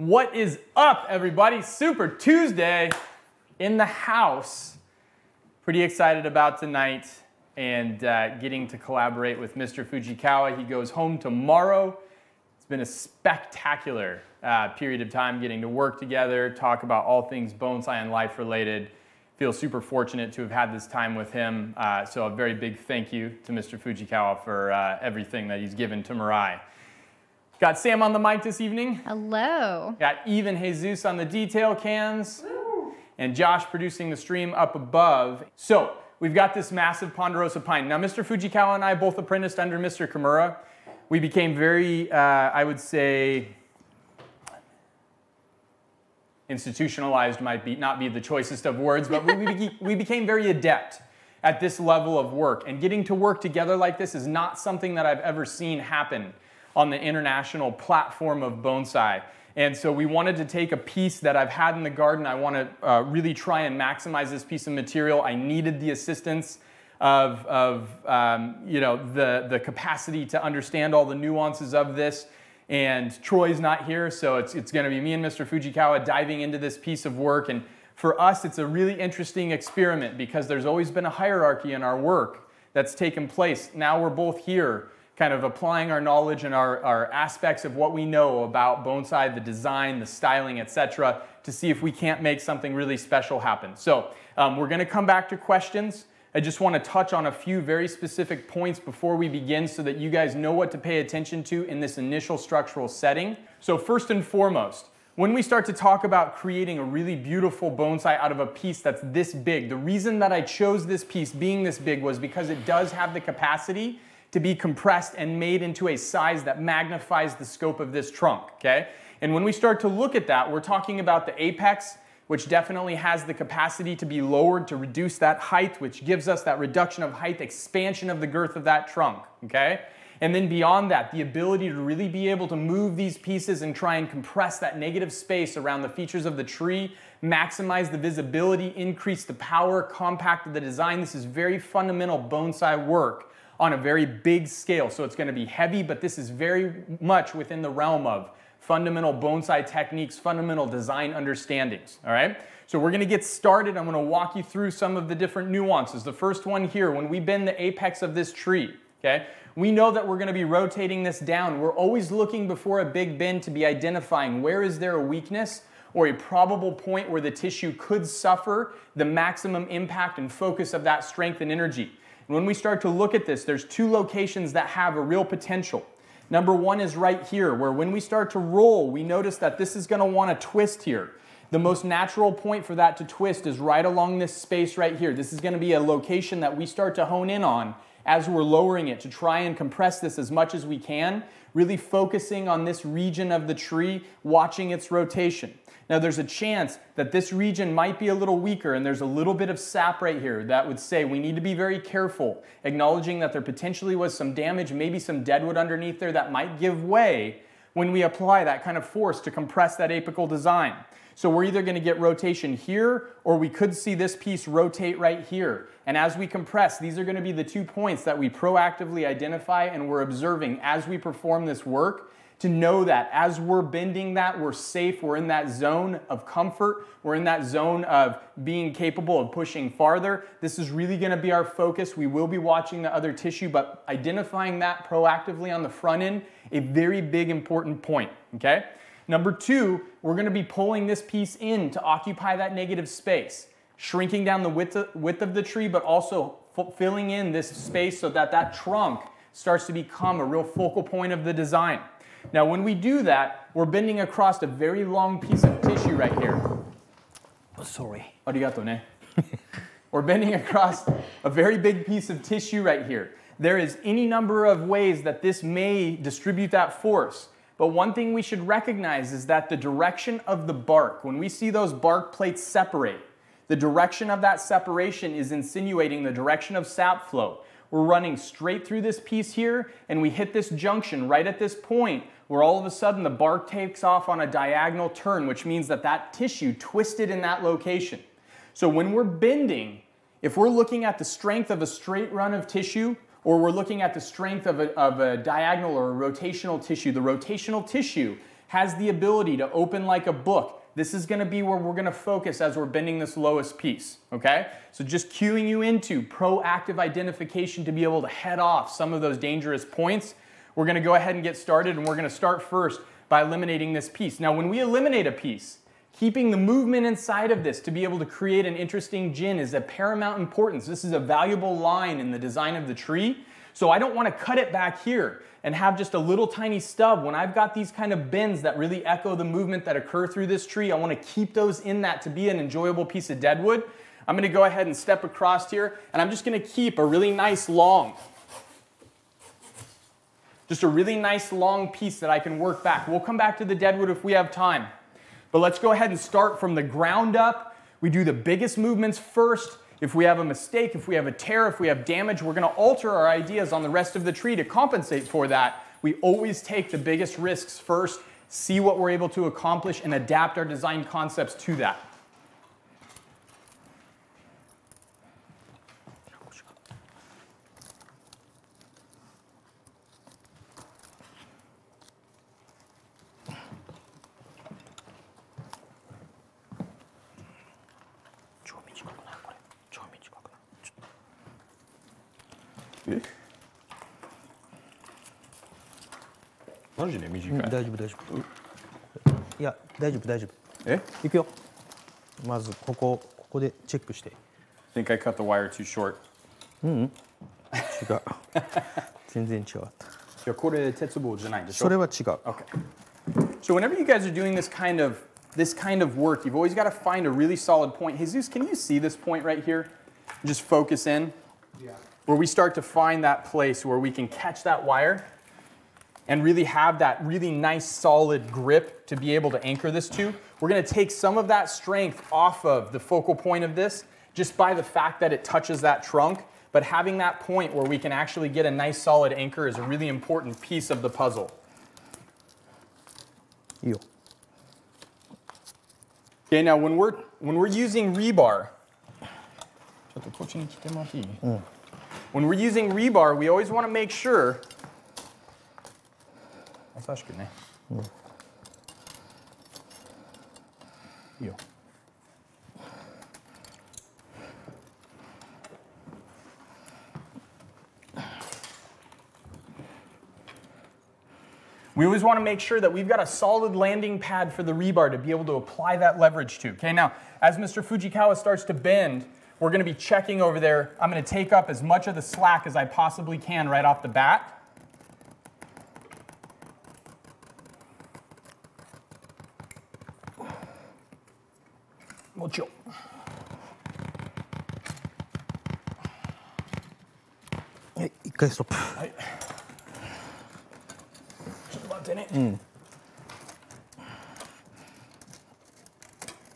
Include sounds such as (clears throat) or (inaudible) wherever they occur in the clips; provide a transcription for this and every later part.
What is up, everybody? Super Tuesday in the house. Pretty excited about tonight and uh, getting to collaborate with Mr. Fujikawa. He goes home tomorrow. It's been a spectacular uh, period of time getting to work together, talk about all things bonsai and life related. Feel super fortunate to have had this time with him. Uh, so, a very big thank you to Mr. Fujikawa for uh, everything that he's given to Mirai. Got Sam on the mic this evening. Hello. Got Even Jesus on the detail cans. And Josh producing the stream up above. So, we've got this massive Ponderosa pine. Now, Mr. Fujikawa and I both apprenticed under Mr. Kimura. We became very, uh, I would say, institutionalized might be not be the choicest of words, but we, (laughs) we became very adept at this level of work. And getting to work together like this is not something that I've ever seen happen on the international platform of bonsai. And so we wanted to take a piece that I've had in the garden. I want to uh, really try and maximize this piece of material. I needed the assistance of, of um, you know, the, the capacity to understand all the nuances of this. And Troy's not here, so it's, it's going to be me and Mr. Fujikawa diving into this piece of work. And for us, it's a really interesting experiment because there's always been a hierarchy in our work that's taken place. Now we're both here kind of applying our knowledge and our, our aspects of what we know about bonsai, the design, the styling, etc., to see if we can't make something really special happen. So um, we're going to come back to questions. I just want to touch on a few very specific points before we begin so that you guys know what to pay attention to in this initial structural setting. So first and foremost, when we start to talk about creating a really beautiful bonsai out of a piece that's this big, the reason that I chose this piece being this big was because it does have the capacity to be compressed and made into a size that magnifies the scope of this trunk, okay? And when we start to look at that, we're talking about the apex, which definitely has the capacity to be lowered to reduce that height, which gives us that reduction of height, expansion of the girth of that trunk, okay? And then beyond that, the ability to really be able to move these pieces and try and compress that negative space around the features of the tree, maximize the visibility, increase the power, compact the design. This is very fundamental bonsai work on a very big scale. So it's going to be heavy, but this is very much within the realm of fundamental bonsai techniques, fundamental design understandings. All right? So we're going to get started. I'm going to walk you through some of the different nuances. The first one here, when we bend the apex of this tree, okay? We know that we're going to be rotating this down. We're always looking before a big bend to be identifying where is there a weakness or a probable point where the tissue could suffer the maximum impact and focus of that strength and energy. When we start to look at this, there's two locations that have a real potential. Number one is right here, where when we start to roll, we notice that this is gonna wanna twist here. The most natural point for that to twist is right along this space right here. This is gonna be a location that we start to hone in on as we're lowering it to try and compress this as much as we can, really focusing on this region of the tree, watching its rotation. Now there's a chance that this region might be a little weaker and there's a little bit of sap right here that would say we need to be very careful, acknowledging that there potentially was some damage, maybe some deadwood underneath there that might give way when we apply that kind of force to compress that apical design. So we're either going to get rotation here or we could see this piece rotate right here. And as we compress, these are going to be the two points that we proactively identify and we're observing as we perform this work to know that as we're bending that, we're safe, we're in that zone of comfort, we're in that zone of being capable of pushing farther. This is really gonna be our focus. We will be watching the other tissue, but identifying that proactively on the front end, a very big important point, okay? Number two, we're gonna be pulling this piece in to occupy that negative space, shrinking down the width of, width of the tree, but also filling in this space so that that trunk starts to become a real focal point of the design. Now when we do that, we're bending across a very long piece of tissue right here. Oh, sorry. Arigato ne. (laughs) we're bending across a very big piece of tissue right here. There is any number of ways that this may distribute that force. But one thing we should recognize is that the direction of the bark, when we see those bark plates separate, the direction of that separation is insinuating the direction of sap flow. We're running straight through this piece here, and we hit this junction right at this point where all of a sudden the bark takes off on a diagonal turn, which means that that tissue twisted in that location. So when we're bending, if we're looking at the strength of a straight run of tissue, or we're looking at the strength of a, of a diagonal or a rotational tissue, the rotational tissue has the ability to open like a book. This is gonna be where we're gonna focus as we're bending this lowest piece, okay? So just cueing you into proactive identification to be able to head off some of those dangerous points. We're gonna go ahead and get started and we're gonna start first by eliminating this piece. Now when we eliminate a piece, keeping the movement inside of this to be able to create an interesting gin is of paramount importance. This is a valuable line in the design of the tree. So I don't want to cut it back here and have just a little tiny stub. When I've got these kind of bends that really echo the movement that occur through this tree, I want to keep those in that to be an enjoyable piece of deadwood. I'm going to go ahead and step across here and I'm just going to keep a really nice long, just a really nice long piece that I can work back. We'll come back to the deadwood if we have time. But let's go ahead and start from the ground up. We do the biggest movements first. If we have a mistake, if we have a tear, if we have damage, we're going to alter our ideas on the rest of the tree to compensate for that. We always take the biggest risks first, see what we're able to accomplish, and adapt our design concepts to that. マジで短い、うん大丈夫大丈夫いや大丈夫大丈夫えいくよまずここここでチェックして think I cut the wire too short. 違う全然違ったいやこれ鉄棒じゃないでしょそれは違う Okay. So whenever you guys are doing this kind of this kind of work, you've always got to find a really solid point. Jesus, can you see this point right here? Just focus in. Yeah. Where we start to find that place where we can catch that wire and really have that really nice solid grip to be able to anchor this to. We're gonna take some of that strength off of the focal point of this just by the fact that it touches that trunk, but having that point where we can actually get a nice solid anchor is a really important piece of the puzzle. You. Okay, now when we're, when we're using rebar, mm. when we're using rebar, we always wanna make sure Mm. We always want to make sure that we've got a solid landing pad for the rebar to be able to apply that leverage to. Okay, now as Mr. Fujikawa starts to bend, we're going to be checking over there. I'm going to take up as much of the slack as I possibly can right off the bat. Mucho. はい一回ストップはい。ちょっと待ってね。うん。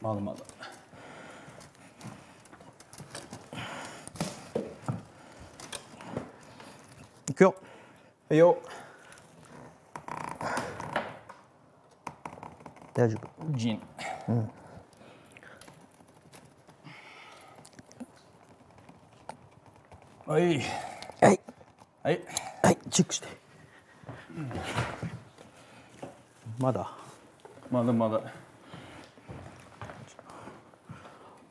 まだまだ。いくよはいよ。大丈夫ジン。はい。はいはい。はいチェックしてまだ？まだまだ。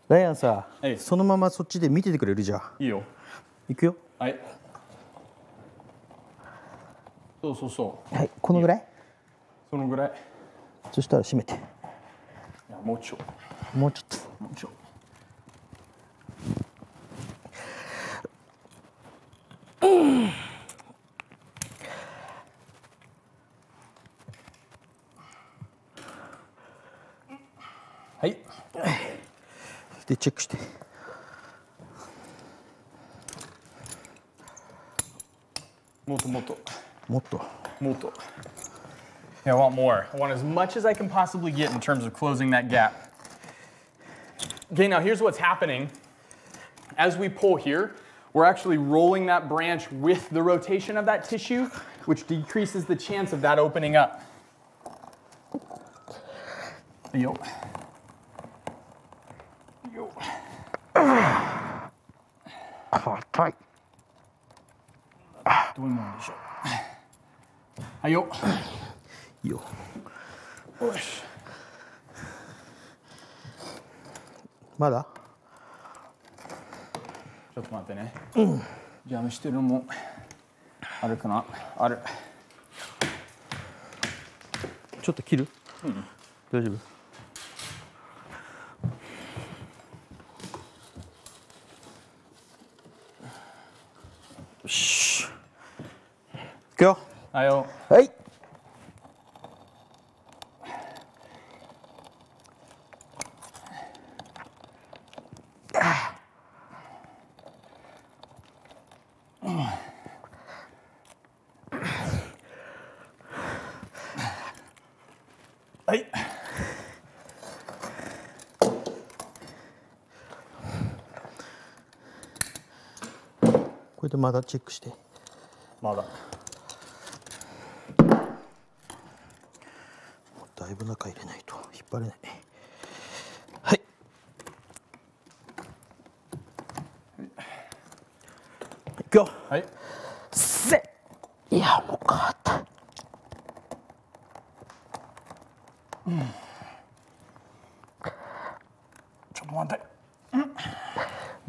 ライアンさはいそのままそっちで見ててくれる？じゃんいいよ。いくよはい。そうそうそう。はいこのぐらい？そのぐらい。いそしたら閉めてやもうちょ。もうちょっともっともっと。もっと Molto. Yeah, I want more. I want as much as I can possibly get in terms of closing that gap. Okay, now here's what's happening. As we pull here, we're actually rolling that branch with the rotation of that tissue, which decreases the chance of that opening up. Yo. はいよ。よよしまだ？ちょっと待ってね、ジャムしてるのもあるかな？ある。ちょっと切る、大丈夫よしいくよあよはいはいこれでまだチェックして。まだ。だいぶ中入れないと。引っ張れない。はい。いくよ。はい。せ。いやもう変わった。ちょっと待って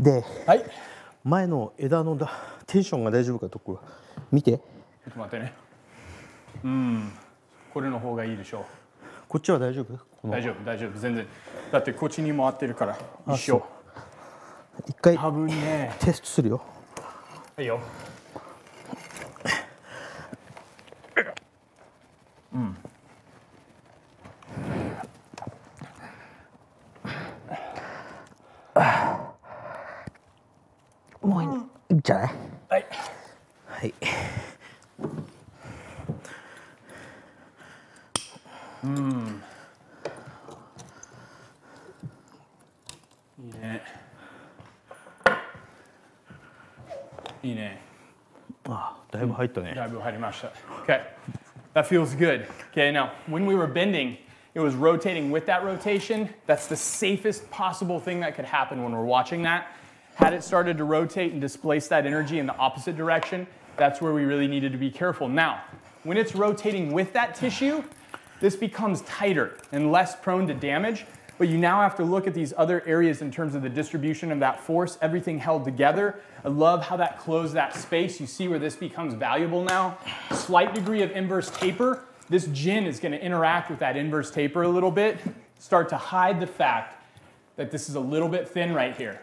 ではい。前の枝のだテンションが大丈夫かところ見て。っと待ってね。うん。これの方がいいでしょこっちは大丈夫？大丈夫大丈夫。全然。だってこっちにも合ってるから。一緒。一回多分ね。テストするよ。はいよ 入ったね だいぶ入りました Okay that feels good Okay now when we were bending it was rotating with that rotation that's the safest possible thing that could happen when we're watching that had it started to rotate and displace that energy in the opposite direction that's where we really needed to be careful now when it's rotating with that tissue this becomes tighter and less prone to damage. But you now have to look at these other areas in terms of the distribution of that force, everything held together. I love how that closed that space. You see where this becomes valuable now. Slight degree of inverse taper. This gin is going to interact with that inverse taper a little bit, start to hide the fact that this is a little bit thin right here.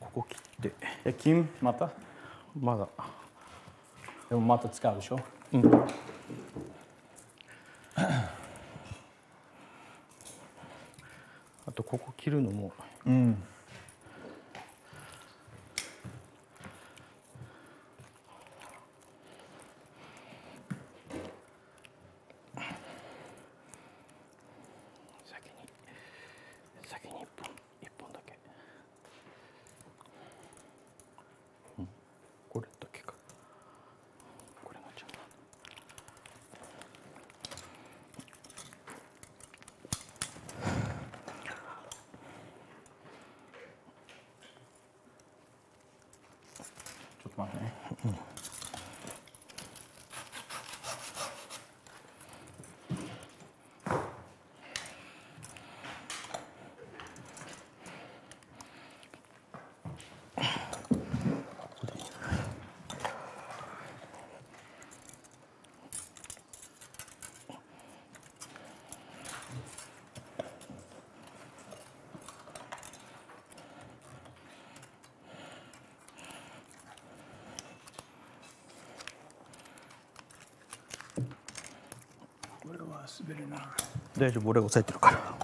ここ切ってえ、金またまだでもまた使うでしょあ とここ切るのも先 네, 이제 모레고사에 들어가요.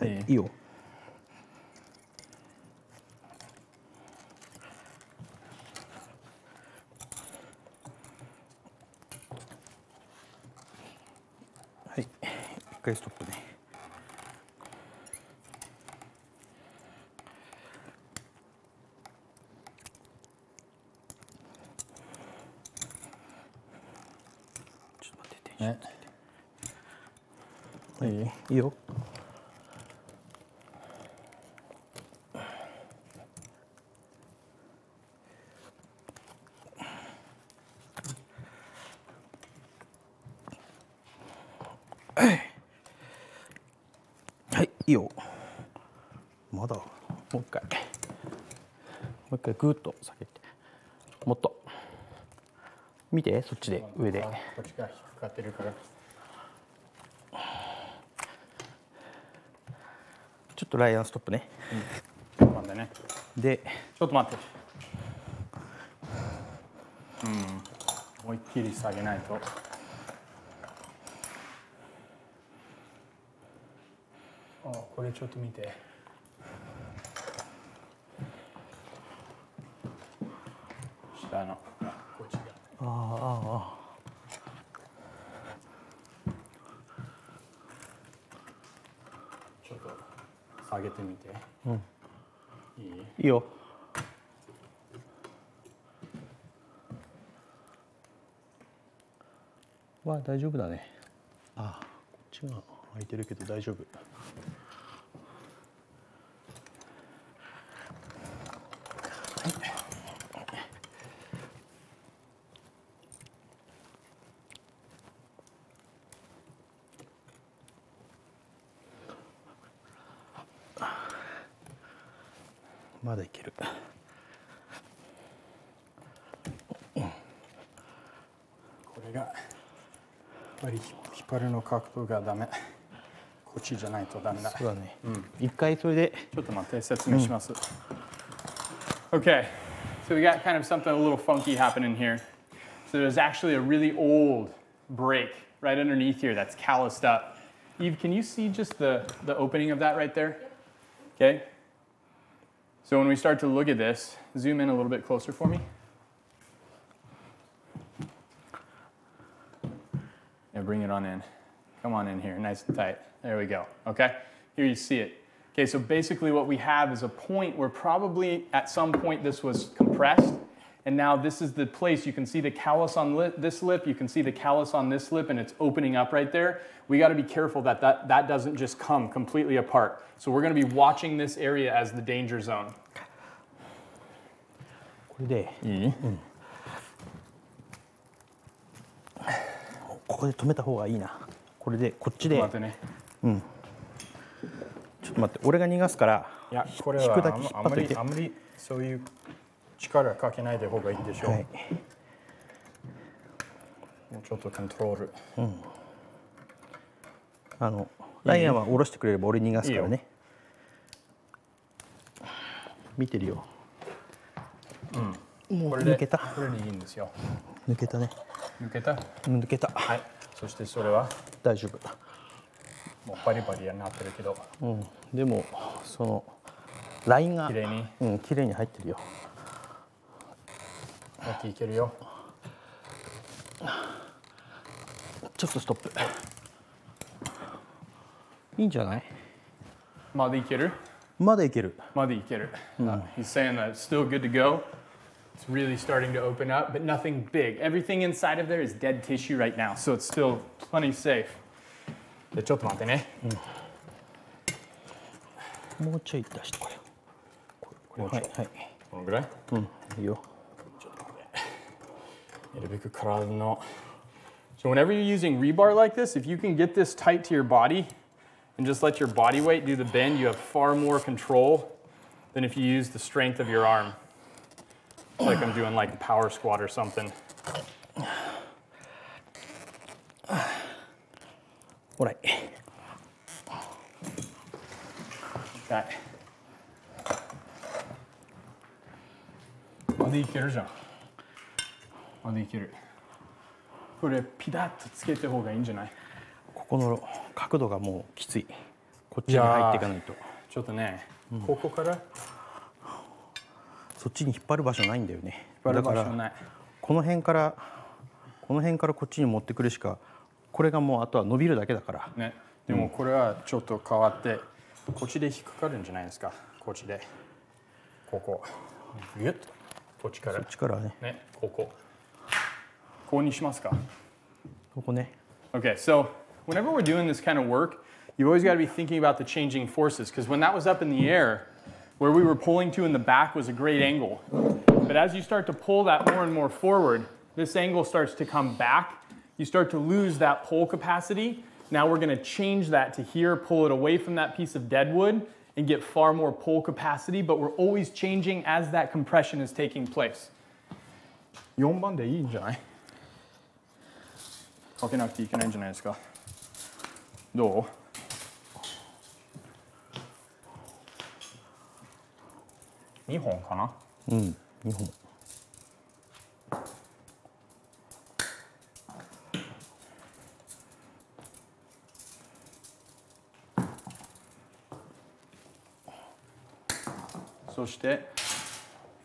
はい、いいよ。はい。一回ストップね。ちょっと待ってて、ね、はい。いいよ。まだ。もう一回。もう一回グーッと下げて。もっと。見てそっちで上で。こっちがてるから。ちょっとライアンストップね。ちょっと待ってね。で。ちょっと待って。うん。思いっきり下げないとあこれちょっと見て。下の。こっちがああああ。ちょっと下げてみて、いいいいよ。わあ大丈夫だね。ああこっちが空いてるけど大丈夫これがやっぱり引っ張るの角度がダメこっちじゃないとダメだそうだね、一回それでちょっと待って、説明します。Okay, so we got kind of something a little funky happening here. So there's actually a really old break right underneath here that's calloused up. Eve, can you see just the, the opening of that right there? Okay. So when we start to look at this, zoom in a little bit closer for me. it on in. Come on in here, nice and tight. There we go. Okay, here you see it. Okay, so basically what we have is a point where probably at some point this was compressed, and now this is the place. You can see the callus on li- this lip, you can see the callus on this lip, and it's opening up right there. We got to be careful that, that that doesn't just come completely apart. So we're going to be watching this area as the danger zone. これでいい ここで止めた方がいいな。これでこっちで。待ってね。ちょっと待って。俺が逃がすからいや、これ引くだはけ引っあんま張っといてりあんまりそういう力かけないで方がいいでしょう。はい。もうちょっとコントロール。あのライアンは下ろしてくれれば俺逃がすからね。見てるよ。もうこれで抜けた。これでいいんですよ。抜けたね抜けた？抜けた。はい。そしてそれは？大丈夫。もうバリバリになってるけど、うん。でもそのラインが綺麗に？うん綺麗に入ってるよ。やっていけるよ。ちょっとストップ。いいんじゃない？まだいける？まだいける。まだいける。Uh, he's saying that it's still good to go. It's really starting to open up, but nothing big. Everything inside of there is dead tissue right now, so it's still plenty safe. でちょっと待ってね。もうちょい出してこれこれもうちょいはいはいこのぐらいうんいいよなるべく体の So whenever you're using rebar like this, if you can get this tight to your body and just let your body weight do the bend, you have far more control than if you use the strength of your arm. Like I'm doing like a power squat or something. ほらい Okay. まだいけるじゃん。まだいける。これピタッとつけた方がいいんじゃない？ここの角度がもうきついこっちに入っていかないとちょっとね、ここからそっちに引っ張る場所ないんだよね。引っ張るだから場所ない。この辺からこの辺からこっちに持ってくるしかこれがもうあとは伸びるだけだから。ね、でもこれはちょっと変わってこっちで引っかかるんじゃないですか？こっちで。ここ。ギュッと。こっちから。力はね。ね。ここ。こうにしますか？ここね。Okay, so whenever we're doing this kind of work, you've always got to be thinking about the changing forces because when that was up in the air, where we were pulling to in the back was a great angle. But as you start to pull that more and more forward, this angle starts to come back. You start to lose that pull capacity. Now we're going to change that to here, pull it away from that piece of dead wood and get far more pull capacity, but we're always changing as that compression is taking place. 4 ?2 本かな？うん2本。そして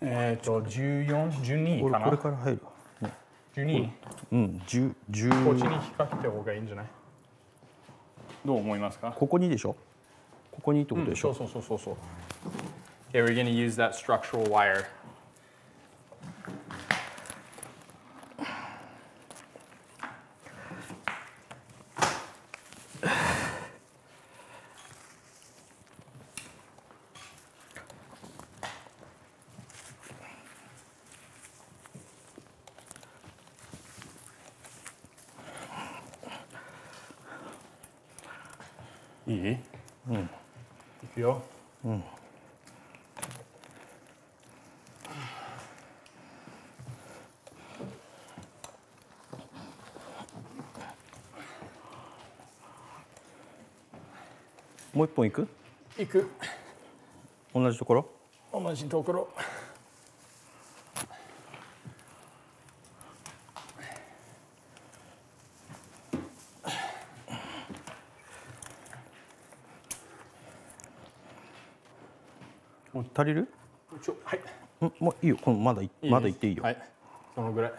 えっ、と14、12かな？これから入るわ、ね、12うん10 10こっちに引っ掛けた方がいいんじゃない？どう思いますか？ここにでしょ？ここにってことでしょ、そうそうそうそうそう Okay, we're going to use that structural wire. もう一本いく？いく。同じところ？同じところ。足りる？ちょはい。うんもういいよこのまだいいいまだいっていいよ、はい。そのぐらい。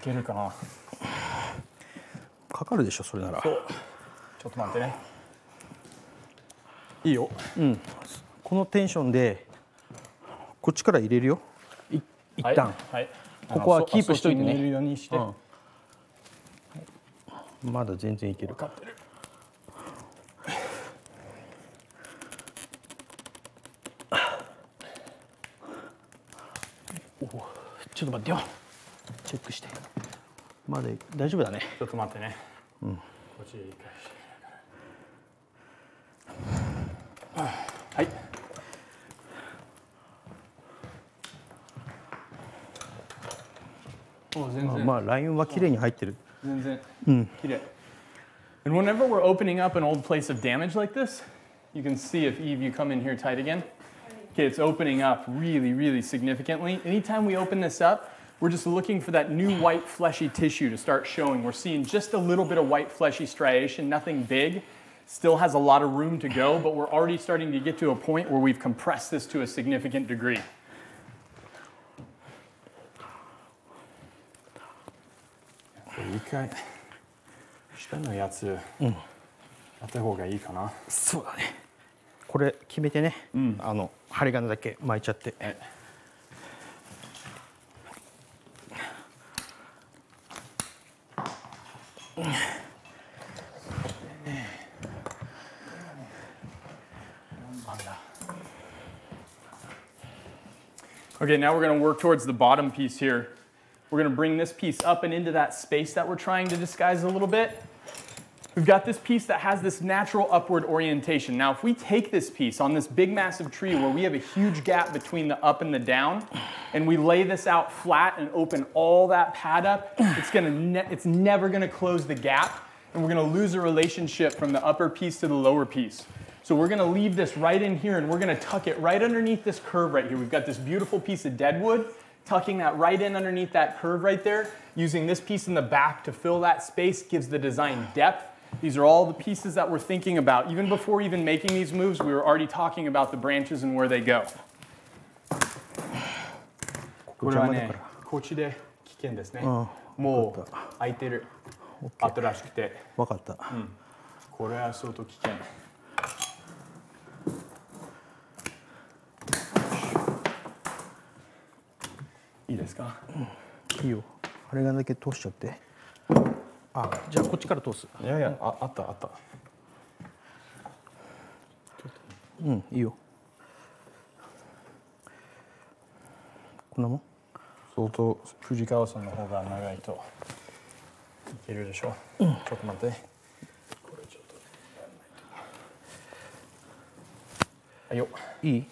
かけるかな。かかるでしょそれならそう。ちょっと待ってね。いいよ。このテンションでこっちから入れるよい一旦、はい。はいここはキープしといてねるようにして。うんまだ全然いける分かってる。ちょっと待ってよチェックしてまだ大丈夫だねちょっと待ってね。こっちへ一回。はい。お全然、まあラインは綺麗に入ってる全然、綺麗。And whenever we're opening up an old place of damage like this, you can see if Eve, you come in here tight again. Okay, it's opening up really, really significantly. Anytime we open this up, we're just looking for that new white fleshy tissue to start showing. We're seeing just a little bit of white fleshy striation, nothing big. Still has a lot of room to go, but we're already starting to get to a point where we've compressed this to a significant degree. 一回下のやつ、やった方がいいかな。そうだねこれ決めてね、あの針金だけ巻いちゃってはい Okay, now we're gonna work towards the bottom piece here. We're gonna bring this piece up and into that space that we're trying to disguise a little bit. We've got this piece that has this natural upward orientation. Now, if we take this piece on this big massive tree where we have a huge gap between the up and the down, and we lay this out flat and open all that pad up, it's, gonna ne it's never gonna close the gap, and we're gonna lose a relationship from the upper piece to the lower piece. So we're gonna leave this right in here and we're gonna tuck it right underneath this curve right here. We've got this beautiful piece of dead wood, tucking that right in underneath that curve right there, using this piece in the back to fill that space gives the design depth. These are all the pieces that we're thinking about. Even before even making these moves, we were already talking about the branches and where they go. これはね、こっちで危険ですね。もう空いてる後らしくて、分かった、これは相当危険。 いいですか？いいよ。あれがだけ通しちゃって。あ。じゃあこっちから通す。いやいや、ああったあった。うんいいよ。こんなもん？相当藤川さんの方が長いと。いけるでしょ？う、ちょっと待って。これちょっと。はいよいい？危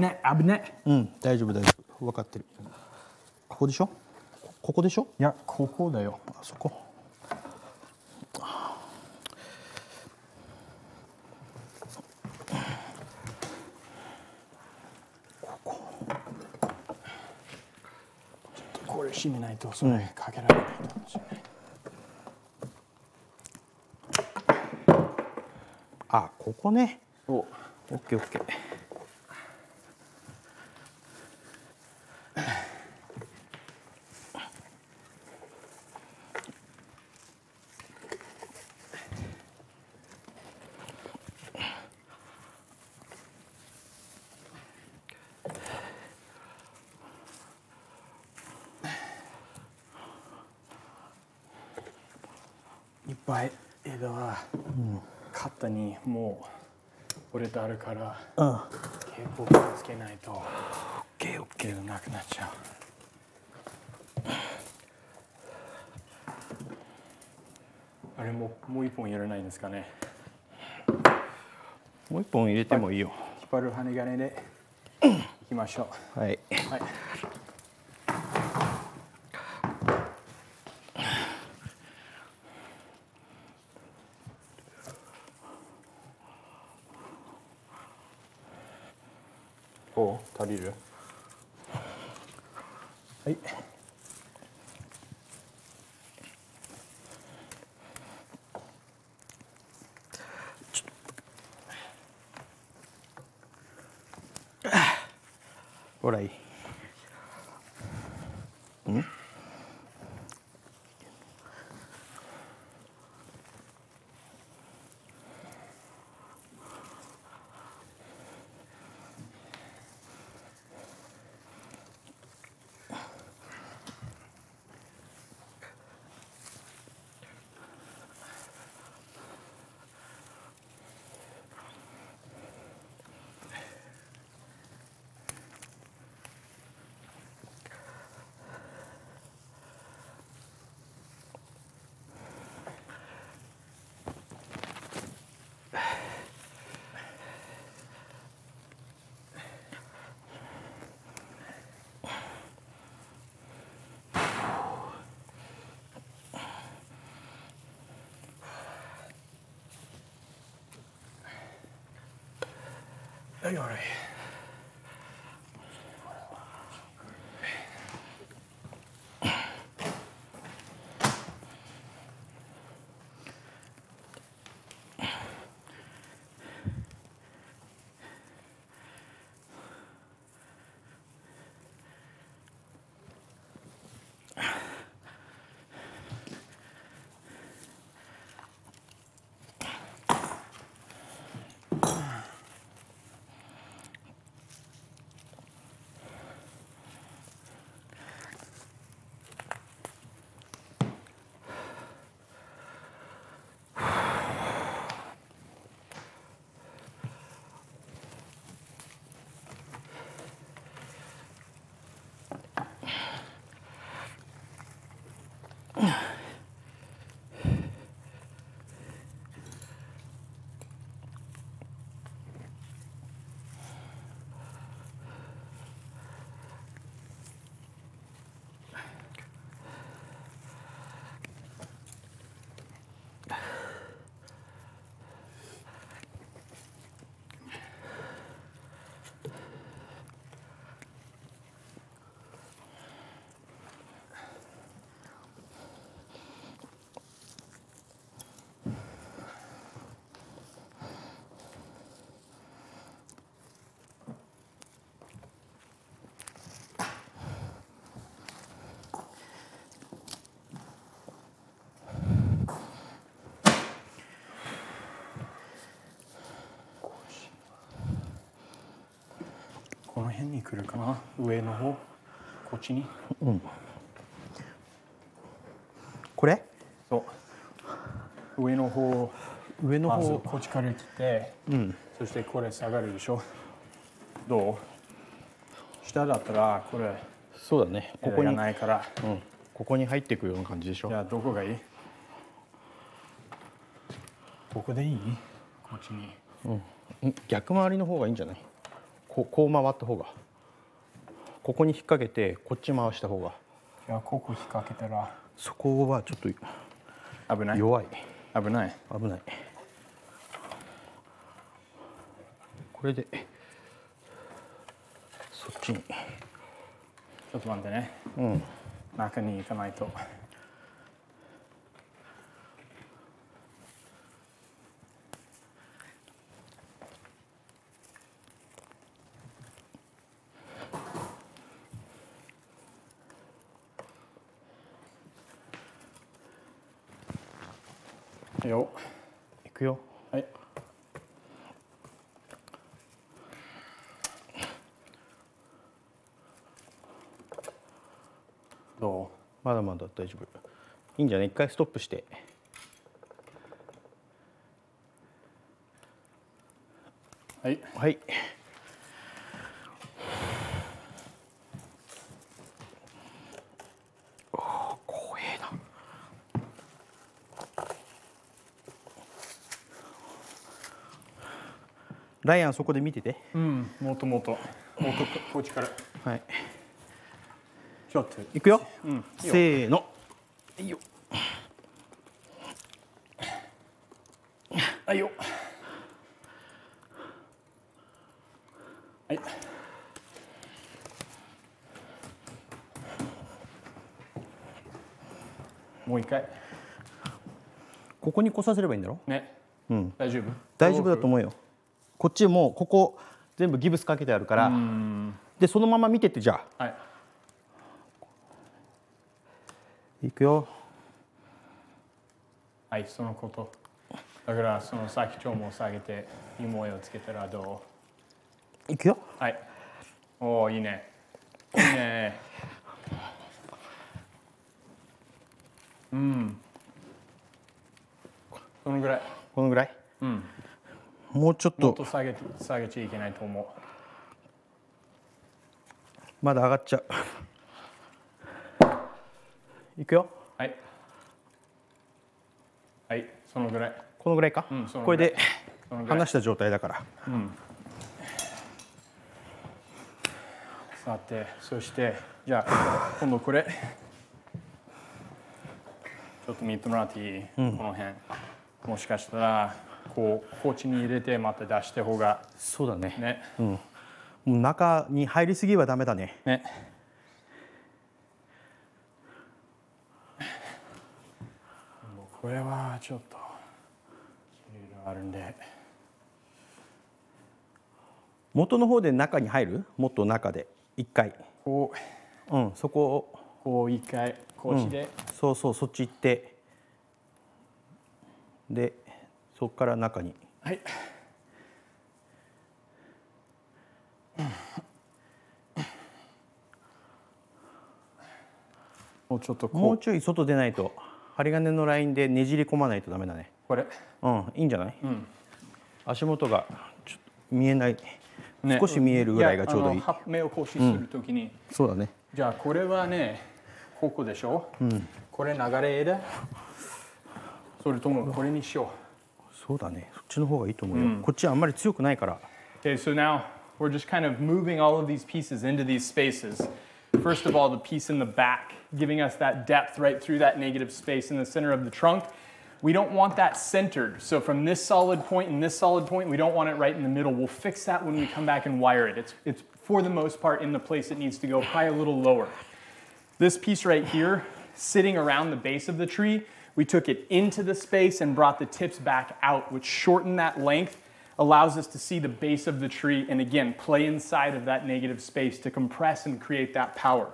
ね危ね。うん大丈夫大丈夫。分かってる。ここでしょ？ここでしょ？いやここだよ。あそこ。これ閉めないとそれかけられないと思うんですよね、あここね。お。オッケーオッケーいっぱい枝は肩にもう折れてあるからうん。結構気をつけないとオッケーオッケ毛がなくなっちゃう。あれももう一本やらないんですかね？ーもう一本入れてもいいよ。引っ張る針金でいきましょはい、うはい Are you all right? の辺に来るかな。上の方。こっちに。これ？そう。上の方。上の方。こっちから来て、そしてこれ下がるでしょ。どう？下だったらこれ。そうだね。ここに、ないから。うん、ここに入っていくような感じでしょ。じゃあどこがいい？ここでいい？こっちに。うん。逆回りの方がいいんじゃない？こうこう回った方が。ここに引っ掛けてこっち回した方が。じゃあここ引っ掛けたら。そこはちょっと危ない。弱い。危ない。危ない。これでそっちに。ちょっと待ってね。うん。中に行かないとよいくよはいどまだまだ大丈夫いいんじゃない？一回ストップして。うはい。はい。おー怖えな。ライアンそこで見てて。うんもっともっと。もっとここっちから。はい。ちょっといくよ、うんせーのいいよ。はいよ。はい。もう一回。ここに来させればいいんだろ？ね。うん。大丈夫？大丈夫だと思うよ。こっちもここ全部ギブスかけてあるから。うん。でそのまま見てってじゃあはいいくよ。はいそのこと。だからその先長も下げていい模様つけたらどいくよ。うはい。おおいいね。いいね。うん。そのぐらい。このぐらい？うん。もうちょっもっとと下げて下げちゃいけないと思う。まだ上がっちゃういくよ。はい。はいそのぐらい。このぐらいか、うんこれで離した状態だから。さてそしてじゃあ今度これ。ちょっと見てもらっていい、この辺。もしかしたらこうこっちに入れてまた出した方が。そうだね。ね。うん。もう中に入りすぎはダメだね。ねもうこれはちょっといろいろあるんで。元の方で中に入る？もっと中で。一回。こう。うんそこを。こう一回。こっちで、そうそうそっち行って。でそこから中に。はい。もうちょっとこう。もうちょい外出ないと針金のラインでねじり込まないとダメだね。これ。うんいいんじゃない、ん。足元がちょっと見えない、ね。少し見えるぐらいがちょうどいい。目を更新するときに、そうだね。じゃあこれはねここでしょ、これ流れ枝それともこれにしよそうだね。そっちの方がいいと思うよ、こっちはあんまり強くないから。う Okay, so now we're just kind of moving all of these pieces into these spaces. First of all, the piece in the back, giving us that depth right through that negative space in the center of the trunk. We don't want that centered. So from this solid point and this solid point, we don't want it right in the middle. We'll fix that when we come back and wire it. It's, it's for the most part in the place it needs to go, probably a little lower. This piece right here, sitting around the base of the tree, we took it into the space and brought the tips back out, which shortened that length, allows us to see the base of the tree, and again, play inside of that negative space to compress and create that power.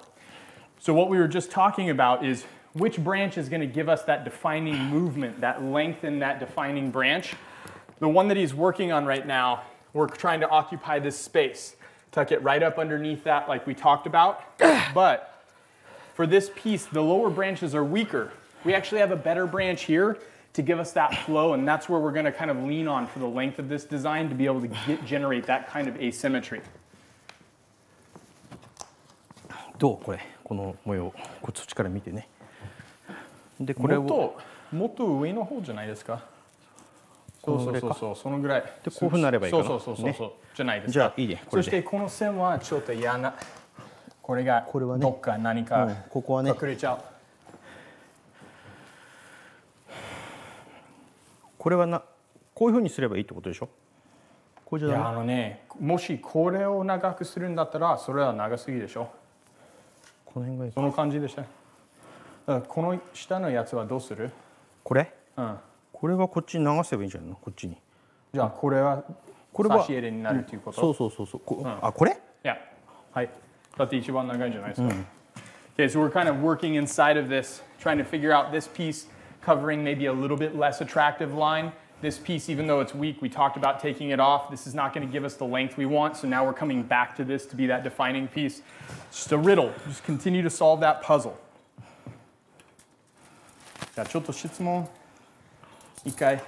So, what we were just talking about is which branch is going to give us that defining movement, that length in that defining branch. The one that he's working on right now, we're trying to occupy this space tuck it right up underneath that like we talked about. (clears throat) but for this piece, the lower branches are weaker. We actually have a better branch here to give us that flow, and that's where we're gonna kind of lean on for the length of this design to be able to get, generate that kind of asymmetry. どう？これ。この模様。こっちから見てね。でこれを。もっともっと上の方じゃないですか？そうそうそうそうそのぐらい。でこういうふうになればいいかな？そうそうそうそうね。じゃないですか。じゃあいいね。そしてこの線はちょっと嫌な。これがどっか何か、うん。ここはね。隠れちゃうこれはなこういうふうにすればいいってことでしょ？これじゃいやダあのねもしこれを長くするんだったらそれは長すぎでしょ。メこの辺がいい。その感じでした。だからこの下のやつはどうする？これ？うん。これはこっちに流せばいいんじゃないの？こっちに。じゃあこれはこれは差し入れになるということ、そうそうそうそう。こあこれ？いや、はい。だって一番長いんじゃないですか。Okay, so we're kind of working inside of this, trying to figure out this piece covering maybe a little bit less attractive line. This piece, even though it's weak, we talked about taking it off. This is not going to give us the length we want, so now we're coming back to this to be that defining piece. Just a riddle. Just continue to solve that puzzle. じゃあちょっと質問一回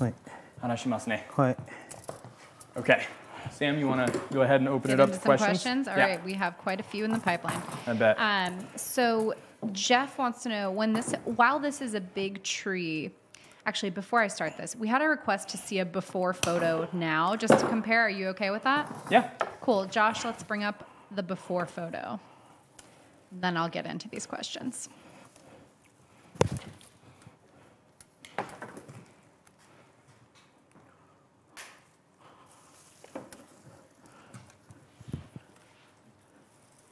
はい話しますね。はい Okay. Sam, you want to go ahead and open Get it up into to some questions? questions. All Yeah, right, we have quite a few in the pipeline. I bet. Um, so Jeff wants to know when this, while this is a big tree. Actually, before I start this, we had a request to see a before photo now, just to compare. Are you okay with that? yeah. Cool. Josh, let's bring up the before photo. Then I'll get into these questions.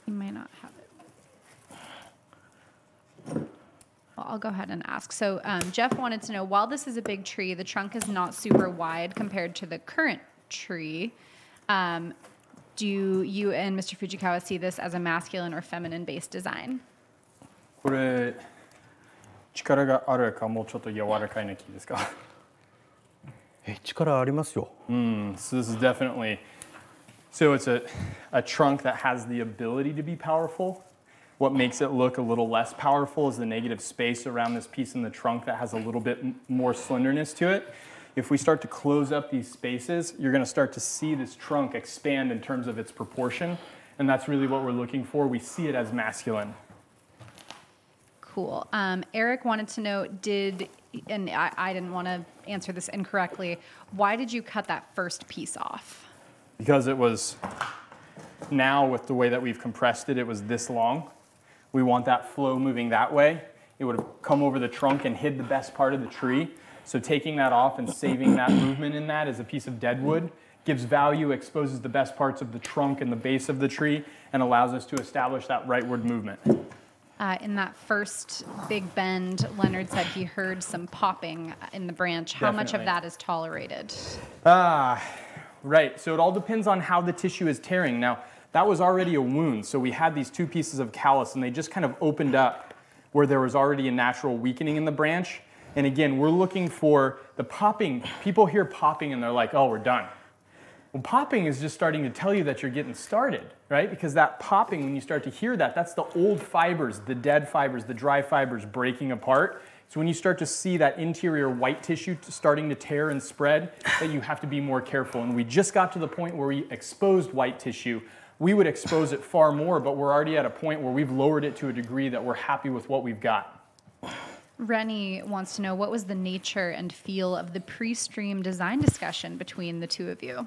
You may not have it. Well, I'll go ahead and ask. So um, Jeff wanted to know, while this is a big tree, the trunk is not super wide compared to the current tree. Um, do you and Mr. Fujikawa see this as a masculine or feminine based design? これ力があるかもうちょっと柔らかいの木ですかえ力ありますよ So (laughs) this is definitely so it's a, a trunk that has the ability to be powerful. what makes it look a little less powerful is the negative space around this piece in the trunk that has a little bit more slenderness to it. If we start to close up these spaces, you're going to start to see this trunk expand in terms of its proportion. And that's really what we're looking for. We see it as masculine. Cool. Um, Eric wanted to know did, and I, I didn't want to answer this incorrectly, why did you cut that first piece off? because it was now with the way that we've compressed it, it was this long. We want that flow moving that way. It would have come over the trunk and hid the best part of the tree. So taking that off and saving that movement in that as a piece of dead wood gives value, exposes the best parts of the trunk and the base of the tree, and allows us to establish that rightward movement. Uh, in that first big bend, Leonard said he heard some popping in the branch. How much of that is tolerated? Ah, right. So it all depends on how the tissue is tearing. Now, that was already a wound, so we had these two pieces of callus, and they just kind of opened up where there was already a natural weakening in the branch. And again, we're looking for the popping. People hear popping and they're like, oh, we're done. Well, popping is just starting to tell you that you're getting started, right? Because that popping, when you start to hear that, that's the old fibers, the dead fibers, the dry fibers breaking apart. So when you start to see that interior white tissue starting to tear and spread, that you have to be more careful. And we just got to the point where we exposed white tissue We would expose it far more, but we're already at a point where we've lowered it to a degree that we're happy with what we've got. Rennie wants to know what was the nature and feel of the pre stream design discussion between the two of you?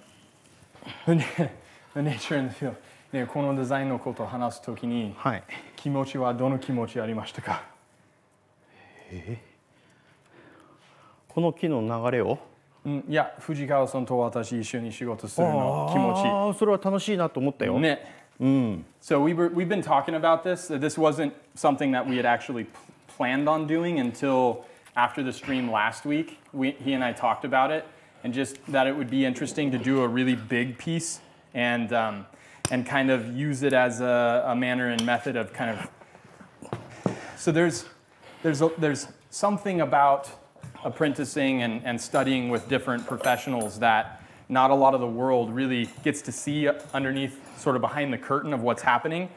the (laughs) nature and the feel. ね、このデザインのことを話すときに、はい気持ちはどの気持ちありましたかこの木の流れを うんいや、藤川さんと私一緒に仕事するの気持ち。ああそれは楽しいなと思ったよ、ね。So we were, we've been talking about this. This wasn't something that we had actually p- planned on doing until after the stream last week. We, he and I talked about it, and just that it would be interesting to do a really big piece and um, and kind of use it as a, a manner and method of kind of. So there's there's a, there's something about apprenticing and, and studying with different professionals that not a lot of the world really gets to see underneath, sort of behind the curtain of what's happening.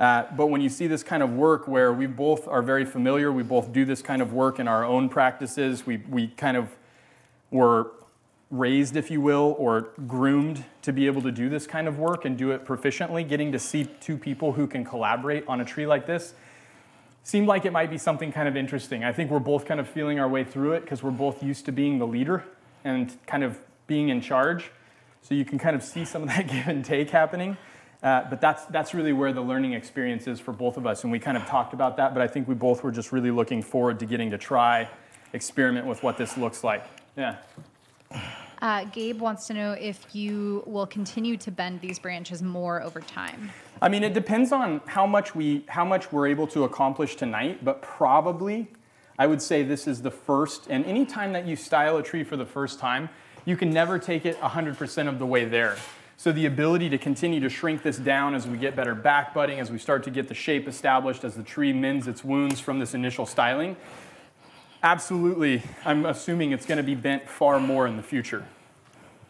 Uh, but when you see this kind of work where we both are very familiar, we both do this kind of work in our own practices, we, we kind of were raised, if you will, or groomed to be able to do this kind of work and do it proficiently, getting to see two people who can collaborate on a tree like this seemed like it might be something kind of interesting. I think we're both kind of feeling our way through it because we're both used to being the leader and kind of being in charge. So you can kind of see some of that (laughs) give and take happening. Uh, but that's, that's really where the learning experience is for both of us. And we kind of talked about that, but I think we both were just really looking forward to getting to try, experiment with what this looks like. Yeah. Uh, Gabe wants to know if you will continue to bend these branches more over time. I mean, it depends on how much we how much we're able to accomplish tonight, but probably I would say this is the first. And anytime that you style a tree for the first time, you can never take it 100% of the way there. So the ability to continue to shrink this down as we get better back budding, as we start to get the shape established, as the tree mends its wounds from this initial styling, absolutely, I'm assuming it's going to be bent far more in the future.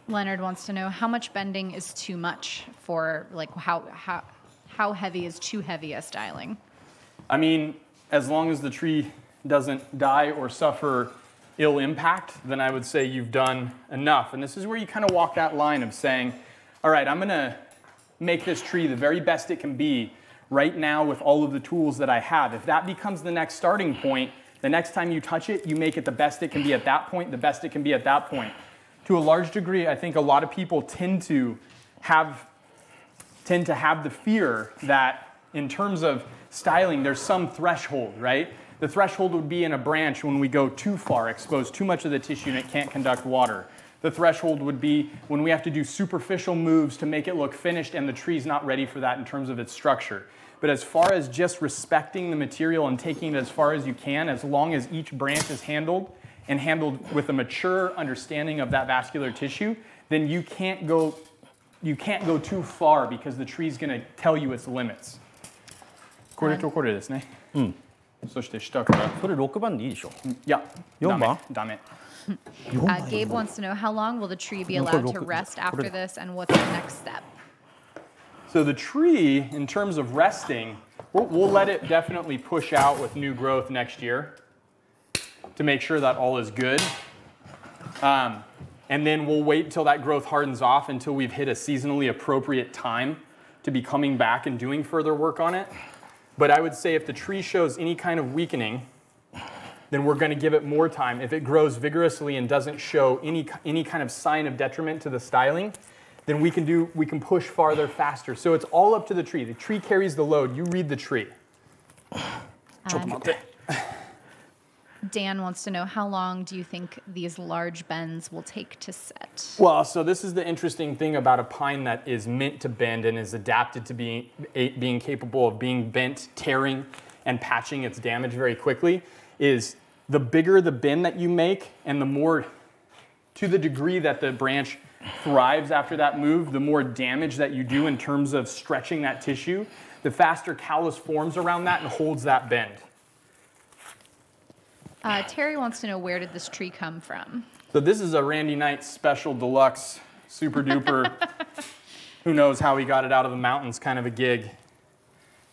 Leonard wants to know how much bending is too much for like how how how heavy is too heavy a styling? I mean, as long as the tree doesn't die or suffer ill impact, then I would say you've done enough. And this is where you kind of walk that line of saying, all right, I'm going to make this tree the very best it can be right now with all of the tools that I have. If that becomes the next starting point, the next time you touch it, you make it the best it can be at that point, the best it can be at that point. To a large degree, I think a lot of people tend to have tend to have the fear that in terms of styling, there's some threshold, right? The threshold would be in a branch when we go too far, expose too much of the tissue and it can't conduct water. The threshold would be when we have to do superficial moves to make it look finished and the tree's not ready for that in terms of its structure. But as far as just respecting the material and taking it as far as you can, as long as each branch is handled and handled with a mature understanding of that vascular tissue, then you can't go, you can't go too far because the tree's going to tell you its limits. これとこれですね。うん。そして下から。それ6番でいいでしょ。いや、4番ダメ。Uh, Gabe wants to know how long will the tree be allowed to rest after this and what's the next step? So the tree, in terms of resting, we'll, we'll let it definitely push out with new growth next year to make sure that all is good. Um, and then we'll wait until that growth hardens off until we've hit a seasonally appropriate time to be coming back and doing further work on it. But I would say if the tree shows any kind of weakening, then we're going to give it more time. If it grows vigorously and doesn't show any, any kind of sign of detriment to the styling, then we can, do, we can push farther faster. So it's all up to the tree. The tree carries the load. You read the tree. Um, Dan wants to know how long do you think these large bends will take to set? Well, so this is the interesting thing about a pine that is meant to bend and is adapted to being, being capable of being bent, tearing, and patching its damage very quickly is the bigger the bend that you make and the more, to the degree that the branch thrives after that move, the more damage that you do in terms of stretching that tissue, the faster callus forms around that and holds that bend. Uh, Terry wants to know where did this tree come from? So this is a Randy Knight special deluxe, super duper, (laughs) who knows how he got it out of the mountains kind of a gig.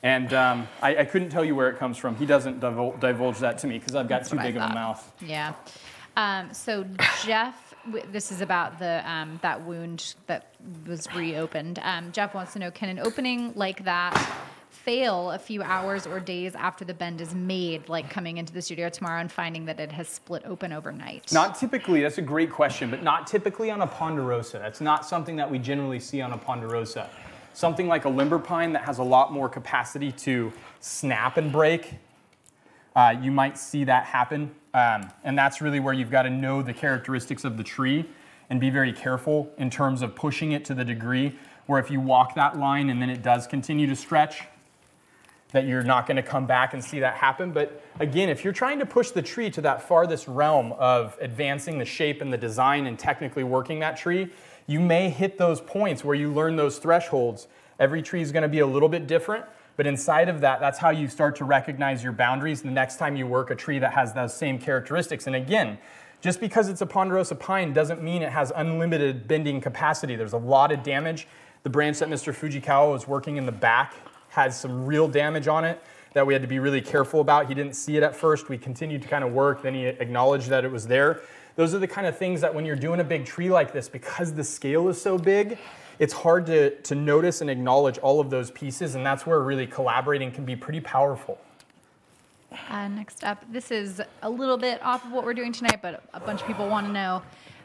And um, I, I, couldn't tell you where it comes from. He doesn't divul- divulge that to me because I've got That's too big of a mouth. Yeah. Um, so Jeff, this is about the um, that wound that was reopened. Um, Jeff wants to know: Can an opening like that fail a few hours or days after the bend is made, like coming into the studio tomorrow and finding that it has split open overnight? Not typically. That's a great question, but not typically on a ponderosa. That's not something that we generally see on a ponderosa. Something like a limber pine that has a lot more capacity to snap and break, uh, you might see that happen. Um, and that's really where you've got to know the characteristics of the tree and be very careful in terms of pushing it to the degree where if you walk that line and then it does continue to stretch, that you're not going to come back and see that happen. But again, if you're trying to push the tree to that farthest realm of advancing the shape and the design and technically working that tree, you may hit those points where you learn those thresholds. Every tree is going to be a little bit different, but inside of that, that's how you start to recognize your boundaries the next time you work a tree that has those same characteristics. And again, Just because it's a ponderosa pine doesn't mean it has unlimited bending capacity. There's a lot of damage. The branch that Mr. Fujikawa was working in the back has some real damage on it that we had to be really careful about. He didn't see it at first. We continued to kind of work, then he acknowledged that it was there. Those are the kind of things that when you're doing a big tree like this, because the scale is so big, it's hard to, to notice and acknowledge all of those pieces, and that's where really collaborating can be pretty powerful. Uh, next up, this is a little bit off of what we're doing tonight, but a bunch of people want to know.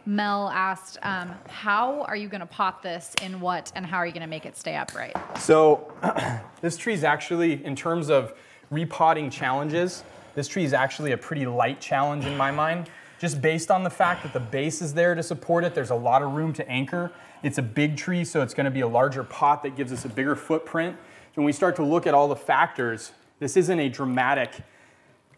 Mel asked, um, how are you going to pot this in what, and how are you going to make it stay upright? So (clears throat) this tree is actually, in terms of repotting challenges, this tree is actually a pretty light challenge in my mind. Just based on the fact that the base is there to support it, there's a lot of room to anchor. It's a big tree, so it's gonna be a larger pot that gives us a bigger footprint. When we start to look at all the factors, this isn't a dramatic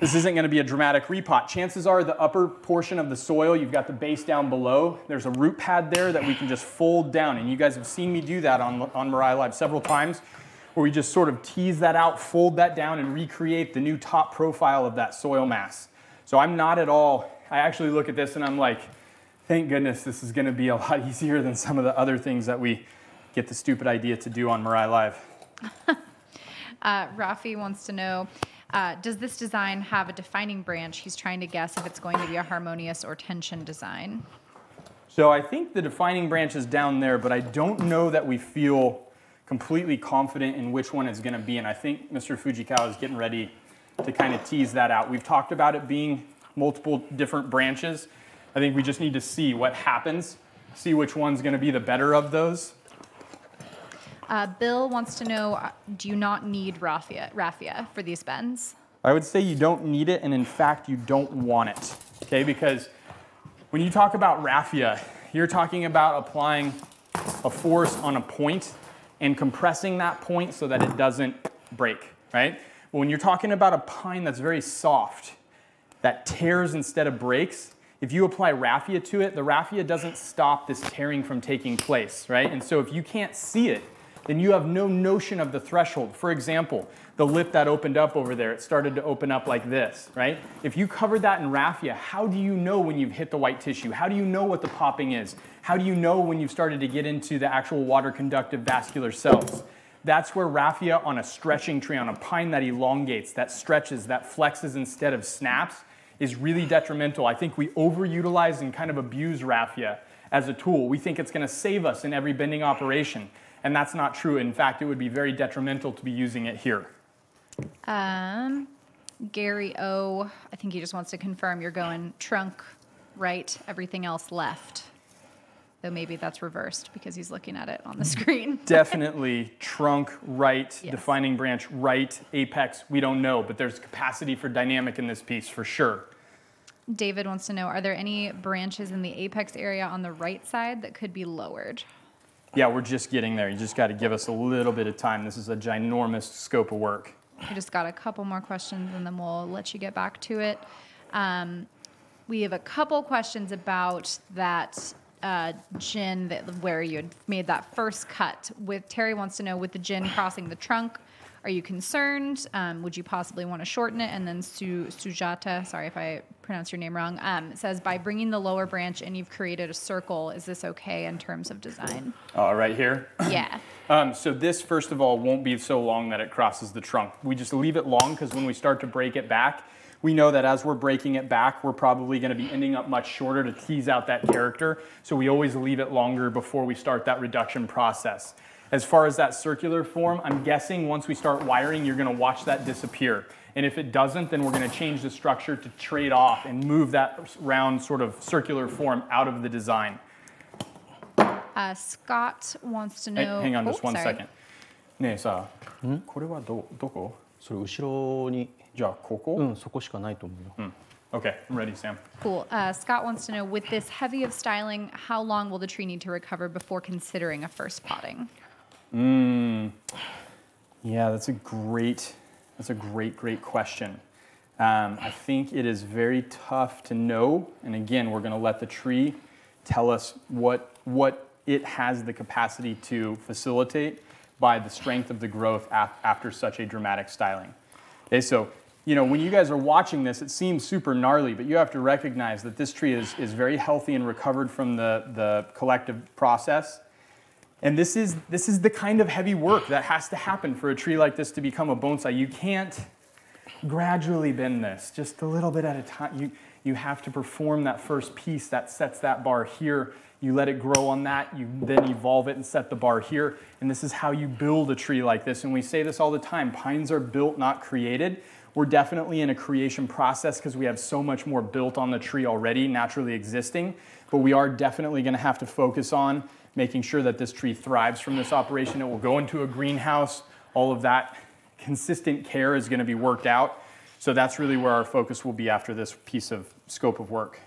this isn't going to be a dramatic repot. Chances are the upper portion of the soil, you've got the base down below. There's a root pad there that we can just fold down. And you guys have seen me do that on, on Mirai Live several times, where we just sort of tease that out, fold that down, and recreate the new top profile of that soil mass. So I'm not at all, I actually look at this and I'm like, thank goodness this is going to be a lot (laughs) easier than some of the other things that we get the stupid idea to do on Mirai Live. (laughs) uh, Rafi wants to know, uh, does this design have a defining branch? He's trying to guess if it's going to be a harmonious or tension design. So I think the defining branch is down there, but I don't know that we feel completely confident in which one it's going to be. And I think Mr. Fujikawa is getting ready to kind of tease that out. We've talked about it being multiple different branches. I think we just need to see what happens, see which one's going to be the better of those. Uh, Bill wants to know, uh, do you not need raffia, raffia for these bends? I would say you don't need it, and in fact, you don't want it, okay? Because when you talk about raffia, you're talking about applying a force on a point and compressing that point so that it doesn't break, right? When you're talking about a pine that's very soft, that tears instead of breaks, if you apply raffia to it, the raffia doesn't stop this tearing from taking place, right? And so if you can't see it, then you have no notion of the threshold. For example, the lip that opened up over there, it started to open up like this, right? If you covered that in raffia, how do you know when you've hit the white tissue? How do you know what the popping is? How do you know when you've started to get into the actual water conductive vascular cells? That's where raffia on a stretching tree, on a pine that elongates, that stretches, that flexes instead of snaps, is really detrimental. I think we overutilize and kind of abuse raffia as a tool. We think it's going to save us in every bending operation and that's not true. In fact, it would be very detrimental to be using it here. Um, Gary O, I think he just wants to confirm you're going trunk right, everything else left. Though maybe that's reversed because he's looking at it on the (laughs) screen. Definitely trunk right, Yes. defining branch right, apex, we don't know, but there's capacity for dynamic in this piece for sure. David wants to know Are there any branches in the apex area on the right side that could be lowered? Yeah, we're just getting there. You just got to give us a little bit of time. This is a ginormous scope of work. We just got a couple more questions and then we'll let you get back to it. Um, we have a couple questions about that uh, jin that where you had made that first cut. With Terry wants to know with the jin crossing the trunk, are you concerned? Um, would you possibly want to shorten it? And then Su- Sujata, sorry if I pronounce your name wrong, um, says by bringing the lower branch and you've created a circle, is this okay in terms of design? Uh, right here. yeah. (clears throat) Um, so this, first of all, won't be so long that it crosses the trunk. We just leave it long because when we start to break it back, we know that as we're breaking it back, we're probably going to be ending up much shorter to tease out that character. So we always leave it longer before we start that reduction process. As far as that circular form, I'm guessing once we start wiring, you're gonna watch that disappear. And if it doesn't, then we're gonna change the structure to trade off and move that round sort of circular form out of the design. Uh, Scott wants to Hey, know. hang on oh, just one sorry. second. ねえさ、これはどどこそれ後ろにじゃあここ、うんそこしかないと思うよ、 Okay, I'm ready, Sam. Cool. Uh, Scott wants to know with this heavy of styling, how long will the tree need to recover before considering a first potting? Yeah, that's a great, that's a great, great question. Um, I think it is very tough to know, and again, we're going to let the tree tell us what what it has the capacity to facilitate by the strength of the growth af- after such a dramatic styling. Okay, so you know, when you guys are watching this, it seems super gnarly, but you have to recognize that this tree is, is very healthy and recovered from the, the collective process. And this is, this is the kind of heavy work that has to happen for a tree like this to become a bonsai. You can't gradually bend this, just a little bit at a time. You, you have to perform that first piece that sets that bar here. You let it grow on that. You then evolve it and set the bar here. And this is how you build a tree like this. And we say this all the time pines are built, not created. We're definitely in a creation process because we have so much more built on the tree already, naturally existing. But we are definitely going to have to focus on making sure that this tree thrives from this operation. It will go into a greenhouse. All of that consistent care is going to be worked out. So that's really where our focus will be after this piece of scope of work.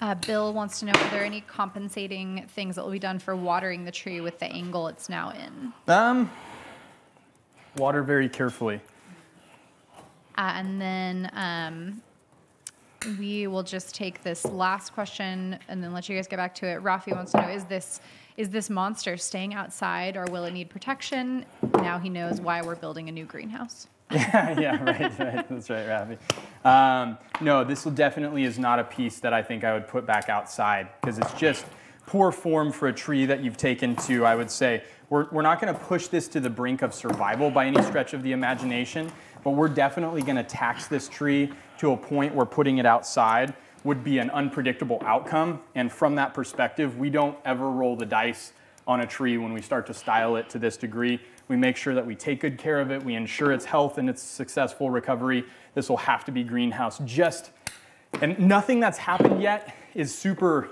Uh, Bill wants to know are there any compensating things that will be done for watering the tree with the angle it's now in? Um, water very carefully. Uh, and then um, we will just take this last question and then let you guys get back to it. Rafi wants to know: Is this is this monster staying outside, or will it need protection? Now he knows why we're building a new greenhouse. yeah, (laughs) yeah, right, right. That's right, Rafi. Um, no, this definitely is not a piece that I think I would put back outside because it's just poor form for a tree that you've taken to, I would say, we're, we're not going to push this to the brink of survival by any stretch of the imagination, but we're definitely going to tax this tree to a point where putting it outside would be an unpredictable outcome. And from that perspective, we don't ever roll the dice on a tree when we start to style it to this degree. We make sure that we take good care of it. We ensure its health and its successful recovery. This will have to be greenhouse. Just, and nothing that's happened yet is super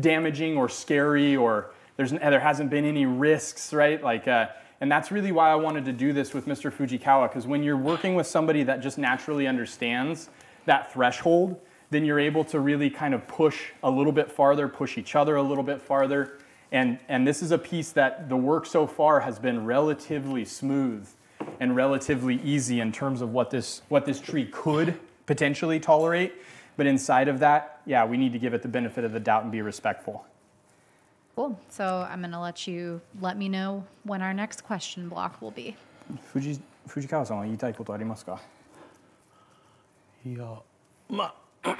damaging or scary or there's, there hasn't been any risks, right? Like, uh, and that's really why I wanted to do this with Mr. Fujikawa, because when you're working with somebody that just naturally understands that threshold, then you're able to really kind of push a little bit farther, push each other a little bit farther. And, and this is a piece that the work so far has been relatively smooth and relatively easy in terms of what this, what this tree could potentially tolerate. But inside of that, yeah, we need to give it the benefit of the doubt and be respectful. Cool. So I'm going to let you let me know when our next question block will be. 藤藤川さんは言いたいことありますか？いやまあ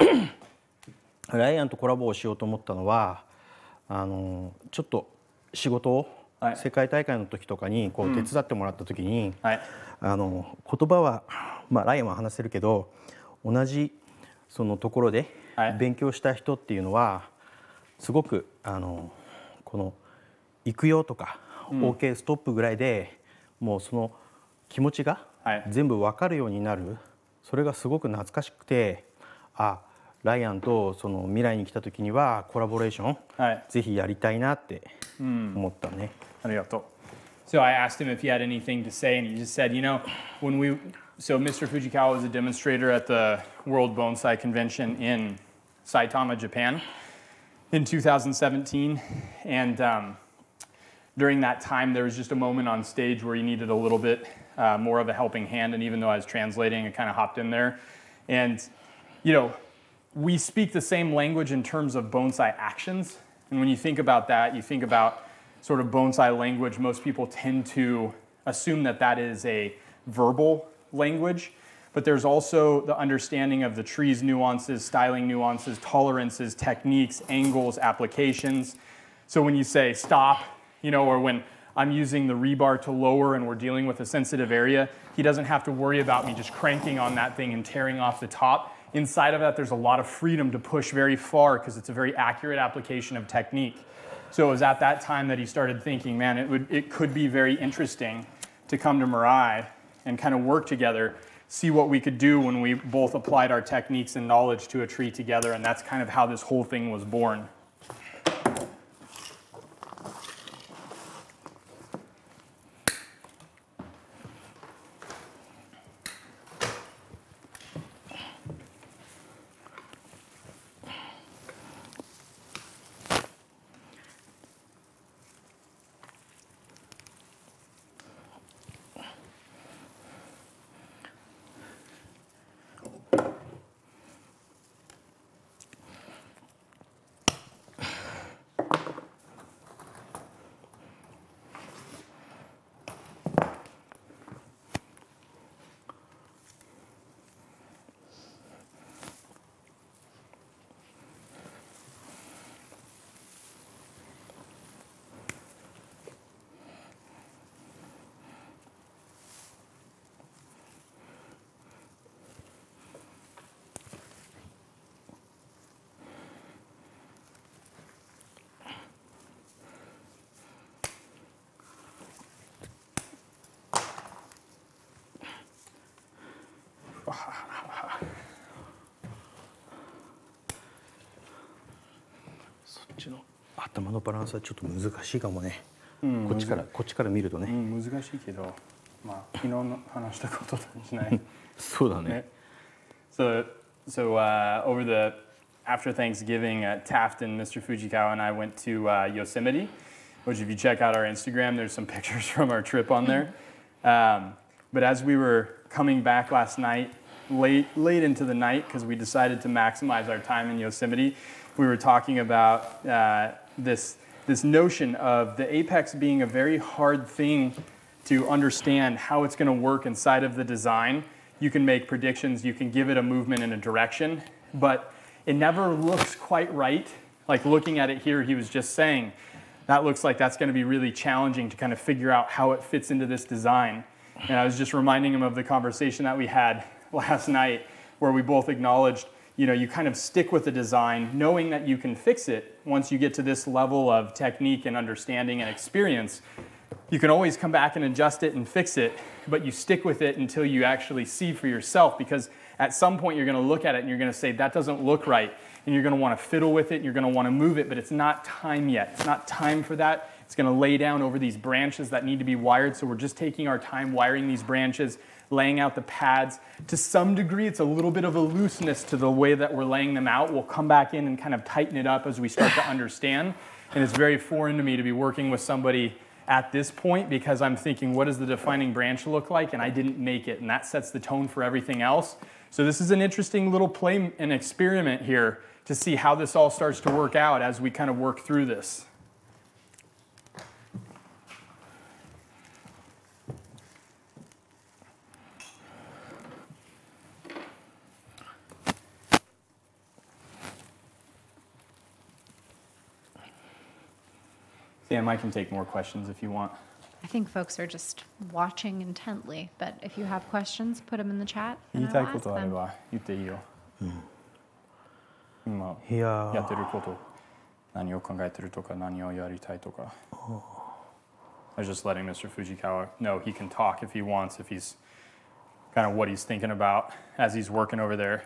(coughs) ライアンとコラボをしようと思ったのはあのちょっと仕事を、はい世界大会の時とかにこう手伝ってもらった時に、はい。あの言葉は、まあ、ライアンは話せるけど同じそのところではい勉強した人っていうのはすごくあのこの「行くよ」とか「OK ストップ」ぐらいでもうその気持ちがはい全部分かるようになるそれがすごく懐かしくてあライアンとその未来に来た時にはコラボレーション、はいぜひやりたいなって思ったね。Arigato. So I asked him if he had anything to say, and he just said, you know, when we, so Mr. Fujikawa was a demonstrator at the World Bonsai Convention in Saitama, Japan in 2017. And um, during that time, there was just a moment on stage where he needed a little bit uh, more of a helping hand. And even though I was translating, I kind of hopped in there. And, you know, we speak the same language in terms of bonsai actions. And when you think about that, you think about sort of bonsai language, most people tend to assume that that is a verbal language. But there's also the understanding of the tree's nuances, styling nuances, tolerances, techniques, angles, applications. So when you say stop, you know, or when I'm using the rebar to lower and we're dealing with a sensitive area, he doesn't have to worry about me just cranking on that thing and tearing off the top. Inside of that, there's a lot of freedom to push very far because it's a very accurate application of technique. So it was at that time that he started thinking, man, it, would, it could be very interesting to come to Mirai and kind of work together, see what we could do when we both applied our techniques and knowledge to a tree together. And that's kind of how this whole thing was born. そっちの頭のバランスはちょっと難しいかもね、こっちからこっちから見るとね、うん、難しいけど、まあ、昨日の話したこととしない。そうだね So, so uh, over the after Thanksgiving, uh, Taft and Mr. Fujikawa and I went to uh, Yosemite, which if you check out our Instagram, there's some pictures from our trip on there. Um, but as we were coming back last night, late late into the night, because we decided to maximize our time in Yosemite, we were talking about uh, this this notion of the apex being a very hard thing to understand how it's going to work inside of the design. You can make predictions, you can give it a movement in a direction, but it never looks quite right. Like looking at it here, he was just saying, that looks like that's going to be really challenging to kind of figure out how it fits into this design. And I was just reminding him of the conversation that we had (laughs) last night where we both acknowledged, you know, you kind of stick with the design knowing that you can fix it once you get to this level of technique and understanding and experience. You can always come back and adjust it and fix it, but you stick with it until you actually see for yourself because at some point you're going to look at it and you're going to say that doesn't look right and you're going to want to fiddle with it and you're going to want to move it, but it's not time yet. It's not time for that. It's going to lay down over these branches that need to be wired, so we're just taking our time wiring these branches, laying out the pads. To some degree, it's a little bit of a looseness to the way that we're laying them out. We'll come back in and kind of tighten it up as we start to understand. And it's very foreign to me to be working with somebody at this point because I'm thinking, what does the defining branch look like? And I didn't make it, and that sets the tone for everything else. So this is an interesting little play and experiment here to see how this all starts to work out as we kind of work through this. 'Sam, I can take more questions if you want. I think folks are just watching intently, but if you have questions, put them in the chat. 言 and いたい I'll こ ask とあれ them. ば言っていいよ。今いやーやってること、何を考えてるとか、何をやりたいとか。I was just letting Mr. Fujikawa know he can talk if he wants, if he's kind of what he's thinking about as he's working over there.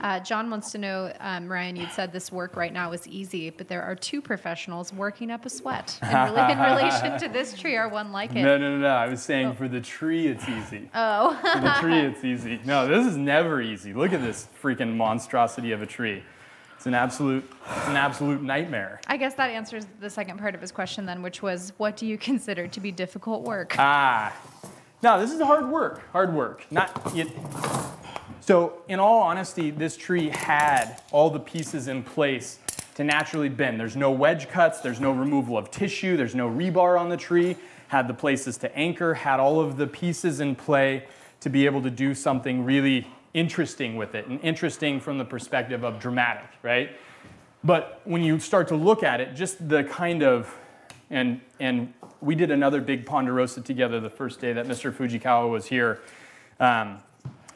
Uh, John wants to know, um, Ryan, you'd said this work right now is easy, but there are two professionals working up a sweat. And really (laughs) in relation to this tree or one like it. No, no, no, no. I was saying for the tree, it's easy. (laughs) Oh, For the tree, it's easy. No, this is never easy. Look at this freaking monstrosity of a tree. It's an absolute, it's an absolute nightmare. I guess that answers the second part of his question then, which was, what do you consider to be difficult work? Ah, no, this is hard work. Hard work. Not it. So, in all honesty, this tree had all the pieces in place to naturally bend. There's no wedge cuts. There's no removal of tissue. There's no rebar on the tree. Had the places to anchor. Had all of the pieces in play to be able to do something really interesting with it, and interesting from the perspective of dramatic, right? But when you start to look at it, just the kind of, and, and we did another big Ponderosa together the first day that Mr. Fujikawa was here. Um,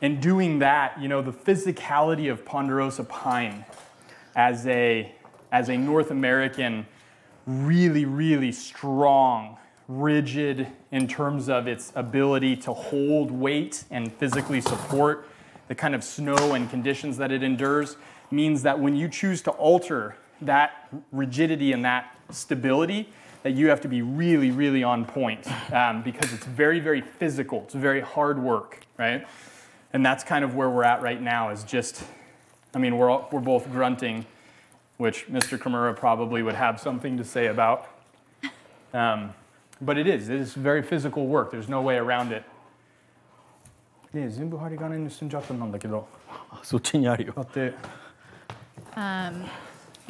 and doing that, you know, the physicality of Ponderosa pine as a, as a North American, really, really strong, rigid in terms of its ability to hold weight and physically support the kind of snow and conditions that it endures, means that when you choose to alter that rigidity and that stability, that you have to be really, really on point um, because it's very, very physical. It's very hard work, right? And that's kind of where we're at right now is just, I mean, we're, all, we're both grunting, which Mr. Kimura probably would have something to say about. Um, but it is, it is very physical work. There's no way around it. ねえ全部針金に盗んじゃったんだけどあそっちにあるよだって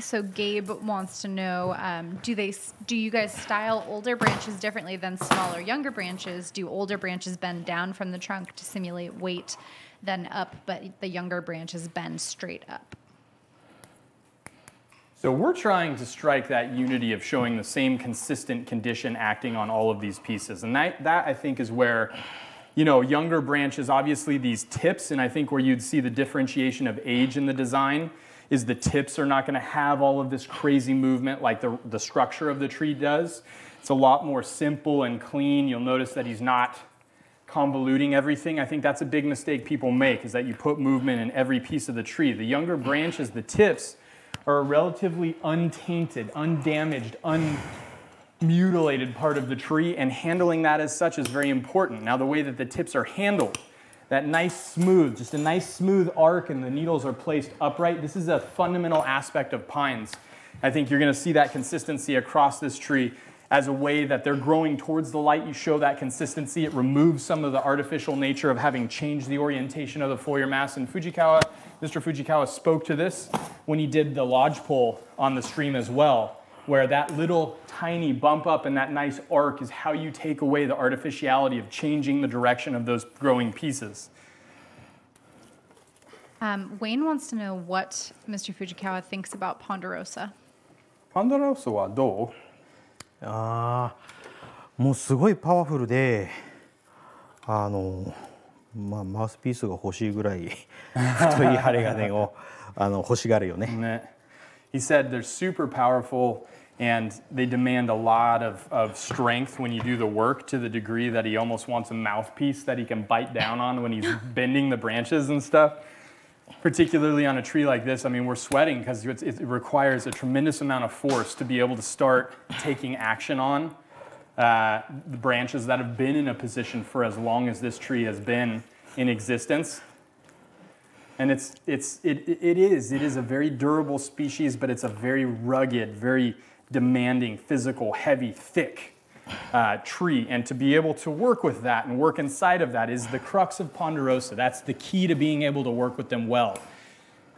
so Gabe wants to know, um, do they do you guys style older branches differently than smaller younger branches? Do older branches bend down from the trunk to simulate weight, then up, but the younger branches bend straight up? So we're trying to strike that unity of showing the same consistent condition acting on all of these pieces. And that, that I think is where, you know, younger branches, obviously these tips, and I think where you'd see the differentiation of age in the design is the tips are not going to have all of this crazy movement like the, the structure of the tree does. It's a lot more simple and clean. You'll notice that he's not convoluting everything. I think that's a big mistake people make is that you put movement in every piece of the tree. The younger branches, the tips, are a relatively untainted, undamaged, unmutilated part of the tree, and handling that as such is very important. Now, the way that the tips are handled, that nice smooth, just a nice smooth arc, and the needles are placed upright, this is a fundamental aspect of pines. I think you're going to see that consistency across this tree as a way that they're growing towards the light. You show that consistency. It removes some of the artificial nature of having changed the orientation of the foliar mass. And Fujikawa, Mr. Fujikawa spoke to this when he did the lodgepole on the stream as well, where that little tiny bump up and that nice arc is how you take away the artificiality of changing the direction of those growing pieces. Um, Wayne wants to know what Mr. Fujikawa thinks about Ponderosa. パンドラウソはどあーもうすごいパワフルであの、まあ、マウスピースが欲しいぐらい太い針金をあの欲しがるよね。うね (laughs) (laughs) He said they're super powerful and they demand a lot of, of strength when you do the work to the degree that he almost wants a mouthpiece that he can bite down on when he's (laughs) bending the branches and stuff. Particularly on a tree like this, I mean, we're sweating because it requires a tremendous amount of force to be able to start taking action on uh, the branches that have been in a position for as long as this tree has been in existence. And it's, it's, it, it is, it is a very durable species, but it's a very rugged, very demanding, physical, heavy, thick uh, tree. And to be able to work with that and work inside of that is the crux of Ponderosa. That's the key to being able to work with them well.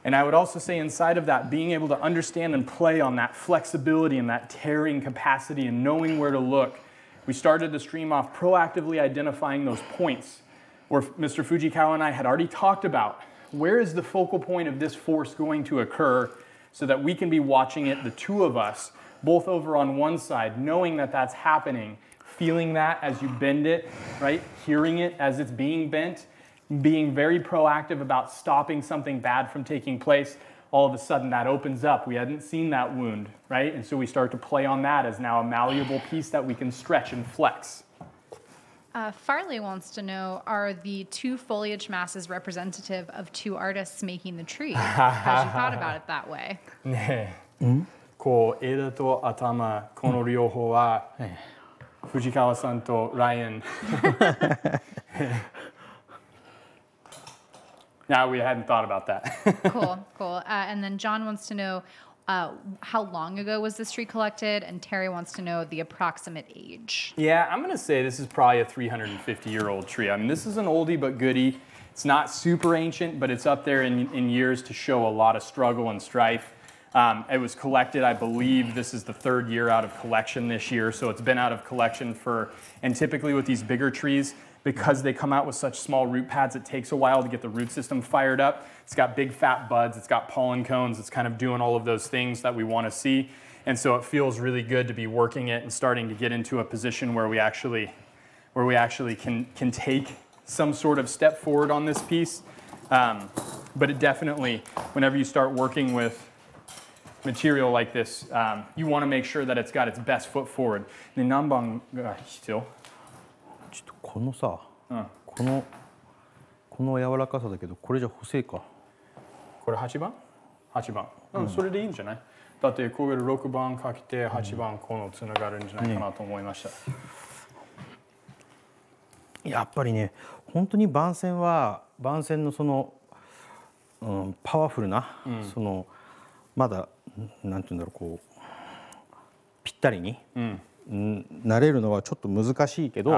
And I would also say inside of that, being able to understand and play on that flexibility and that tearing capacity and knowing where to look. We started the stream off proactively identifying those points where Mr. Fujikawa and I had already talked about where is the focal point of this force going to occur so that we can be watching it, the two of us, both over on one side, knowing that that's happening, feeling that as you bend it, right? Hearing it as it's being bent, being very proactive about stopping something bad from taking place. All of a sudden, that opens up. We hadn't seen that wound, right? And so we start to play on that as now a malleable piece that we can stretch and flex. Uh, Farley wants to know Are the two foliage masses representative of two artists making the tree? Has you thought about it that way? ねえ、(laughs) こう枝と頭この両方は、藤川さんとライアン Now we (laughs) hadn't thought about that. (laughs) cool, cool. Uh, and then John wants to know uh, how long ago was this tree collected? And Terry wants to know the approximate age. Yeah, I'm going to say this is probably a 350 year old tree. I mean, this is an oldie but goodie. It's not super ancient, but it's up there in, in years to show a lot of struggle and strife. Um, it was collected, I believe this is the third year out of collection this year, so it's been out of collection for, and typically with these bigger trees, because they come out with such small root pads, it takes a while to get the root system fired up. It's got big fat buds, it's got pollen cones, it's kind of doing all of those things that we want to see. And so it feels really good to be working it and starting to get into a position where we actually, where we actually can, can take some sort of step forward on this piece. Um, but it definitely, whenever you start working with material like this, um, you want to make sure that it's got its best foot forward. で何番が必要ちょっとこのさ、このこの柔らかさだけどこれじゃ細いか。これ8番 ?8 番。うん、それでいいんじゃない？だってこういう6番かけて8番このつながるんじゃないかなと思いました。やっぱりね本当に番線は番線のその、うん、パワフルな、そのまだなんて言うんだろうこうぴったりに、うん、なれるのはちょっと難しいけど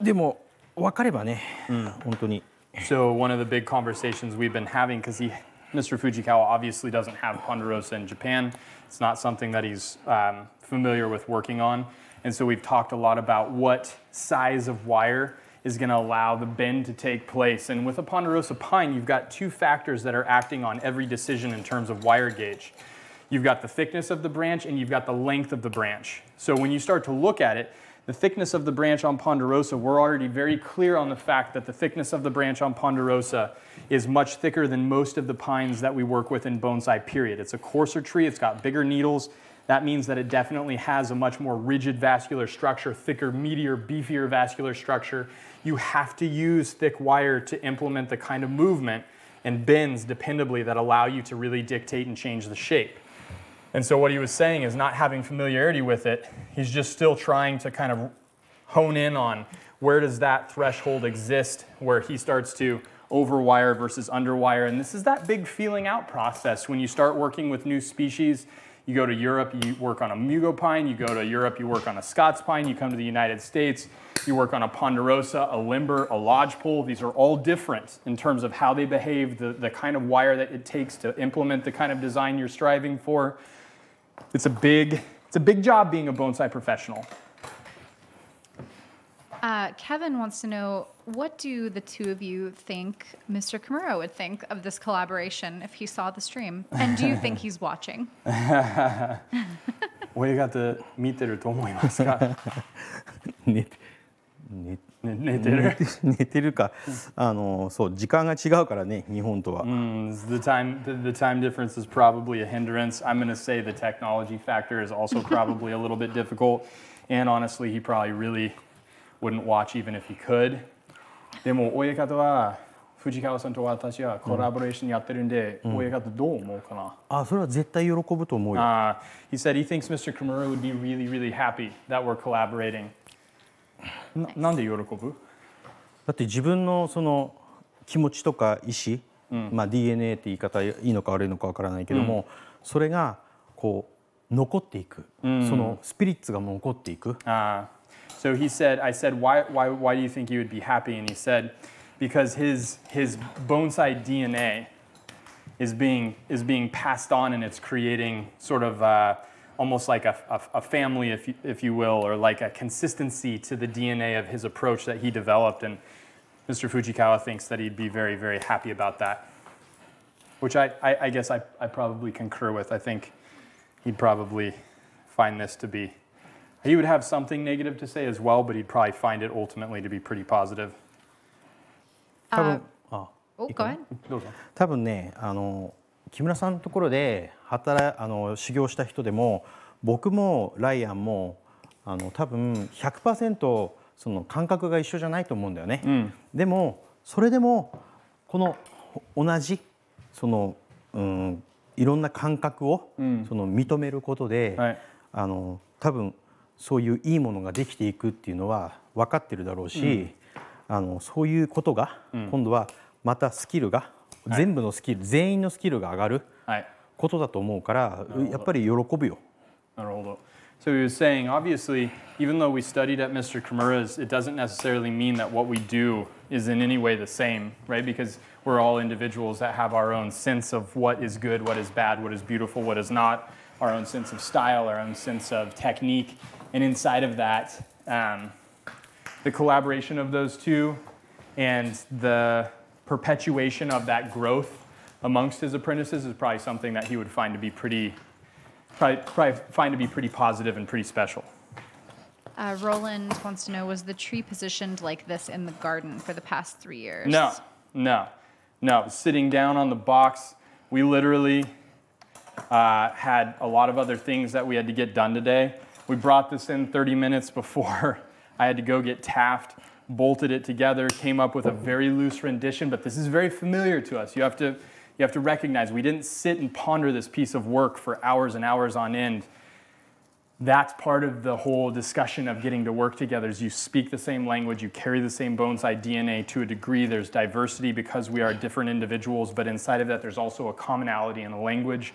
でも分かればね、本当に。So one of the big conversations we've been having, because he, Mr. Fujikawa obviously doesn't have Ponderosa in Japan. It's not something that he's um, familiar with working on. And so we've talked a lot about what size of wire is going to allow the bend to take place. And with a Ponderosa pine, you've got two factors that are acting on every decision in terms of wire gauge. You've got the thickness of the branch and you've got the length of the branch. So when you start to look at it, the thickness of the branch on Ponderosa, we're already very clear on the fact that the thickness of the branch on Ponderosa is much thicker than most of the pines that we work with in bonsai period. It's a coarser tree, it's got bigger needles, that means that it definitely has a much more rigid vascular structure, thicker, meatier, beefier vascular structure. You have to use thick wire to implement the kind of movement and bends dependably that allow you to really dictate and change the shape. And so what he was saying is not having familiarity with it, he's just still trying to kind of hone in on where does that threshold exist where he starts to overwire versus underwire. And this is that big feeling out process when you start working with new species. You go to Europe, you work on a Mugo pine. You go to Europe, you work on a Scots pine. You come to the United States, you work on a ponderosa, a limber, a lodgepole. These are all different in terms of how they behave, the, the kind of wire that it takes to implement the kind of design you're striving for. It's a big, it's a big job being a bonsai professional. Uh, Kevin wants to know what do the two of you think Mr. Kimura would think of this collaboration if he saw the stream? And do you think he's watching? 親方見てると思いますか寝て寝ね寝てる寝てるか、あのそう時間が違うからね日本とは、 Mm, the time the, the time difference is probably a hindrance. I'm going to say the technology factor is also probably a little bit difficult. And honestly, he probably really wouldn't watch even if he could. でも親方は藤川さんと私はコラボレーションやってるんで、親方どう思うかな？あそれは絶対喜ぶと思うよ、Uh, he said he thinks Mr. Kimura would be really, really happy that we're collaborating. ななんで喜ぶ？だって自分のその気持ちとか意思、まあ、DNA って言い方いいのか悪いのかわからないけども、それがこう残っていく、そのスピリッツが残っていく、Uh, so he said, I said, why, why, why do you think he would be happy? And he said, because his, his bonsai DNA is being, is being passed on and it's creating sort of uh, almost like a, a, a family, if you, if you will, or like a consistency to the DNA of his approach that he developed. And Mr. Fujikawa thinks that he'd be very, very happy about that, which I, I, I guess I, I probably concur with. I think he'd probably find this to be he would have something negative to say as well, but he'd probably find it ultimately to be pretty positive. 多分、あ Oh, go ahead. どうぞ多分ねあの木村さんのところで働あの修行した人でも僕もライアンもあの多分100%その感覚が一緒じゃないと思うんだよね。でもそれでもこの同じその、うん、いろんな感覚を、その認めることで、はいあの多分そういういいものができていくっていうのは分かってるだろうし、あのそういうことが、今度はまたスキルが、全部のスキル全員のスキルが上がるはいことだと思うからやっぱり喜ぶよ。なるほど So he was saying, obviously, even though we studied at Mr. Kimura's, it doesn't necessarily mean that what we do is in any way the same, right? Because we're all individuals that have our own sense of what is good, what is bad, what is beautiful, what is not, our own sense of style, our own sense of technique. And inside of that, um, the collaboration of those two and the perpetuation of that growth amongst his apprentices is probably something that he would find to be pretty, probably, probably find to be pretty positive and pretty special. Uh, Roland wants to know Was the tree positioned like this in the garden for the past three years? No, no, no. Sitting down on the box, we literally uh, had a lot of other things that we had to get done today. We brought this in 30 minutes before (laughs) I had to go get Taft, bolted it together, came up with a very loose rendition, but this is very familiar to us. You have to, you have to recognize we didn't sit and ponder this piece of work for hours and hours on end. that's part of the whole discussion of getting to work together is you speak the same language you carry the same bonsai dna to a degree there's diversity because we are different individuals but inside of that there's also a commonality in the language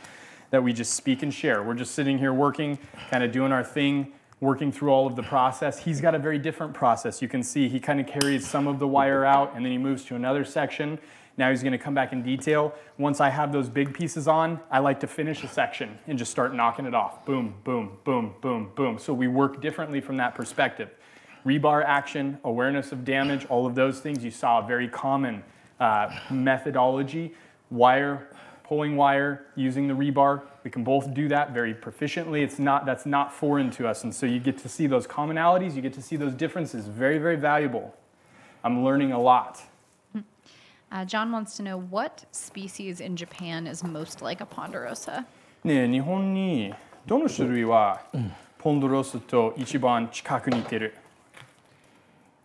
that we just speak and share we're just sitting here working kind of doing our thing working through all of the process he's got a very different process you can see he kind of carries some of the wire out and then he moves to another section now he's going to come back in detail. Once I have those big pieces on, I like to finish a section and just start knocking it off. Boom, boom, boom, boom, boom. So we work differently from that perspective. Rebar action, awareness of damage, all of those things, you saw a very common uh, methodology. Wire, pulling wire, using the rebar. We can both do that very proficiently. It's not, that's not foreign to us. And so you get to see those commonalities, you get to see those differences. Very, very valuable. I'm learning a lot. Uh, John wants to know what species in Japan is most like a ponderosa. ねえ日本に どの種類はポンドロスと一番近く似てる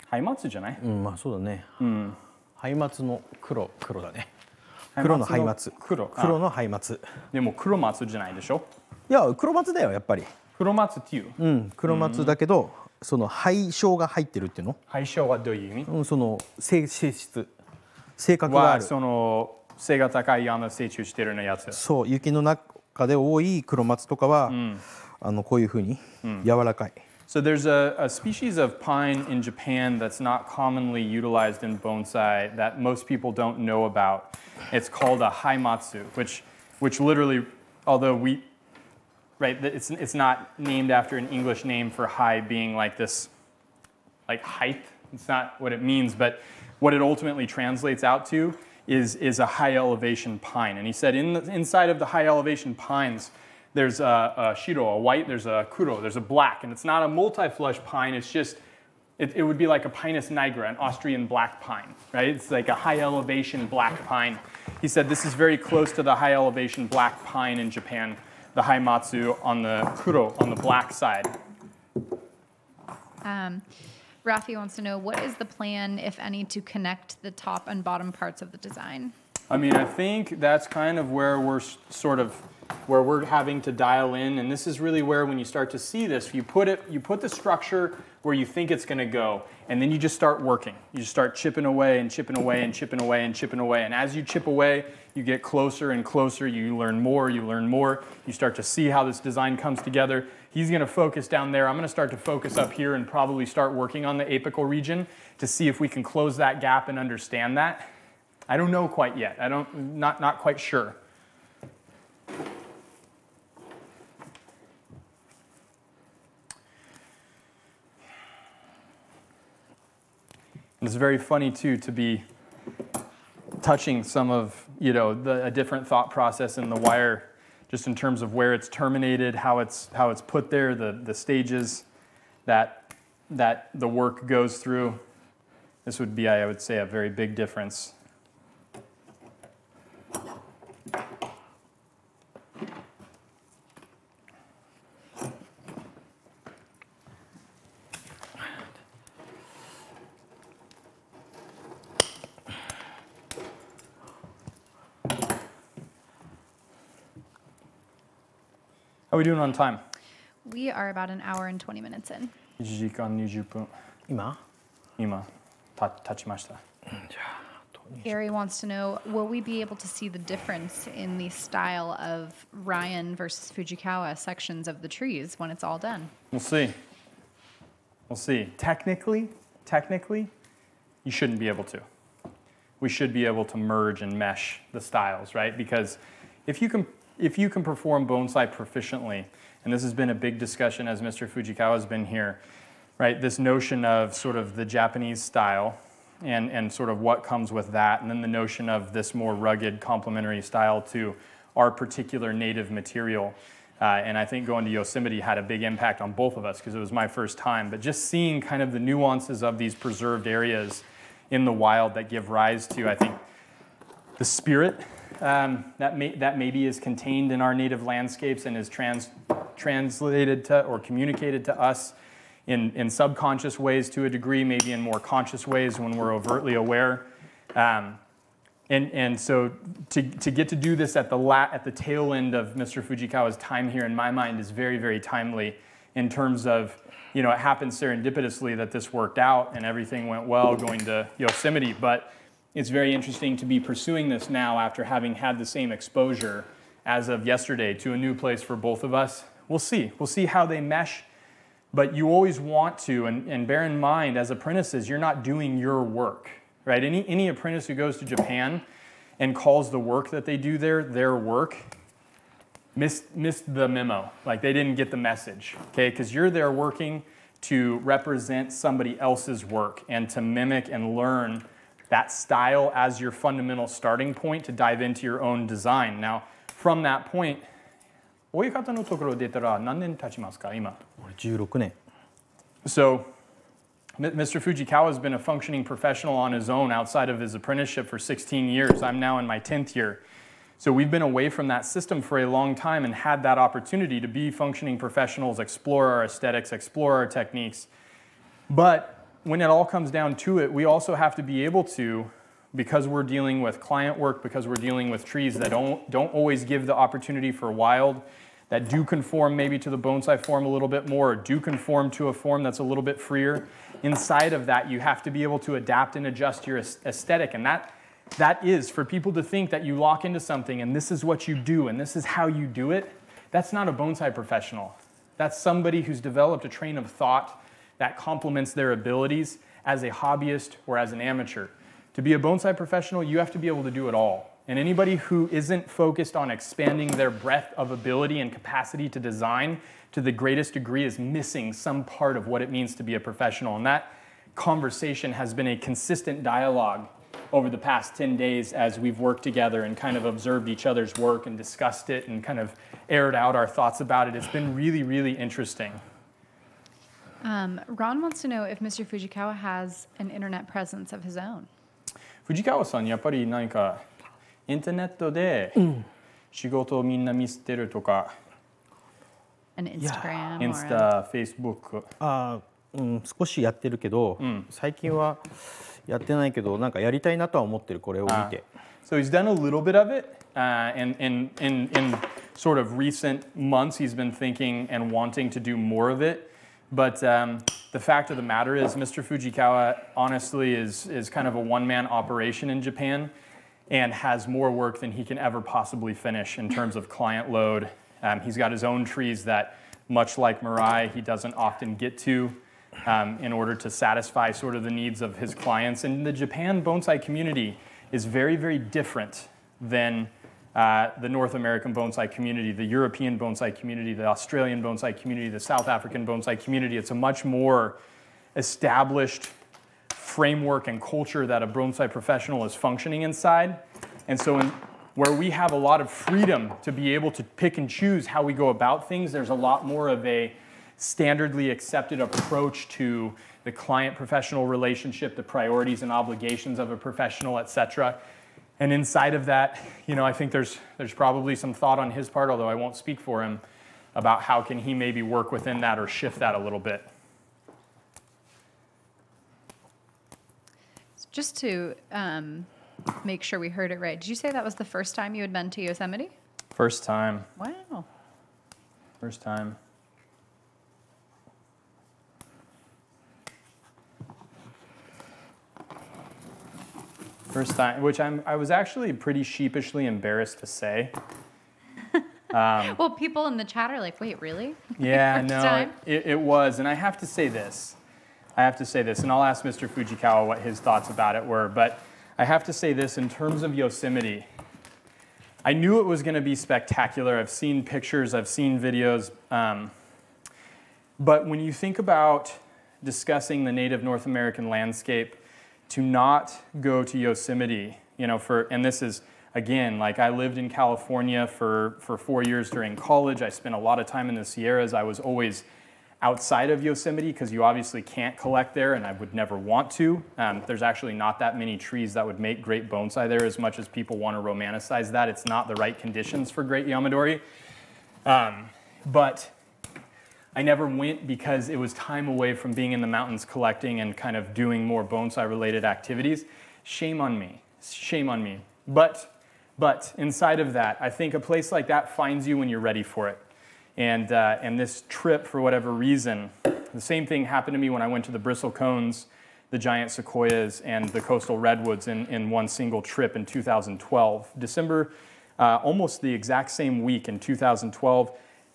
ハイマツじゃない、うんまあそうだねうん灰松の黒黒だね 黒の灰松黒。黒の灰松でも黒松じゃないでしょ？いや黒松だよやっぱり。黒松っていう？うん黒松だけど、その灰性が入ってるっていうの、相性はどういう意味？うん、その性性質。性格がある。はその背が高い山成長してるのやつ。そう雪の中で多い黒松とかは、あのこういうふうに柔らかい、So there's a, a species of pine in Japan that's not commonly utilized in bonsai that most people don't know about. It's called a haimatsu, which, which literally, although we, right, it's, it's not named after an English name for high being like this, like height. It's not what it means, but what it ultimately translates out to is, is a high elevation pine. And he said in the, inside of the high elevation pines, there's a, a shiro, a white, there's a kuro, there's a black, and it's not a multi-flush pine, it's just, it, it would be like a Pinus nigra, an Austrian black pine, right? It's like a high elevation black pine. He said this is very close to the high elevation black pine in Japan, the Haimatsu on the kuro, on the black side. Um, Rafi wants to know what is the plan, if any, to connect the top and bottom parts of the design? I mean, I think that's kind of where we're sort of where we're having to dial in, and this is really where when you start to see this, you put it, you put the structure where you think it's going to go, and then you just start working. You start chipping away and chipping away and chipping away and chipping away, and as you chip away, you get closer and closer. You learn more. You learn more. You start to see how this design comes together. He's going to focus down there. I'm going to start to focus up here and probably start working on the apical region to see if we can close that gap and understand that. I don't know quite yet. I don't not not quite sure. And it's very funny too to be touching some of you know the, a different thought process in the wire, just in terms of where it's terminated, how it's how it's put there, the the stages that that the work goes through. This would be, I would say, a very big difference. How are we doing on time? We are about an hour and 20 minutes in. 1時間20分今今た経ちました。 Gary wants to know Will we be able to see the difference in the style of Ryan versus Fujikawa sections of the trees when it's all done? We'll see. We'll see. Technically, technically, you shouldn't be able to. We should be able to merge and mesh the styles, right? Because if you can if you can perform bonsai proficiently, and this has been a big discussion as Mr. Fujikawa has been here, right? This notion of sort of the Japanese style and, and sort of what comes with that, and then the notion of this more rugged complementary style to our particular native material. Uh, and I think going to Yosemite had a big impact on both of us because it was my first time. But just seeing kind of the nuances of these preserved areas in the wild that give rise to, I think, the spirit um, that, may, that maybe is contained in our native landscapes and is trans, translated to or communicated to us in, in subconscious ways to a degree, maybe in more conscious ways when we're overtly aware. Um, and, and so to, to get to do this at the, la- at the tail end of Mr. Fujikawa's time here, in my mind, is very, very timely in terms of, you know, it happened serendipitously that this worked out and everything went well going to Yosemite. But it's very interesting to be pursuing this now after having had the same exposure as of yesterday to a new place for both of us. We'll see. We'll see how they mesh. But you always want to, and, and bear in mind, as apprentices, you're not doing your work, right? Any, any apprentice who goes to Japan and calls the work that they do there their work missed, missed the memo. Like they didn't get the message, okay? Because you're there working to represent somebody else's work and to mimic and learn that style as your fundamental starting point to dive into your own design. Now, from that point, 追い方のところで言ったら何年経ちますか今俺16年 So, M- Mr. Fujikawa has been a functioning professional on his own outside of his apprenticeship for 16 years. I'm now in my 10th year. So we've been away from that system for a long time and had that opportunity to be functioning professionals, explore our aesthetics, explore our techniques. But when it all comes down to it, we also have to be able to, because we're dealing with client work, because we're dealing with trees that don't, don't always give the opportunity for wild, that do conform maybe to the bonsai form a little bit more, or do conform to a form that's a little bit freer. Inside of that, you have to be able to adapt and adjust your aesthetic. And that, that is for people to think that you lock into something and this is what you do and this is how you do it. That's not a bonsai professional. That's somebody who's developed a train of thought that complements their abilities as a hobbyist or as an amateur. To be a bonsai professional, you have to be able to do it all. And anybody who isn't focused on expanding their breadth of ability and capacity to design to the greatest degree is missing some part of what it means to be a professional. And that conversation has been a consistent dialogue over the past 10 days as we've worked together and kind of observed each other's work and discussed it and kind of aired out our thoughts about it. It's been really, really interesting. Um, Ron wants to know if Mr. Fujikawa has an internet presence of his own. 藤川さんやっぱり何かインターネットで仕事をみんな見捨てるとか、An Instagram イン or ス a, タ、フェイスブック。あー、うん、少しやってるけど、ん最近はやってないけどなんかやりたいなとは思ってるこれを見て So he's done a little bit of it, uh, and in, in, in sort of recent months, he's been thinking and wanting to do more of it. But um, the fact of the matter is, Mr. Fujikawa honestly is, is kind of a one man operation in Japan and has more work than he can ever possibly finish in terms of client load. Um, he's got his own trees that, much like Mirai, he doesn't often get to um, in order to satisfy sort of the needs of his clients. And the Japan bonsai community is very, very different than uh, the North American bonsai community, the European bonsai community, the Australian bonsai community, the South African bonsai community. It's a much more established framework and culture that a bonsai professional is functioning inside. And so, in, where we have a lot of freedom to be able to pick and choose how we go about things, there's a lot more of a standardly accepted approach to the client professional relationship, the priorities and obligations of a professional, et cetera. And inside of that, you know, I think there's, there's probably some thought on his part, although I won't speak for him, about how can he maybe work within that or shift that a little bit. just to um, make sure we heard it right, did you say that was the first time you had been to Yosemite? First time, Wow. first time. First time, which I'm, I was actually pretty sheepishly embarrassed to say. (laughs) Well, people in the chat are like, wait, really? (laughs) Yeah, no, it, it was. And I have to say this. I have to say this, and I'll ask Mr. Fujikawa what his thoughts about it were. But I have to say this in terms of Yosemite. I knew it was going to be spectacular. I've seen pictures, I've seen videos. Um, but when you think about discussing the native North American landscape, to not go to Yosemite, you know, for, and this is, again, like I lived in California for, for four years during college. I spent a lot of time in the Sierras. I was always outside of Yosemite because you obviously can't collect there, and I would never want to. Um, there's actually not that many trees that would make great bonsai there as much as people want to romanticize that. It's not the right conditions for great Yamadori. Um, but I never went because it was time away from being in the mountains collecting and kind of doing more bonsai related activities. Shame on me. Shame on me. But, but inside of that, I think a place like that finds you when you're ready for it. And, uh, and this trip, for whatever reason, the same thing happened to me when I went to the bristle cones, the giant sequoias, and the coastal redwoods in, in one single trip in 2012. December, uh, almost the exact same week in 2012,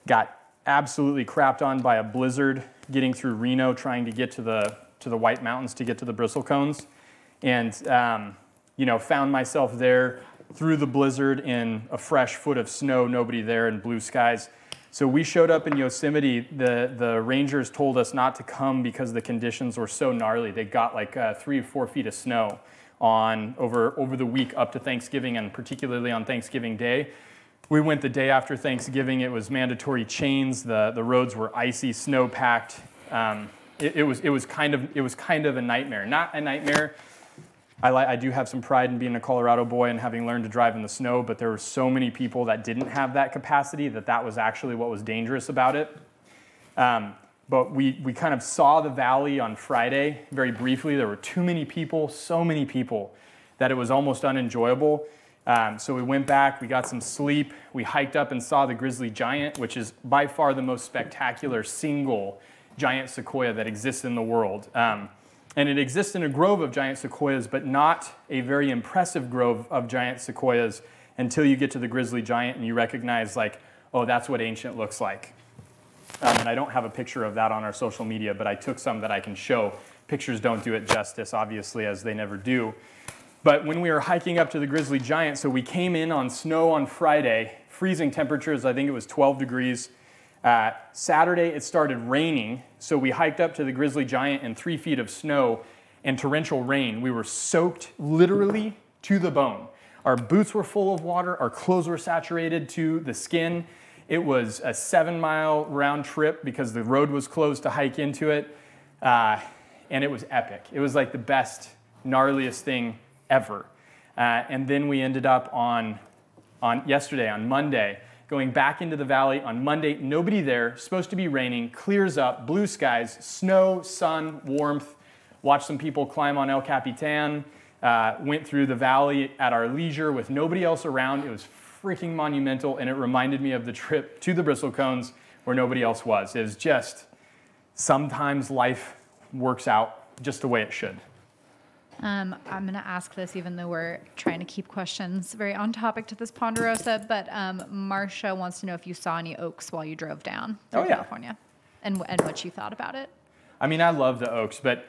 got absolutely crapped on by a blizzard getting through Reno trying to get to the, to the White Mountains to get to the bristle cones. And, um, you know, found myself there through the blizzard in a fresh foot of snow, nobody there, and blue skies. So we showed up in Yosemite. The, the rangers told us not to come because the conditions were so gnarly. They got like uh, three or four feet of snow on over, over the week up to Thanksgiving and particularly on Thanksgiving Day. We went the day after Thanksgiving. It was mandatory chains. The, the roads were icy, snow packed. Um, it, it, was, it, was kind of, it was kind of a nightmare. Not a nightmare I, li- I do have some pride in being a Colorado boy and having learned to drive in the snow, but there were so many people that didn't have that capacity that that was actually what was dangerous about it. Um, but we, we kind of saw the valley on Friday very briefly. There were too many people, so many people, that it was almost unenjoyable. Um, so we went back, we got some sleep, we hiked up and saw the grizzly giant, which is by far the most spectacular single giant sequoia that exists in the world. Um, and it exists in a grove of giant sequoias, but not a very impressive grove of giant sequoias until you get to the grizzly giant and you recognize, like, oh, that's what ancient looks like. Um, and I don't have a picture of that on our social media, but I took some that I can show. Pictures don't do it justice, obviously, as they never do. But when we were hiking up to the Grizzly Giant, so we came in on snow on Friday, freezing temperatures, I think it was 12 degrees. Uh, Saturday, it started raining, so we hiked up to the Grizzly Giant in three feet of snow and torrential rain. We were soaked literally to the bone. Our boots were full of water, our clothes were saturated to the skin. It was a seven mile round trip because the road was closed to hike into it. Uh, and it was epic. It was like the best, gnarliest thing ever. Uh, and then we ended up on, on yesterday, on Monday, going back into the valley on Monday. Nobody there, supposed to be raining, clears up, blue skies, snow, sun, warmth. Watched some people climb on El Capitan. Uh, went through the valley at our leisure with nobody else around. It was freaking monumental, and it reminded me of the trip to the Bristlecones where nobody else was. It was just sometimes life works out just the way it should. Um, I'm going to ask this, even though we're trying to keep questions very on topic to this Ponderosa. But um, Marcia wants to know if you saw any oaks while you drove down through Oh, yeah. California, and and what you thought about it. I mean, I love the Oaks, but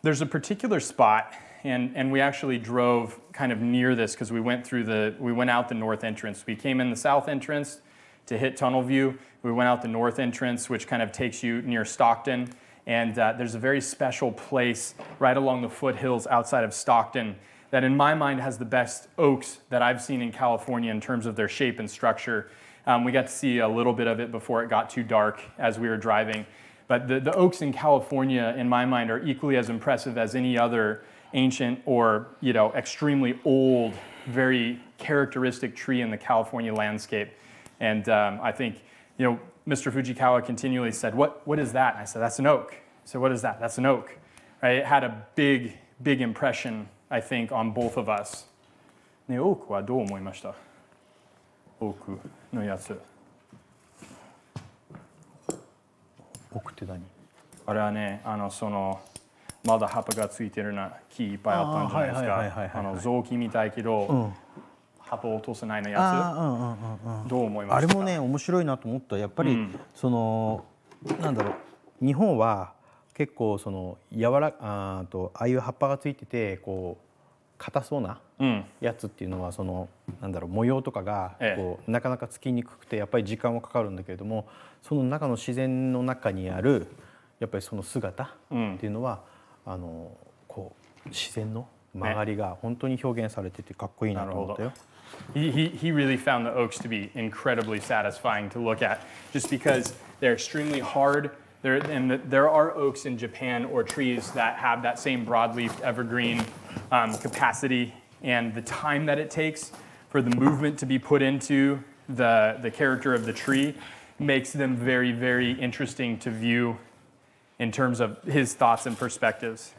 there's a particular spot, and, and we actually drove kind of near this because we went through the, we went out the north entrance. We came in the south entrance to hit Tunnel View. We went out the north entrance, which kind of takes you near Stockton. And uh, there's a very special place right along the foothills outside of Stockton that, in my mind, has the best oaks that I've seen in California in terms of their shape and structure. Um, we got to see a little bit of it before it got too dark as we were driving. But the, the oaks in California, in my mind, are equally as impressive as any other ancient or you know extremely old, very characteristic tree in the California landscape. And um, I think you know Mr. Fujikawa continually said, "What what is that?" And I said, "That's an oak." I said, "What is that?" That's an oak. Right? It had a big big impression, I think, on both of us. ね、オークはどう思いましたオークのやつ。奥って何あれはね、あのそのまだ葉っぱがついてるな木いっぱいあったんじゃないですあーはいはいはいはいか。はいあの臓器みたいけど、ん 葉っぱを落とせないのあやーうんうん。どう思いましたあれもね面白いなと思った。やっぱり、うん。そのなんだろう。日本は結構その柔らあーとああいう葉っぱがついててこう硬そうなうん。やつっていうのはそのなんだろう模様とかがええ。こうなかなかつきにくくてやっぱり時間はかかるんだけれどもその中の自然の中にあるやっぱりその姿っうん。ていうのは、あのこう自然の曲がりが本当に表現されててかっこいいなと思ったよ。He, he, he really found the oaks to be incredibly satisfying to look at just because they're extremely hard. There, and the, there are oaks in Japan or trees that have that same broadleaf evergreen um, capacity and the time that it takes for the movement to be put into the, the character of the tree makes them very, very interesting to view in terms of his thoughts and perspectives.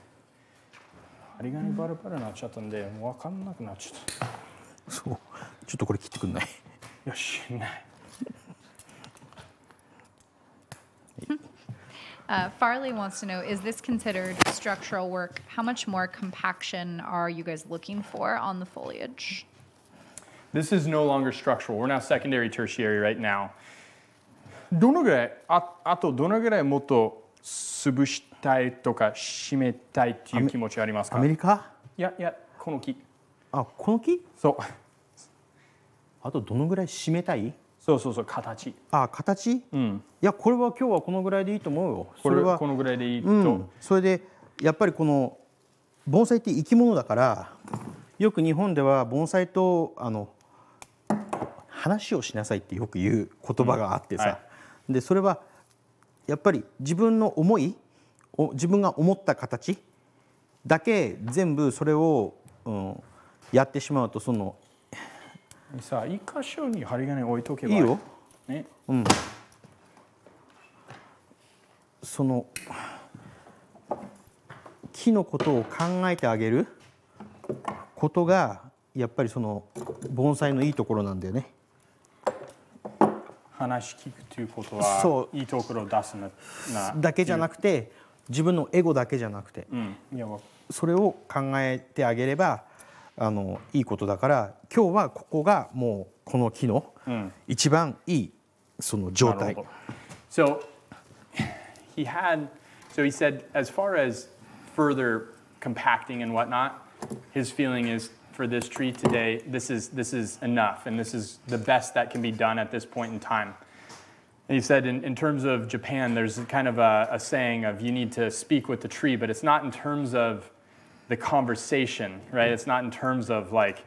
針金バラバラになっちゃったんで、もう分かんなくなっちゃった。 そうちょっとこれ切ってくんないよし、ない。Uh, Farley wants to know: Is this considered structural work? How much more compaction are you guys looking for on the foliage? This is no longer structural. We're now secondary, tertiary right now. どのぐらいああとどのぐらいもっと潰したいとか締めたいっていう気持ちありますかアメリカいやいやこの木あこの木？そう。あとどのぐらい締めたい？そうそうそう形。あ形？うん。いやこれは今日はこのぐらいでいいと思うよ。これはこのぐらいでいいと、うん、それでやっぱりこの盆栽って生き物だからよく日本では盆栽とあの話をしなさいってよく言う言葉があってさ、うん。はでそれはやっぱり自分の思いを自分が思った形だけ全部それを、うん、やってしまうとそのさあ一箇所に針金置いとけばいいよ。ね。その木のことを考えてあげることがやっぱりその盆栽のいいところなんだよね。話聞くということそはいいところを出すななだけじゃなくて自分のエゴだけじゃなくて。うん。それを考えてあげればあのいいことだから今日はここがもうこの木のうん一番いいその状態。 So he had, so he said, as far as further compacting and whatnot, his feeling is for this tree today, this is this is enough, and this is the best that can be done at this point in time. And he said, in, in terms of Japan, there's kind of a, a saying of you need to speak with the tree, but it's not in terms of the conversation, right? It's not in terms of like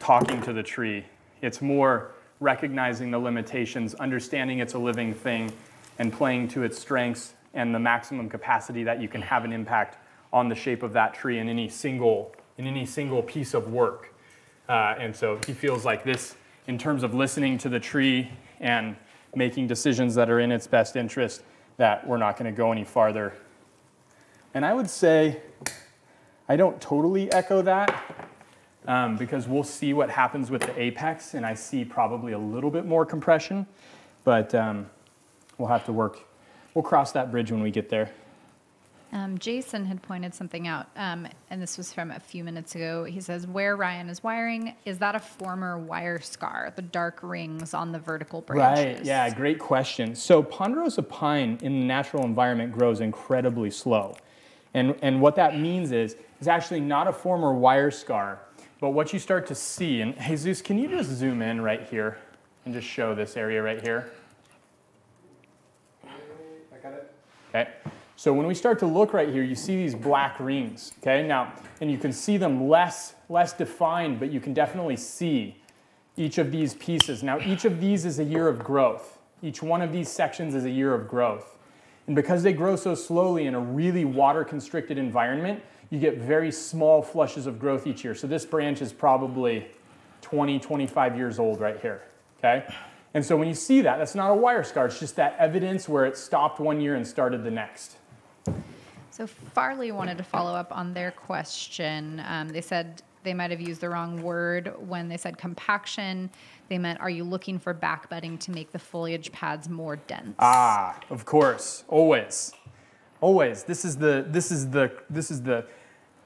talking to the tree. It's more recognizing the limitations, understanding it's a living thing, and playing to its strengths and the maximum capacity that you can have an impact on the shape of that tree in any single in any single piece of work. Uh, and so he feels like this, in terms of listening to the tree and making decisions that are in its best interest, that we're not going to go any farther. And I would say, I don't totally echo that um, because we'll see what happens with the apex, and I see probably a little bit more compression, but um, we'll have to work. We'll cross that bridge when we get there. Um, Jason had pointed something out, um, and this was from a few minutes ago. He says, Where Ryan is wiring, is that a former wire scar, the dark rings on the vertical branches? Right. Yeah. Great question. So ponderosa pine in the natural environment grows incredibly slow, and and what that means is it's actually not a former wire scar, but what you start to see. And Jesus, can you just zoom in right here and just show this area right here? Okay. So when we start to look right here, you see these black rings. Okay. Now, and you can see them less less defined, but you can definitely see each of these pieces. Now, each of these is a year of growth. Each one of these sections is a year of growth. And because they grow so slowly in a really water constricted environment, you get very small flushes of growth each year. So this branch is probably 20, 25 years old right here. Okay? And so when you see that, that's not a wire scar, it's just that evidence where it stopped one year and started the next. So Farley wanted to follow up on their question. Um, they said they might have used the wrong word when they said compaction. They meant, are you looking for backbudding to make the foliage pads more dense? Ah, of course, always, always. This is the this is the this is the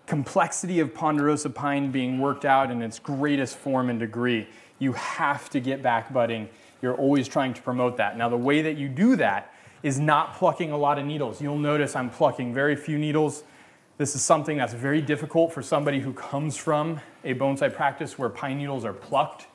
complexity of ponderosa pine being worked out in its greatest form and degree. You have to get back budding. You're always trying to promote that. Now, the way that you do that is not plucking a lot of needles. You'll notice I'm plucking very few needles. This is something that's very difficult for somebody who comes from a bonsai practice where pine needles are plucked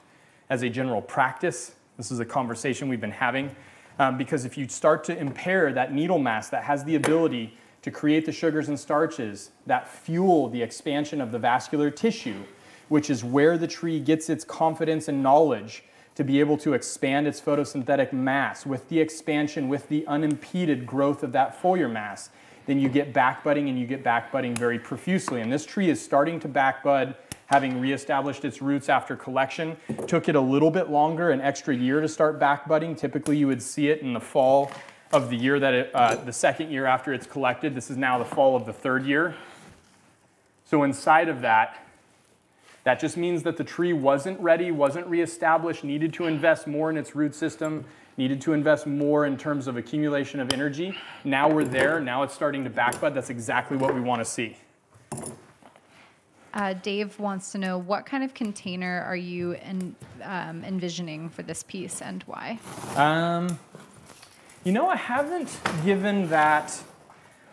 as a general practice. This is a conversation we've been having. Um, because if you start to impair that needle mass that has the ability to create the sugars and starches that fuel the expansion of the vascular tissue, which is where the tree gets its confidence and knowledge to be able to expand its photosynthetic mass with the expansion, with the unimpeded growth of that foliar mass, then you get backbudding and you get backbudding very profusely. And this tree is starting to backbud, having reestablished its roots after collection. Took it a little bit longer, an extra year to start back backbudding. Typically, you would see it in the fall of the year that it, uh, the second year after it's collected. This is now the fall of the third year. So inside of that, that just means that the tree wasn't ready, wasn't reestablished, needed to invest more in its root system, needed to invest more in terms of accumulation of energy. Now we're there, now it's starting to backbud. That's exactly what we want to see. Uh, Dave wants to know what kind of container are you en- um, envisioning for this piece and why? Um, you know, I haven't given that.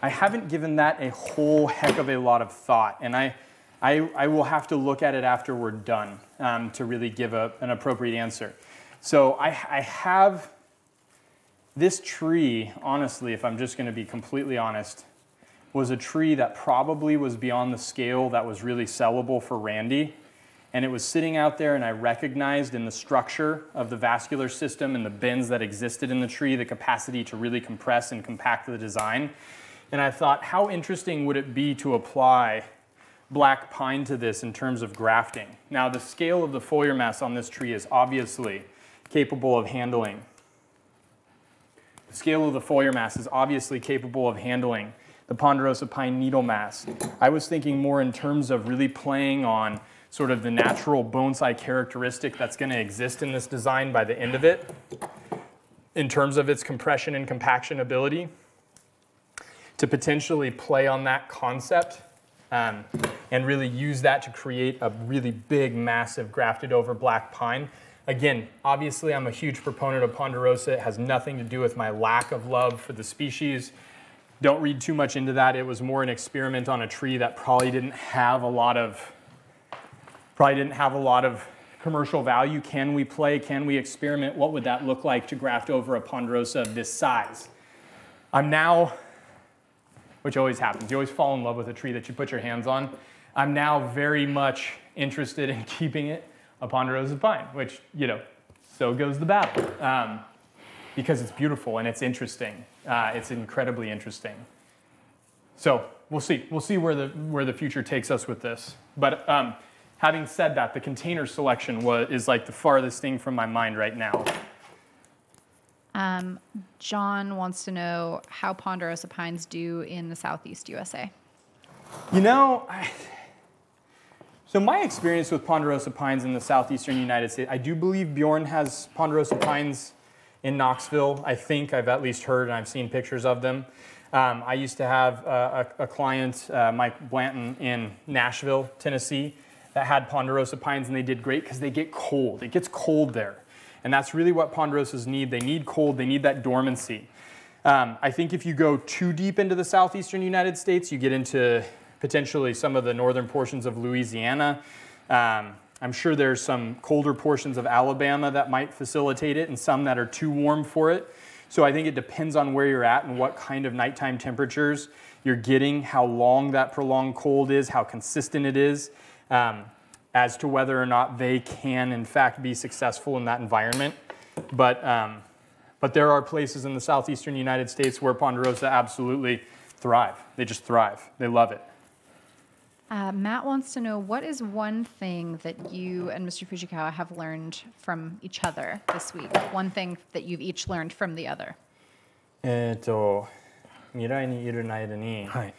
I haven't given that a whole heck of a lot of thought, and I, I, I will have to look at it after we're done um, to really give a, an appropriate answer. So I, I have this tree. Honestly, if I'm just going to be completely honest, was a tree that probably was beyond the scale that was really sellable for Randy. And it was sitting out there, and I recognized in the structure of the vascular system and the bends that existed in the tree the capacity to really compress and compact the design. And I thought, how interesting would it be to apply black pine to this in terms of grafting. Now, the scale of the foliar mass on this tree is obviously capable of handling. The scale of the foliar mass is obviously capable of handling the ponderosa pine needle mass. I was thinking more in terms of really playing on sort of the natural bonsai characteristic that's going to exist in this design by the end of it in terms of its compression and compaction ability to potentially play on that concept um, and really use that to create a really big, massive grafted over black pine. Again, obviously I'm a huge proponent of Ponderosa. It has nothing to do with my lack of love for the species. Don't read too much into that. It was more an experiment on a tree that probably didn't have a lot of probably didn't have a lot of commercial value. Can we play? Can we experiment? What would that look like to graft over a ponderosa of this size? I'm now, which always happens, you always fall in love with a tree that you put your hands on. I'm now very much interested in (laughs) keeping it a ponderosa pine, which, you know, so goes the battle. Um, because it's beautiful and it's interesting. Uh, it's incredibly interesting. So we'll see. We'll see where the, where the future takes us with this. But um, Having said that, the container selection was, is like the farthest thing from my mind right now. Um, John wants to know how ponderosa pines do in the southeast USA. You know, I, so my experience with ponderosa pines in the southeastern United States, I do believe Bjorn has ponderosa pines in Knoxville. I think I've at least heard and I've seen pictures of them. Um, I used to have a, a, a client, uh, Mike Blanton, in Nashville, Tennessee, that had ponderosa pines and they did great because they get cold. It gets cold there. And that's really what ponderosas need. They need cold, they need that dormancy. Um, I think if you go too deep into the southeastern United States, you get into potentially some of the northern portions of Louisiana. Um, I'm sure there's some colder portions of Alabama that might facilitate it and some that are too warm for it. So I think it depends on where you're at and what kind of nighttime temperatures you're getting, how long that prolonged cold is, how consistent it is um, as to whether or not they can, in fact, be successful in that environment. But, um, but there are places in the southeastern United States where Ponderosa absolutely thrive. They just thrive. They love it. Uh, Matt wants to know what is one thing that you and Mr. Fujikawa have learned from each other this week? One thing that you've each learned from the other. えっと未来にいる間に、はい、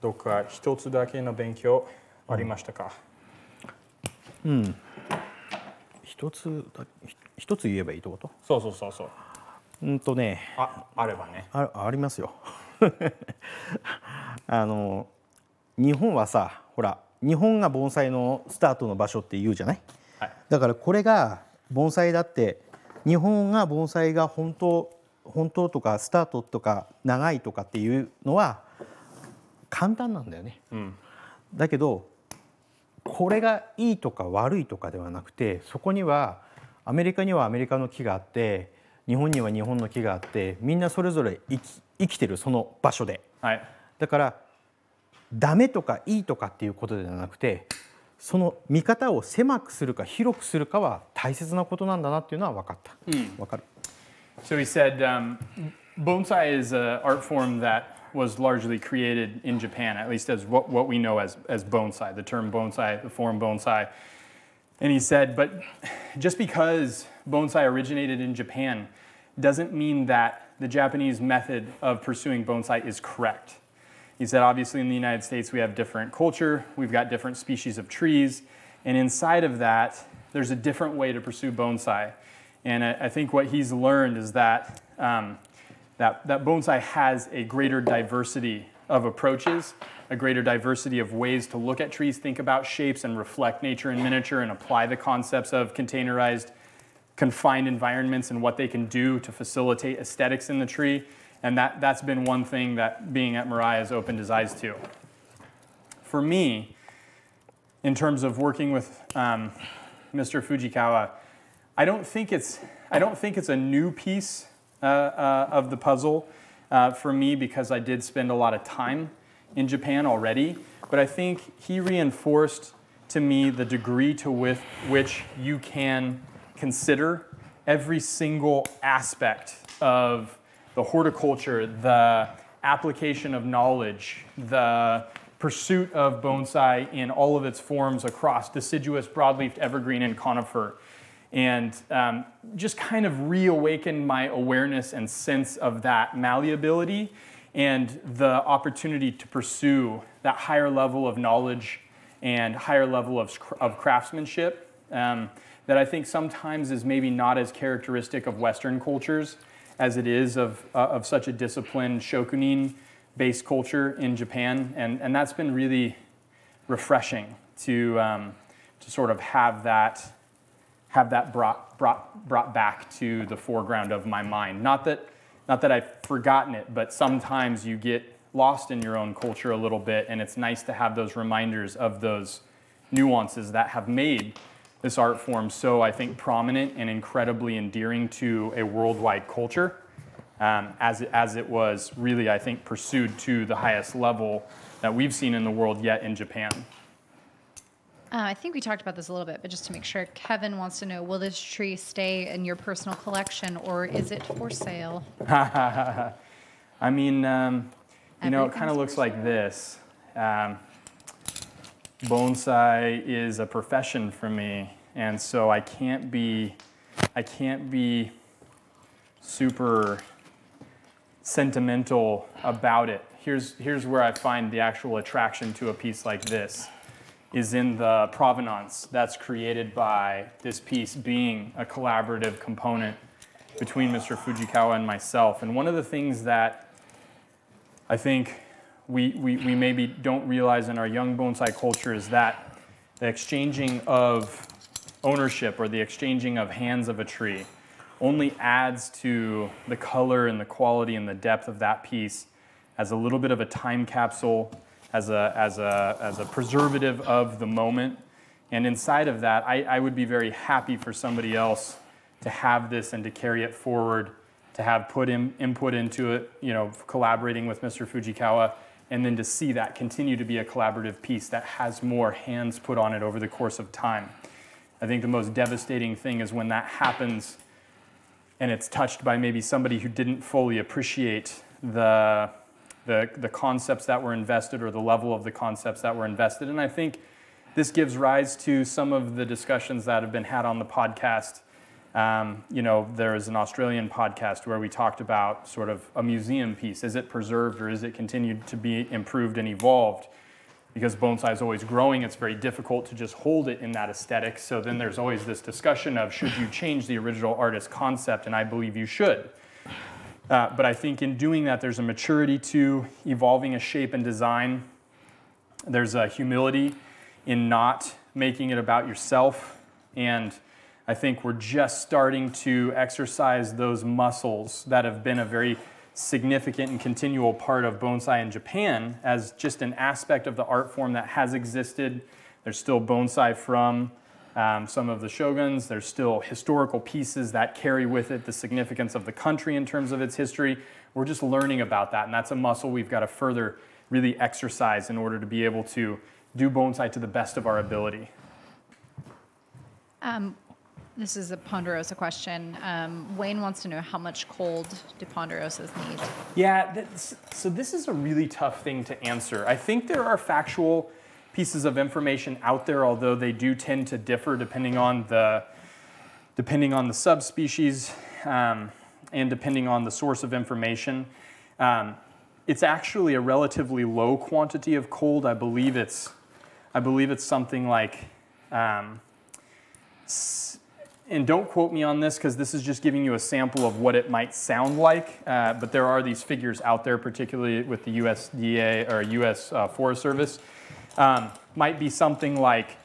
どっか一つだけの勉強ありましたか、うん一つだ一つ言えばいいってことそうそうそうそううんとねああればねあありますよあの日本はさほら日本が盆栽のスタートの場所って言うじゃない、はい、だからこれが盆栽だって日本が盆栽が本当本当とかスタートとか長いとかっていうのは簡単なんだよね、うん、だけどこれがいいとか悪いとかではなくてそこにはアメリカにはアメリカの木があって日本には日本の木があってみんなそれぞれ生き生きてるその場所で、はい、だからダメとかいいとかっていうことではなくてその見方を狭くするか広くするかは大切なことなんだなっていうのは分かった。うん、分かる。So he said, um, bonsai is an art form that was largely created in Japan, at least as what, what we know as, as bonsai, the term bonsai, the form bonsai. And he said, but just because bonsai originated in Japan doesn't mean that the Japanese method of pursuing bonsai is correct. He said, obviously, in the United States, we have different culture, we've got different species of trees, and inside of that, there's a different way to pursue bonsai. And I, I think what he's learned is that um, that, that bonsai has a greater diversity of approaches, a greater diversity of ways to look at trees, think about shapes, and reflect nature in miniature, and apply the concepts of containerized, confined environments and what they can do to facilitate aesthetics in the tree. And that, that's been one thing that being at Mirai has opened his eyes to. For me, in terms of working with um, Mr. Fujikawa, I don't think it's I don't think it's a new piece uh, uh, of the puzzle uh, for me because I did spend a lot of time in Japan already. But I think he reinforced to me the degree to with which you can consider every single aspect of the horticulture, the application of knowledge, the pursuit of bonsai in all of its forms across deciduous, broadleafed evergreen, and conifer. And um, just kind of reawakened my awareness and sense of that malleability and the opportunity to pursue that higher level of knowledge and higher level of, of craftsmanship um, that I think sometimes is maybe not as characteristic of Western cultures as it is of, uh, of such a disciplined shokunin based culture in Japan. And, and that's been really refreshing to, um, to sort of have that, have that brought, brought, brought back to the foreground of my mind. Not that, not that I've forgotten it, but sometimes you get lost in your own culture a little bit, and it's nice to have those reminders of those nuances that have made this art form so, I think, prominent and incredibly endearing to a worldwide culture um, as, it, as it was really, I think, pursued to the highest level that we've seen in the world yet in Japan. Uh, I think we talked about this a little bit, but just to make sure, Kevin wants to know will this tree stay in your personal collection or is it for sale? (laughs) I mean, um, you know, it kind of looks like this. Um, bonsai is a profession for me, and so I can't be, I can't be super sentimental about it. Here's, here's where I find the actual attraction to a piece like this is in the provenance that's created by this piece being a collaborative component between Mr. Fujikawa and myself. And one of the things that I think we, we, we maybe don't realize in our young bonsai culture is that the exchanging of ownership or the exchanging of hands of a tree only adds to the color and the quality and the depth of that piece as a little bit of a time capsule, as a, as a, as a preservative of the moment. And inside of that, I, I would be very happy for somebody else to have this and to carry it forward, to have put in, input into it, you know, collaborating with Mr. Fujikawa, and then to see that continue to be a collaborative piece that has more hands put on it over the course of time. I think the most devastating thing is when that happens and it's touched by maybe somebody who didn't fully appreciate the, the, the concepts that were invested or the level of the concepts that were invested. And I think this gives rise to some of the discussions that have been had on the podcast. Um, you know, there is an Australian podcast where we talked about sort of a museum piece. Is it preserved or is it continued to be improved and evolved? because bonsai is always growing, it's very difficult to just hold it in that aesthetic. So then there's always this discussion of should you change the original artist concept, and I believe you should. Uh, but I think in doing that, there's a maturity to evolving a shape and design. There's a humility in not making it about yourself. And I think we're just starting to exercise those muscles that have been a very significant and continual part of bonsai in Japan as just an aspect of the art form that has existed. There's still bonsai from um, some of the shoguns. There's still historical pieces that carry with it the significance of the country in terms of its history. We're just learning about that, and that's a muscle we've got to further really exercise in order to be able to do bonsai to the best of our ability. Um, this is a Ponderosa question. Um, Wayne wants to know how much cold do Ponderosas need? Yeah, so this is a really tough thing to answer. I think there are factual pieces of information out there, although they do tend to differ depending on the depending on the subspecies um, and depending on the source of information. Um, it's actually a relatively low quantity of cold. I believe it's I believe it's something like um, and don't quote me on this because this is just giving you a sample of what it might sound like, uh, but there are these figures out there, particularly with the USDA or US uh, Forest Service. Um, might be something like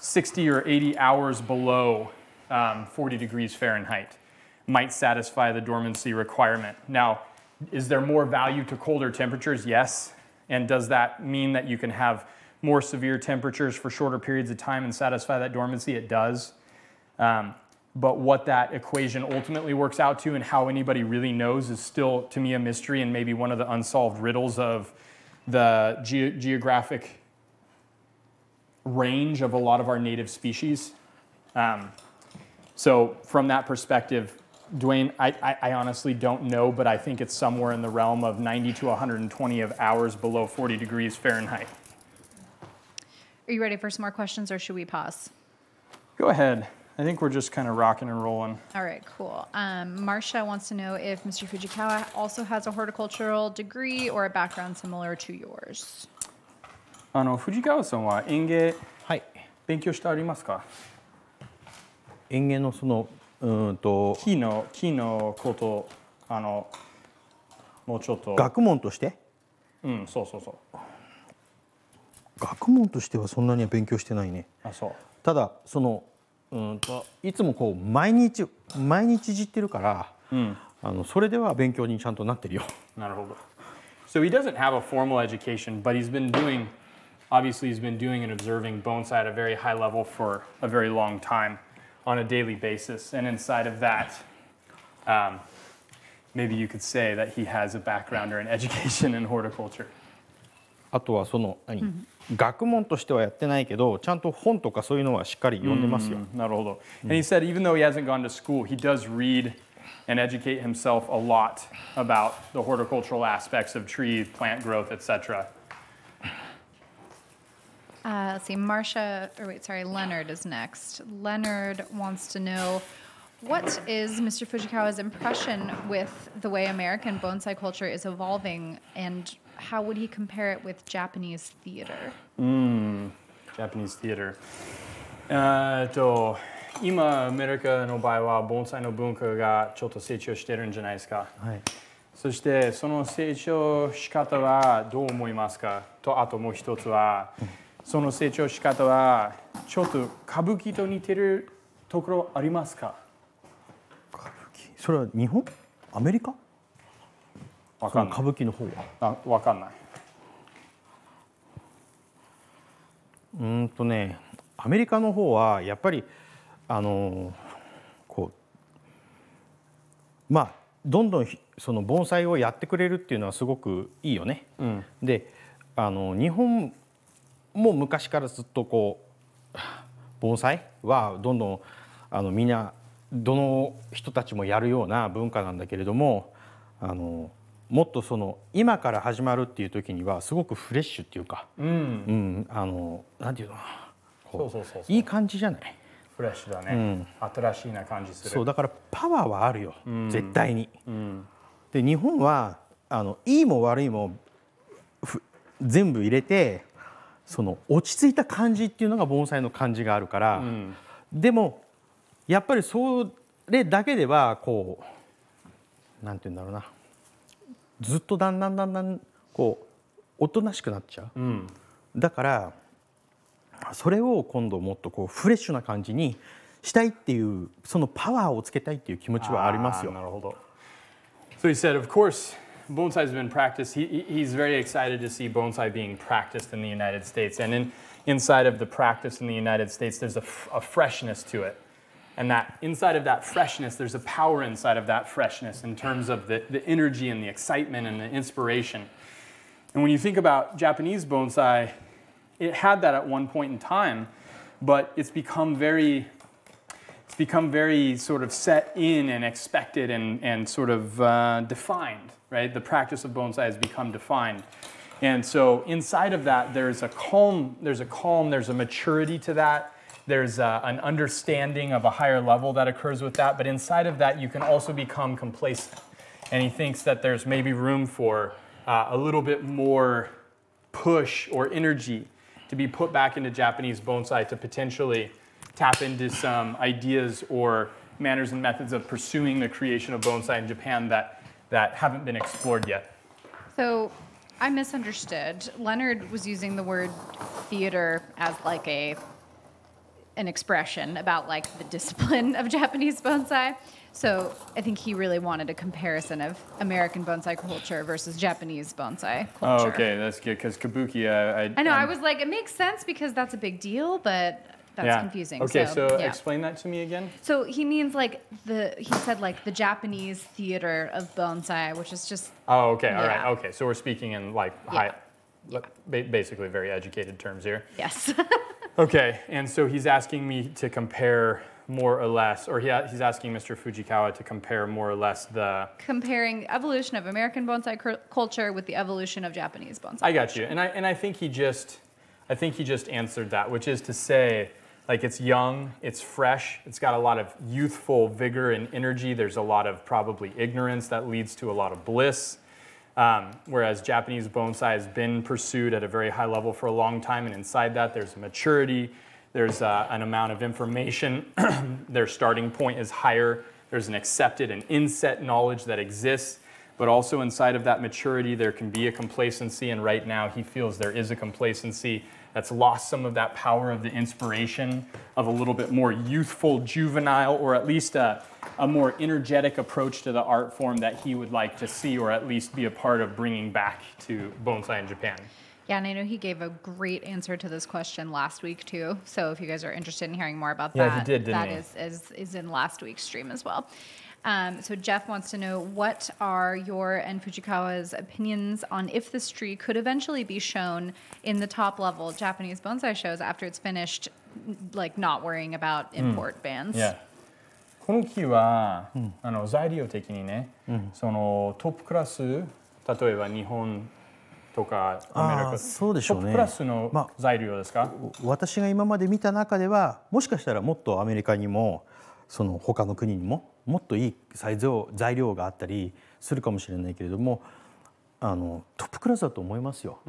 60 or 80 hours below um, 40 degrees Fahrenheit might satisfy the dormancy requirement. Now, is there more value to colder temperatures? Yes. And does that mean that you can have more severe temperatures for shorter periods of time and satisfy that dormancy? It does. Um, but what that equation ultimately works out to and how anybody really knows is still, to me, a mystery and maybe one of the unsolved riddles of the ge geographic range of a lot of our native species. Um, so, from that perspective, Dwayne, I, I, I, honestly don't know, but I think it's somewhere in the realm of 90 to 120 of hours below 40 degrees Fahrenheit. Are you ready for some more questions or should we pause? Go ahead. I think we're just kind of rocking and rolling. All right, cool. Um, Marcia wants to know if Mr. Fujikawa also has a horticultural degree or a background similar to yours. あの藤川さんは園芸はい勉強してありますか園芸のそのうーんと木の木のことあのもうちょっと学問としてうんそうそうそう学問としてはそんなには勉強してないねあそうただそのうーんといつもこう毎日毎日いじってるから、あのそれでは勉強にちゃんとなってるよなるほど So he doesn't have a formal education, but he's been doing, obviously, he's been doing and observing bonsai at a very high level for a very long time on a daily basis. And inside of that, um, maybe you could say that he has a background or an education in horticulture. あとはその何、学問としてはやってないけどちゃんと本とかそういうのはしっかり読んでますよ、 Naruhodo. And he said, even though he hasn't gone to school, he does read and educate himself a lot about the horticultural aspects of tree, plant growth, etc. Uh, let's see, Marcia, or wait, sorry, Leonard is next. Leonard wants to know what is Mr. Fujikawa's impression with the way American bonsai culture is evolving, and how would he compare it with Japanese theater? Japanese theater. えっと今アメリカの場合は盆栽の文化がちょっと成長してるんじゃないですか。はい、そしてその成長仕方はどう思いますか？とあともう一つはその成長仕方はちょっと歌舞伎と似てるところありますか？それは日本？アメリカ？わかんない歌舞伎の方は？あわかんない。うーんとねアメリカの方はやっぱりあのこうまあどんどんひその盆栽をやってくれるっていうのはすごくいいよね。であの日本も昔からずっとこう盆栽はどんどんあのみんなどの人たちもやるような文化なんだけれどもあのもっとその今から始まるっていう時にはすごくフレッシュっていうか、うん。あのなんていうの？そうそうそういい感じじゃない？フレッシュだね。新しいな感じする。そうだからパワーはあるよ、絶対に。で日本はあのいいも悪いもふ全部入れてその落ち着いた感じっていうのが盆栽の感じがあるから、でもやっぱりそれだけではこうなんて言うんだろうなずっとだんだんだんだんこうおとなしくなっちゃう。だからそれを今度もっとこうフレッシュな感じにしたいっていうそのパワーをつけたいっていう気持ちはありますよ。なるほど。So he said, of course, bonsai has been practiced. He, he- he's very excited to see bonsai being practiced in the United States. And in, inside of the practice in the United States, there's a, a freshness to it. And that inside of that freshness, there's a power inside of that freshness in terms of the, the energy and the excitement and the inspiration. And when you think about Japanese bonsai, it had that at one point in time, but it's become very it's become very sort of set in and expected and, and sort of uh, defined, right? The practice of bonsai has become defined. And so inside of that, there's a calm, there's a calm, there's a maturity to that. There's uh an understanding of a higher level that occurs with that. But inside of that, you can also become complacent. And he thinks that there's maybe room for uh, a little bit more push or energy to be put back into Japanese bonsai to potentially tap into some ideas or manners and methods of pursuing the creation of bonsai in Japan that, that haven't been explored yet. So I misunderstood. Leonard was using the word theater as like a an expression about like the discipline of Japanese bonsai. So I think he really wanted a comparison of American bonsai culture versus Japanese bonsai culture. Oh, okay, that's good because kabuki. Uh, I, I know. I I'm- was like, it makes sense because that's a big deal, but that's yeah. confusing. Okay, so, so yeah. explain that to me again. So he means like the he said like the Japanese theater of bonsai, which is just Oh, okay, all right, okay. So we're speaking in like high, ba- basically very educated terms here. yes. (laughs) Okay, and so he's asking me to compare more or less, or he, he's asking Mr. Fujikawa to compare more or less the. Comparing evolution of American bonsai culture with the evolution of Japanese bonsai. I got you, and I and I think he just, I think he just answered that, which is to say, like it's young, it's fresh, it's got a lot of youthful vigor and energy. There's a lot of probably ignorance that leads to a lot of bliss. Um, whereas Japanese bonsai has been pursued at a very high level for a long time, and inside that there's maturity, there's uh, an amount of information, (clears throat) their starting point is higher, there's an accepted and inset knowledge that exists, but also inside of that maturity there can be a complacency, and right now he feels there is a complacency that's lost some of that power of the inspiration of a little bit more youthful, juvenile, or at least a, a more energetic approach to the art form that he would like to see or at least be a part of bringing back to bonsai in Japan. Yeah, and I know he gave a great answer to this question last week too. So if you guys are interested in hearing more about Yeah, that, did, that is, is is in last week's stream as well. Um, so Jeff wants to know what are your and Fujikawa's opinions on if this tree could eventually be shown in the top level Japanese bonsai shows after it's finished, like not worrying about import bans. この木は、あの材料的にね、そのトップクラス例えば日本とかアメリカあーそうでしょうねトップクラスのまあ材料ですか、私が今まで見た中ではもしかしたらもっとアメリカにもその他の国にも もっといい材料材料があったりするかもしれないけれどもあのトップクラスだと思いますよ。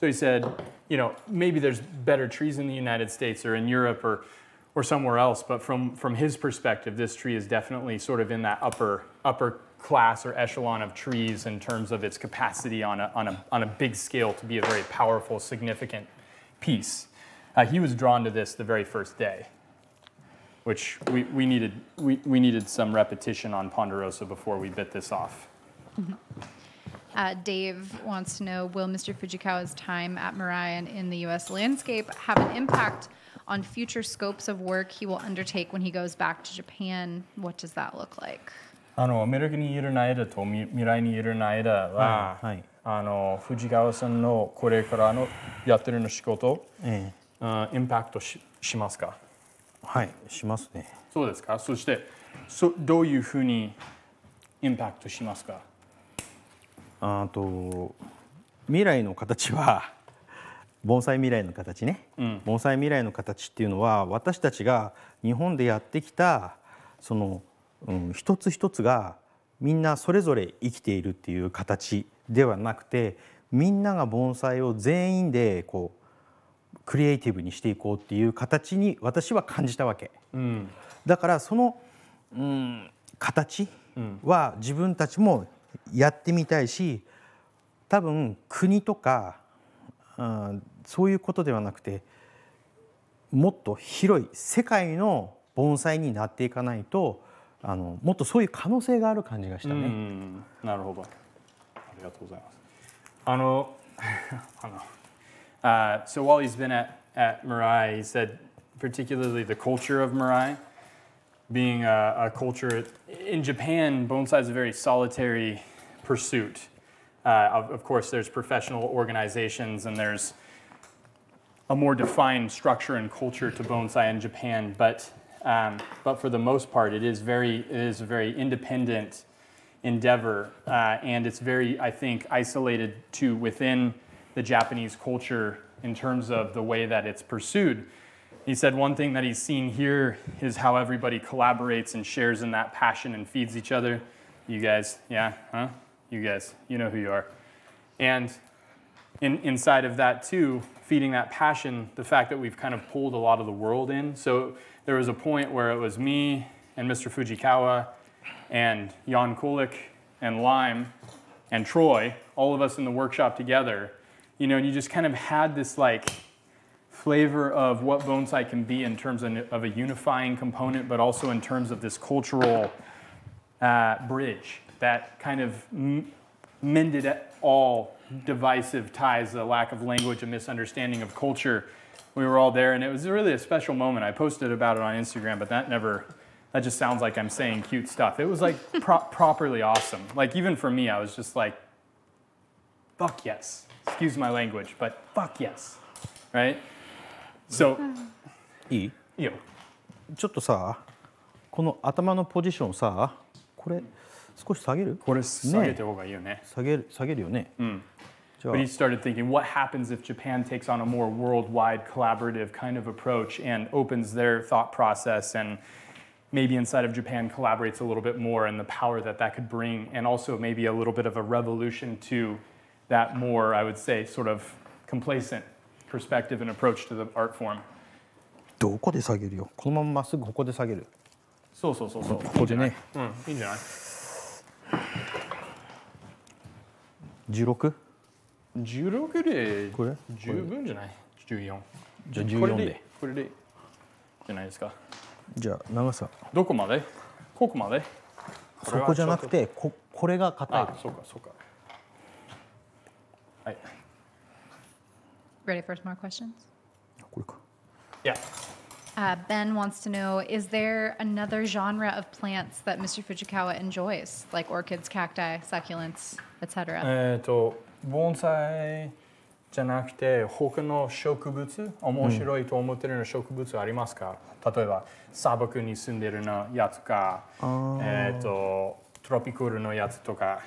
So he said, you know, maybe there's better trees in the United States or in Europe or, or somewhere else, but from, from his perspective, this tree is definitely sort of in that upper, upper class or echelon of trees in terms of its capacity on a, on a, on a big scale to be a very powerful, significant piece. Uh, he was drawn to this the very first day, which we, we, needed, we, we needed some repetition on Ponderosa before we bit this off. Mm-hmm. Uh, Dave wants to know Will Mr. Fujikawa's time at Mirai in the U.S. landscape have an impact on future scopes of work he will undertake when he goes back to Japan? What does that look like? あのアメリカにいる間と未来にいる間は、はいはい、あの藤川さんのこれからのやってるの仕事、ええ、インパクトし,しますかはいしますね。そうですか？そしてそどういうふうにインパクトしますか？あと未来の形は (laughs) 盆栽未来の形ね、盆栽未来の形っていうのは私たちが日本でやってきたその、うん、一つ一つがみんなそれぞれ生きているっていう形ではなくてみんなが盆栽を全員でこうクリエイティブにしていこうっていう形に私は感じたわけ。うん。だからその、うん、形は自分たちもやってみたいし多分国とか、うん、そういうことではなくてもっと広い世界の盆栽になっていかないとあのもっとそういう可能性がある感じがしたね。うん。なるほど。ありがとうございます。あの (laughs) あの uh, so while he's been at, at Mirai, he said particularly the culture of Mirai being a, a culture in Japan, bonsai is a very solitary pursuit. Uh, of, of course, there's professional organizations and there's a more defined structure and culture to bonsai in Japan, but um, but for the most part, it is very it is a very independent endeavor, uh, and it's very I think isolated to within the Japanese culture in terms of the way that it's pursued. He said one thing that he's seen here is how everybody collaborates and shares in that passion and feeds each other. You guys, yeah, huh? You guys, you know who you are. And in, inside of that too, feeding that passion, the fact that we've kind of pulled a lot of the world in. So there was a point where it was me and Mr. Fujikawa and Jan Kulik and Lime and Troy, all of us in the workshop together, you know, and you just kind of had this like flavor of what bonsai can be in terms of, of a unifying component, but also in terms of this cultural uh, bridge that kind of mended all divisive ties, the lack of language, a misunderstanding of culture. We were all there, and it was really a special moment. I posted about it on Instagram, but that never, that just sounds like I'm saying cute stuff. It was like pro- properly awesome. Like, even for me, I was just like, fuck yes. Excuse my language, but fuck yes. Right? So, いいいいよ。ちょっとさこの頭のポジションさこれ少し下げるこれ下げた方がいいよね。下げる下げるよね。じ じゃあ But he started thinking, what happens if Japan takes on a more worldwide collaborative kind of approach and opens their thought process and maybe inside of Japan collaborates a little bit more and the power that that could bring, and also maybe a little bit of a revolution to that more, I would say, sort of complacent perspective and approach to the art form. どこで下げるよ？このまままっすぐここで下げるそうそうそうそう。ここでね。うん、いいんじゃない？16 ?16 でこれ？十分じゃない ?14。じゃあ14これでで、これでじゃないですか。じゃあ長さどこまで？ここまで？そこじゃなくてここれが硬いあ、そうかそうか。はい。Ready for some more questions? これか Yeah. Uh, ben wants to know Is there another genre of plants that Mr. Fujikawa enjoys, like orchids, cacti, succulents, etc.? えっと、盆栽じゃなくて他の植物面白いと思ってるの植物ありますか、例えば砂漠に住んでるのやつかえっとトロピカルのやつとか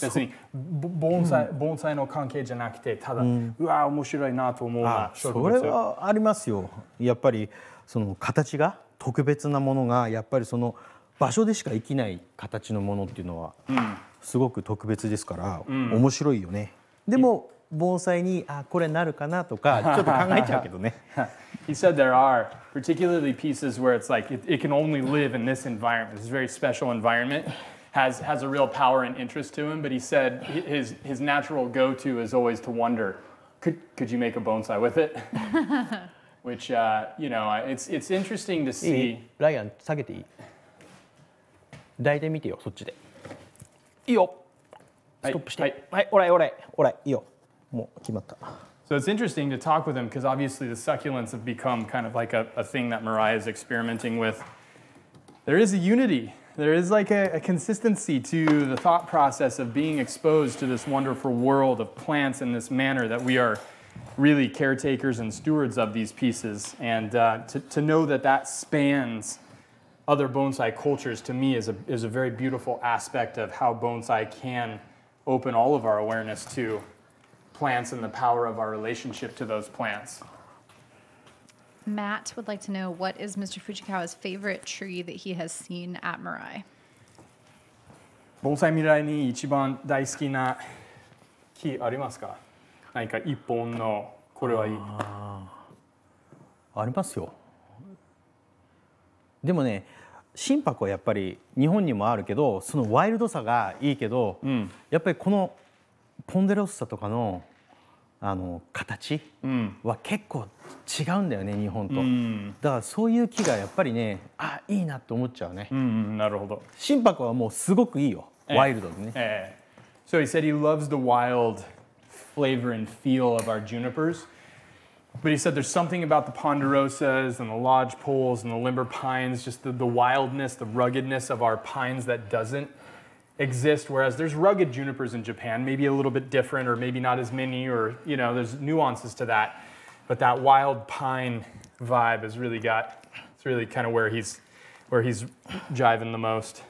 別にぼ盆栽,、盆栽の関係じゃなくてただ、うわ面白いなと思うなそれ物はありますよ。やっぱりその形が特別なものがやっぱりその場所でしか生きない形のものっていうのはすごく特別ですから、面白いよね。でも盆栽にあこれなるかなとか (laughs) ちょっと考えちゃうけどね。(laughs) He said there are particularly pieces where it's like it, it can only live in this environment, this very special environment. has, has a real power and interest to him, but he said his, his natural go-to is always to wonder, could, could you make a bonsai with it? (laughs) Which, uh, you know, it's, it's interesting to see. so it's interesting to talk with him because obviously the succulents have become kind of like a, a thing that Mirai is experimenting with. There is a unity there is like a, a consistency to the thought process of being exposed to this wonderful world of plants in this manner that we are really caretakers and stewards of these pieces. And uh, to, to know that that spans other bonsai cultures to me is a, is a very beautiful aspect of how bonsai can open all of our awareness to plants and the power of our relationship to those plants. Matt would like to know what is Mr. Fujikawa's favorite tree that he has seen at Mirai? 盆栽未来に一番大好きな木ありますか何か一本のこれはいいありますよでもね心拍はやっぱり日本にもあるけどそのワイルドさがいいけど、やっぱりこのポンデロッサとかのあの形は結構違うんだよね日本と、だからそういう木がやっぱりねあいいなって思っちゃうね、うんうんなるほど心拍はもうすごくいいよええワイルドでね、ええ So he said he loves the wild flavor and feel of our junipers. But he said there's something about the ponderosas and the lodge poles and the limber pines, just the, the wildness, the ruggedness of our pines that doesn't exist. Whereas there's rugged junipers in Japan, maybe a little bit different or maybe not as many, or, you know, there's nuances to that. But that wild pine vibe has really got, it's really kind of where he's, where he's jiving the most.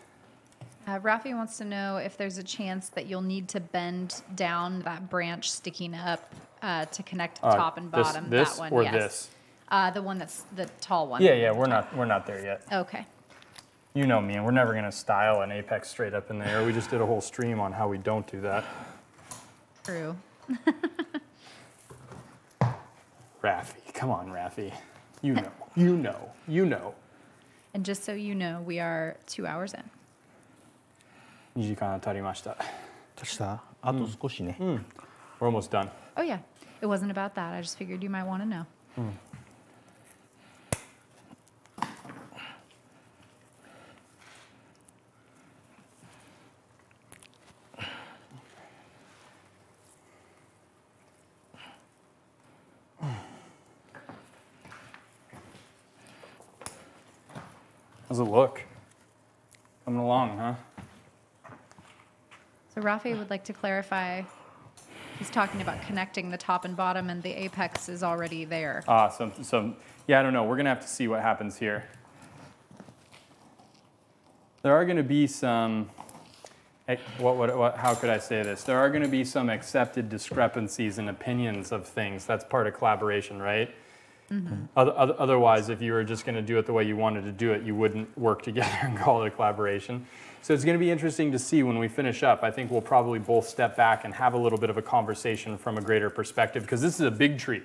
Uh, Rafi wants to know if there's a chance that you'll need to bend down that branch sticking up uh, to connect Uh, top and this- bottom. this that one, or yes. this? Uh, the one that's the tall one. Yeah, yeah, we're not we're not there yet. Okay You know me, and we're never gonna style an apex straight up in the air. We just did a whole stream on how we don't do that. True. (laughs) Rafi, come on, Rafi. You know, you know, you know. And just so you know, we are two hours in. 2時間当たりました。したあと少しね、 We're almost done. Oh, yeah. It wasn't about that. I just figured you might want to know. How's Look? Coming along, huh? So Rafi would like to clarify. He's talking about connecting the top and bottom, and the apex is already there. Ah, so, so yeah, I don't know. We're gonna have to see what happens here. There are gonna be some what, what, what, how could I say this? There are going to be some accepted discrepancies in opinions of things. That's part of collaboration, right? Mm-hmm. Other, otherwise, if you were just going to do it the way you wanted to do it, you wouldn't work (laughs) together and call it a collaboration. So it's going to be interesting to see when we finish up. I think we'll probably both step back and have a little bit of a conversation from a greater perspective because this is a big tree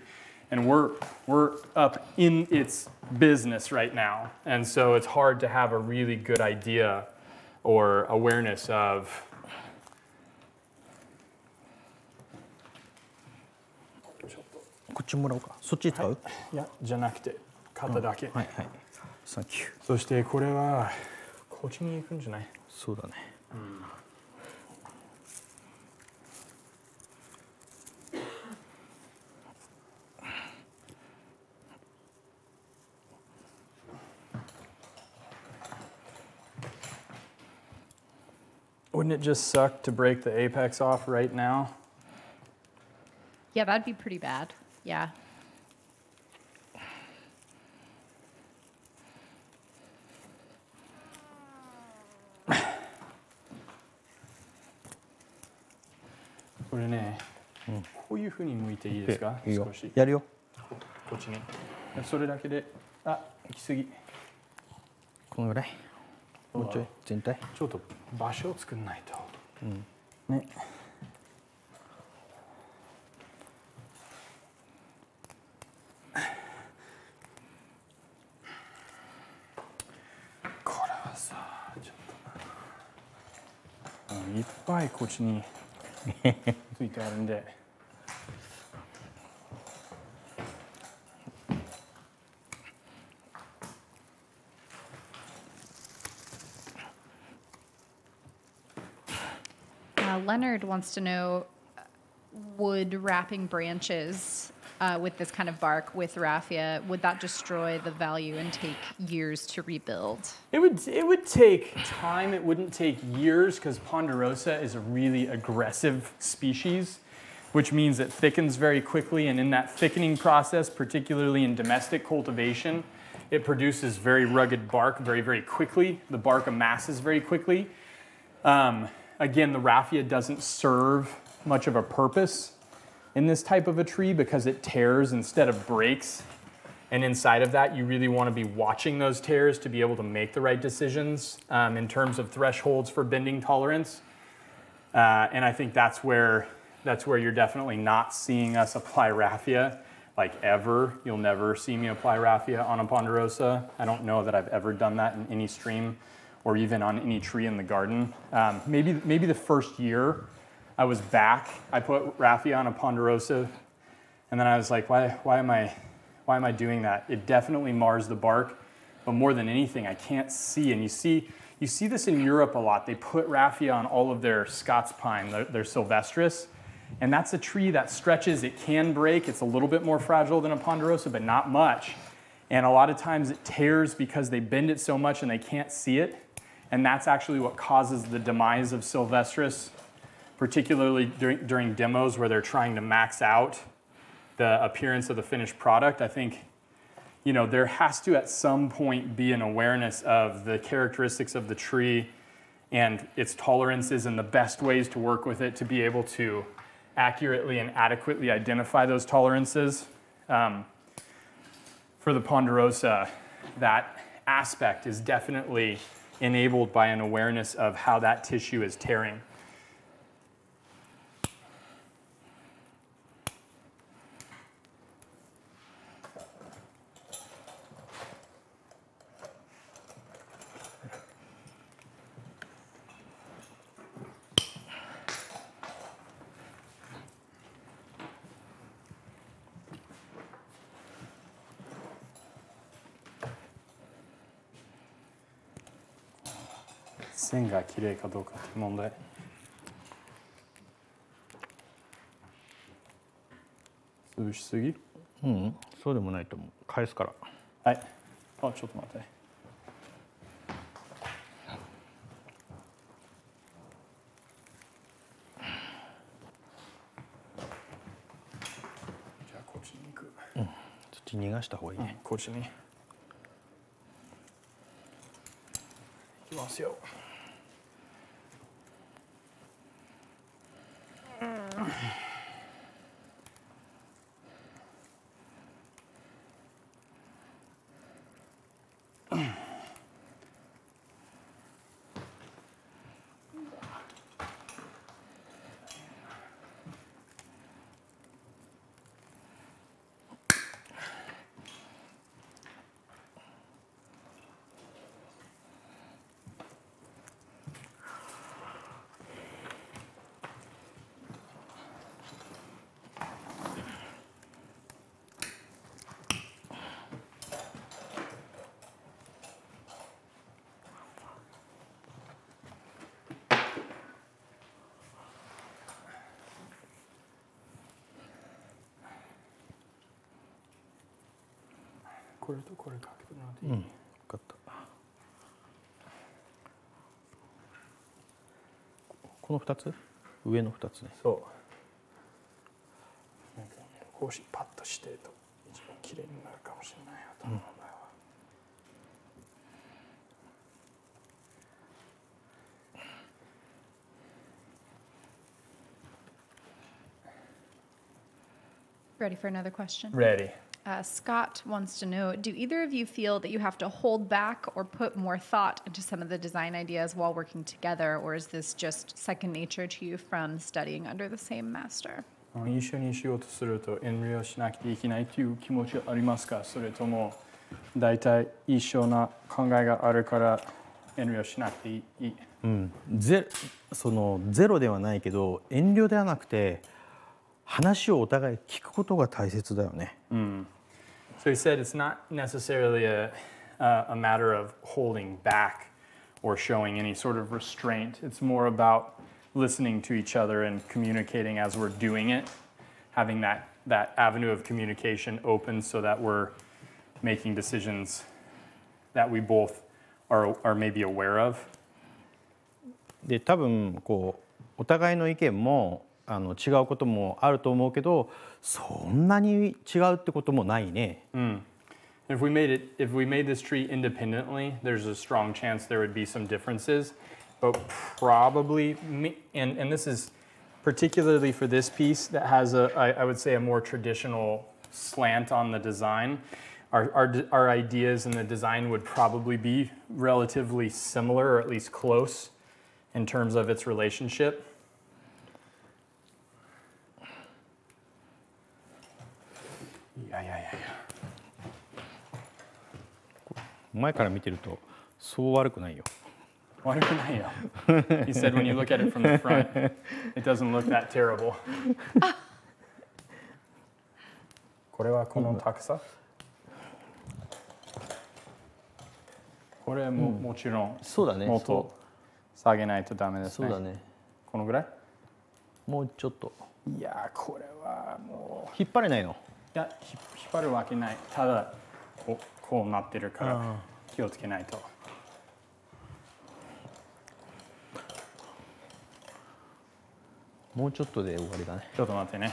and we're, we're up in its business right now. And so it's hard to have a really good idea or awareness of こっちもらおうかそっち使ういやじゃなくて肩だけ、はいはいサンキューそしてこれはこっちに行くんじゃないそうだね「Wouldn't it just suck to break the apex off right now? Yeah, that'd be pretty bad. Yeah. "これね、こういうふうに向いていいですか？いいよ。少し。やるよ。こっちにそれだけであ行き過ぎ。このぐらい？もうちょい？全体？ちょっと場所を作んないと、ね となうんいっぱいこっちについてあるんで「Uh, (laughs) Leonard wants to know uh, would wrapping branches uh, with this kind of bark with raffia would that destroy the value and take years to rebuild? It would it would take time. It wouldn't take years because Ponderosa is a really aggressive species, which means it thickens very quickly. And in that thickening process, particularly in domestic cultivation, it produces very rugged bark very very quickly. The bark amasses very quickly. Um, again, the raffia doesn't serve much of a purpose in this type of a tree because it tears instead of breaks. And inside of that, you really want to be watching those tears to be able to make the right decisions um, in terms of thresholds for bending tolerance. Uh, and I think that's where that's where you're definitely not seeing us apply raffia, like ever. You'll never see me apply raffia on a ponderosa. I don't know that I've ever done that in any stream or even on any tree in the garden. Um, maybe maybe the first year I was back, I put raffia on a ponderosa, and then I was like, why why am I why am I doing that? It definitely mars the bark, but more than anything, I can't see. And you see, you see this in Europe a lot. They put raffia on all of their Scots pine, their, their sylvestris, and that's a tree that stretches. It can break. It's a little bit more fragile than a ponderosa, but not much. And a lot of times it tears because they bend it so much and they can't see it. And that's actually what causes the demise of sylvestris, particularly during, during demos where they're trying to max out the appearance of the finished product, I think, you know, there has to at some point be an awareness of the characteristics of the tree and its tolerances and the best ways to work with it to be able to accurately and adequately identify those tolerances. Um, for the ponderosa, that aspect is definitely enabled by an awareness of how that tissue is tearing. 線が綺麗かどうかっていう問題。潰しすぎ？うんそうでもないと思う。返すから。はい。あちょっと待って。じゃあこっちに行く、そっち逃がした方がいいね、こっちに。行きますよれとこれかけてもらっていい、うん分かった。この2つ？上の2つね。そう。なんかこうしパッとしてと一番綺麗になるかもしれない頭の場合は、Ready for another question? Ready. Uh, Scott wants to know Do either of you feel that you have to hold back or put more thought into some of the design ideas while working together, or is this just second nature to you from studying under the same master? 一緒にしようとすると遠慮しなきゃいけないという気持ちはありますかそれとも大体一緒な考えがあるから遠慮しなくていいうん、ゼそのゼロではないけど遠慮ではなくて話をお互い聞くことが大切だよね。So he said it's not necessarily a, uh, a matter of holding back or showing any sort of restraint. It's more about listening to each other and communicating as we're doing it, having that, that avenue of communication open so that we're making decisions that we both are, are maybe aware of. で多分こうお互いの意見もあの違うこともあると思うけど そんなに違うってこともないね。 If we made it, if we made this tree independently, there's a strong chance there would be some differences, but probably, me- and and this is particularly for this piece that has a, I, I would say, a more traditional slant on the design. Our, our, d- our ideas and the design would probably be relatively similar, or at least close, in terms of its relationship. いやいやいやいや。前から見てるとそう悪くないよ。悪くないよ。he said when you look at it from the front, it doesn't look that terrible. (laughs) これはこの高さ？これも、もちろんそうだねもっと下げないとダメですね。そうだね。このぐらい？もうちょっといやーこれはもう引っ張れないの。いやひ引っ張るわけないただこうこうなってるから気をつけないと。もうちょっとで終わりだね。ちょっと待ってね。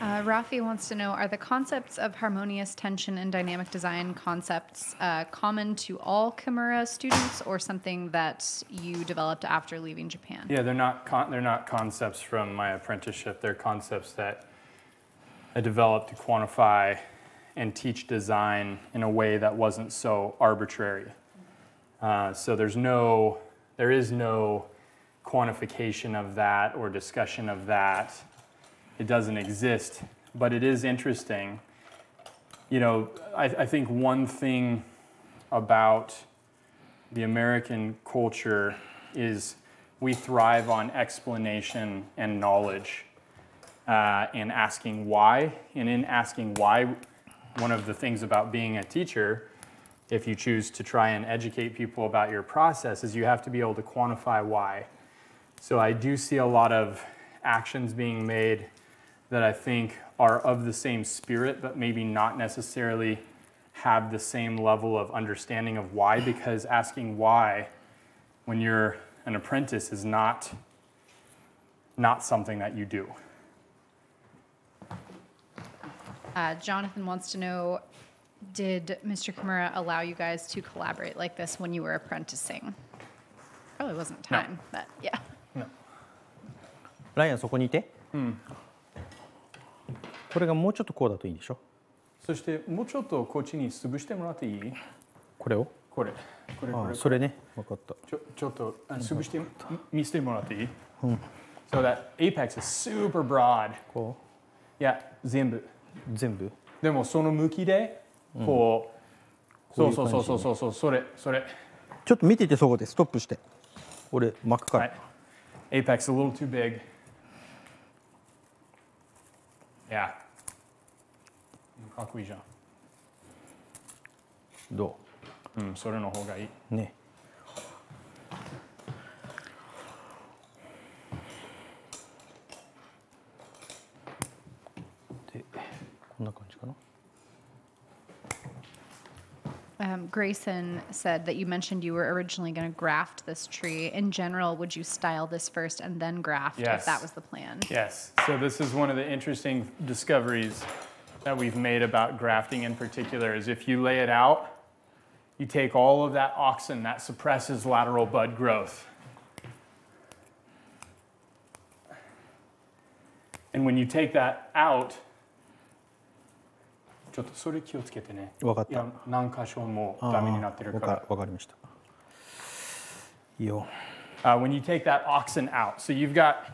Uh, Rafi wants to know Are the concepts of harmonious tension and dynamic design concepts uh, common to all Kimura students or something that you developed after leaving Japan? Yeah, they're not con- they're not concepts from my apprenticeship. They're concepts that I developed to quantify and teach design in a way that wasn't so arbitrary. Uh, so there's no there is no quantification of that or discussion of that. It doesn't exist, but it is interesting. You know, I, I think one thing about the American culture is we thrive on explanation and knowledge uh, and asking why. And in asking why, one of the things about being a teacher, if you choose to try and educate people about your process, is you have to be able to quantify why. So I do see a lot of actions being made that I think are of the same spirit, but maybe not necessarily have the same level of understanding of why, because asking why when you're an apprentice is not, not something that you do. Uh, Jonathan wants to know Did Mr. Kimura allow you guys to collaborate like this when you were apprenticing? Probably wasn't No. time, but yeah. ライアンそこにいて。これがもうちょっとこうだといいでしょ。そしてもうちょっとこっちに潰してもらっていいこれを。これ。これこああれ。それね。分かった。ちょちょっとあの潰して見せてもらっていい So that apex is super broad. こいや、全部。う全部？でもその向きで、こう、こうそいうう感じそうそうそうそうそう、それ、それ。ちょっと見ててそこでストップして。俺巻くから。はい。Apex a little too big. Yeah. かっこいいじゃん。どう？ん、それの方がいい。う。ね。Um, Grayson said that you mentioned you were originally going to graft this tree. In general, would you style this first and then graft if that was the plan? Yes. So this is one of the interesting discoveries that we've made about grafting in particular is if you lay it out, you take all of that auxin that suppresses lateral bud growth. And when you take that out, when you take that auxin out. So you've got,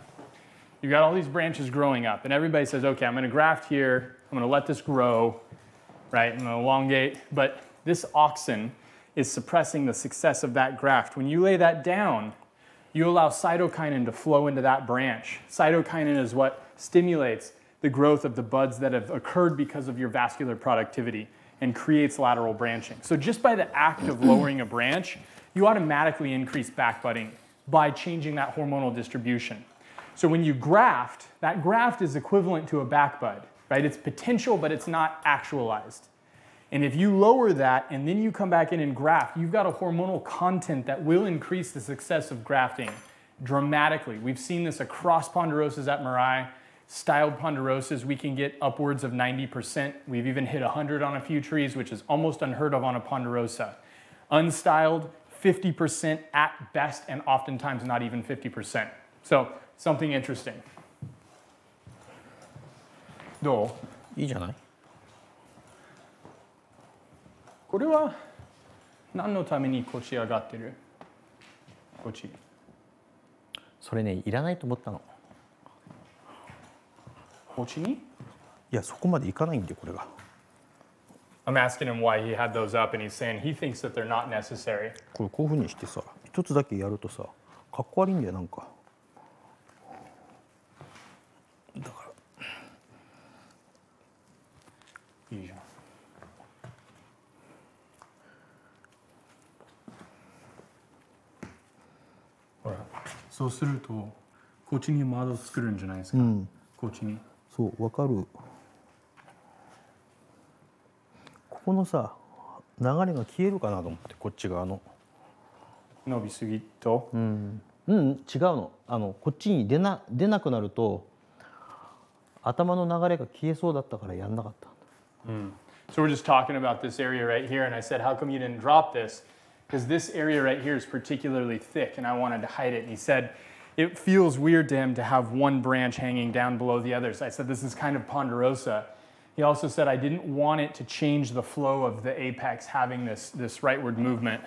you've got all these branches growing up, and everybody says, okay, I'm gonna graft here, I'm gonna let this grow, right? I'm gonna elongate. But this auxin is suppressing the success of that graft. When you lay that down, you allow cytokinin to flow into that branch. Cytokinin is what stimulates the growth of the buds that have occurred because of your vascular productivity and creates lateral branching. So just by the act of lowering a branch, you automatically increase back budding by changing that hormonal distribution. So when you graft, that graft is equivalent to a back bud, right? It's potential, but it's not actualized. And if you lower that and then you come back in and graft, you've got a hormonal content that will increase the success of grafting dramatically. We've seen this across ponderosas at Mirai. Styled ponderosas, we can get upwards of 90%. We've even hit 100 on a few trees, which is almost unheard of on a ponderosa. Unstyled, 50% at best, and oftentimes not even 50%. So, something interesting. どういいじゃないこれは何のためにこっち上がってるこっち。それねいらないと思ったの こっちに？いやそこまでいかないんだよこれが I'm asking him why he had those up, and he's saying he thinks that they're not necessary. これこういうふうにしてさ一つだけやるとさかっこ悪いんだよなんかだからいいじゃん。ほら、そうすると、こっちに窓作るんじゃないですか？こっちに。そうわかるここのさ流れが消えるかなと思ってこっち側の伸びすぎと、うん違うのあのこっちに出な出なくなると頭の流れが消えそうだったからやんなかったんだ So we're just talking about this area right here, and I said, How come you didn't drop this? Because this area right here is particularly thick, and I wanted to hide it. And he said, it feels weird to him to have one branch hanging down below the others. I said, this is kind of ponderosa. He also said, I didn't want it to change the flow of the apex having this, this rightward movement.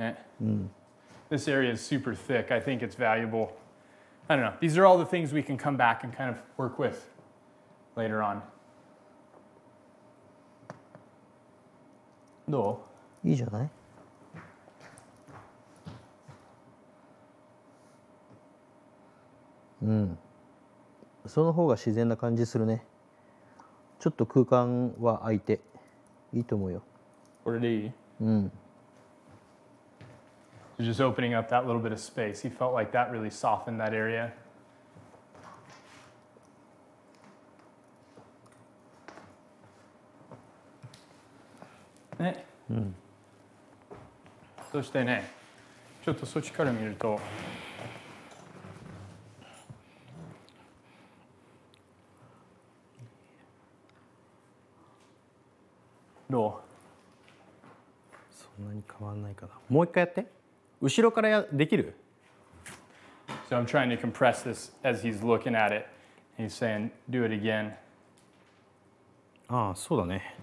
Eh. Hmm. This area is super thick. I think it's valuable. I don't know. These are all the things we can come back and kind of work with later on. どいいじゃないうんその方が自然な感じするねちょっと空間は空いていいと思うようこれでいいうん just opening up that little bit of space. He felt like that really softened that area. Ne. そしてね、ちょっとそっちから見ると、どそんなに変わんないかなもう一回やって後ろからやできるう So I'm trying to compress this as he's looking at it. He's saying, do it again. ああそうだね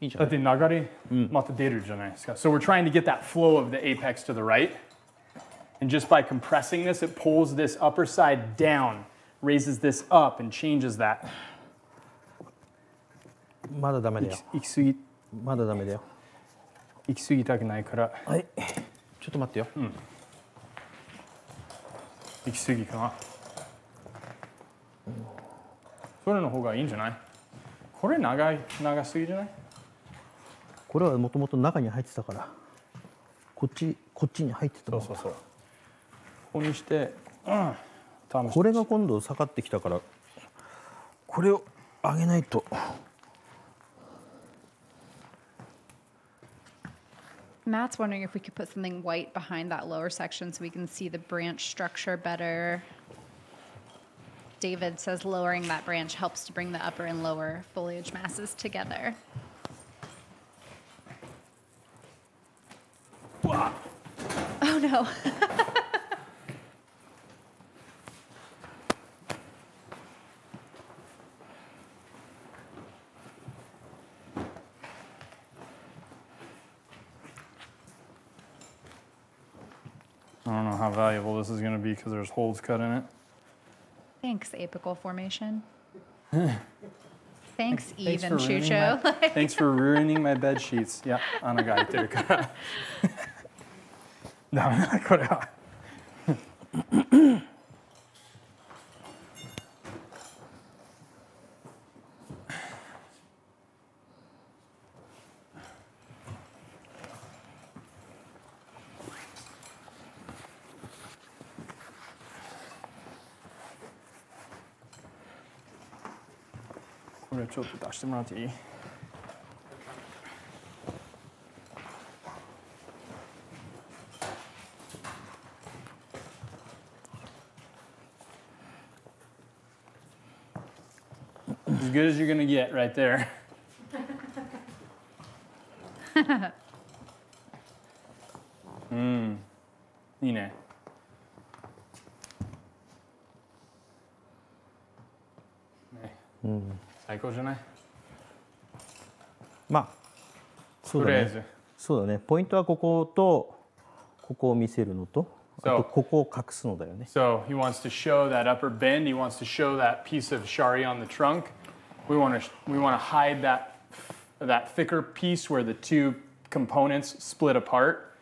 いいじゃんだって流れまた出るじゃないですか。So we're trying to get that flow of the apex to the right. And just by compressing this, it pulls this upper side down, raises this up, and changes that. まだダメだよ行き過ぎ、まだダメだよ行き過ぎたくないから、はいちょっと待ってよ、行き過ぎかな。それの方がいいんじゃないこれ長い、長すぎじゃない これはもともと中に入ってたからこっちこっちに入ってたのそうそうそう。ここにして、うん.これが今度下がってきたからこれを上げないと Matt's wondering if we could put something white behind that lower section so we can see the branch structure better. David says lowering that branch helps to bring the upper and lower foliage masses together. Oh, no. I don't know how valuable this is going to be because there's holes cut in it. Thanks, apical formation. (laughs) Thanks, Eve thanks and Chucho. My, (laughs) thanks for ruining my bed sheets. Yeah, on a guy. (laughs) ダメだ、これは。これちょっと出してもらっていい？Good as you're gonna get right there. うん、いいね。ね最高じゃないまあそうだねとりあえず。そうだねポイントはこことここを見せるのとあそうとここを隠すのだよね So he wants to show that upper bend. He wants to show that piece of shari on the trunk. we want to we want to hide that that thicker piece where the two components split apart.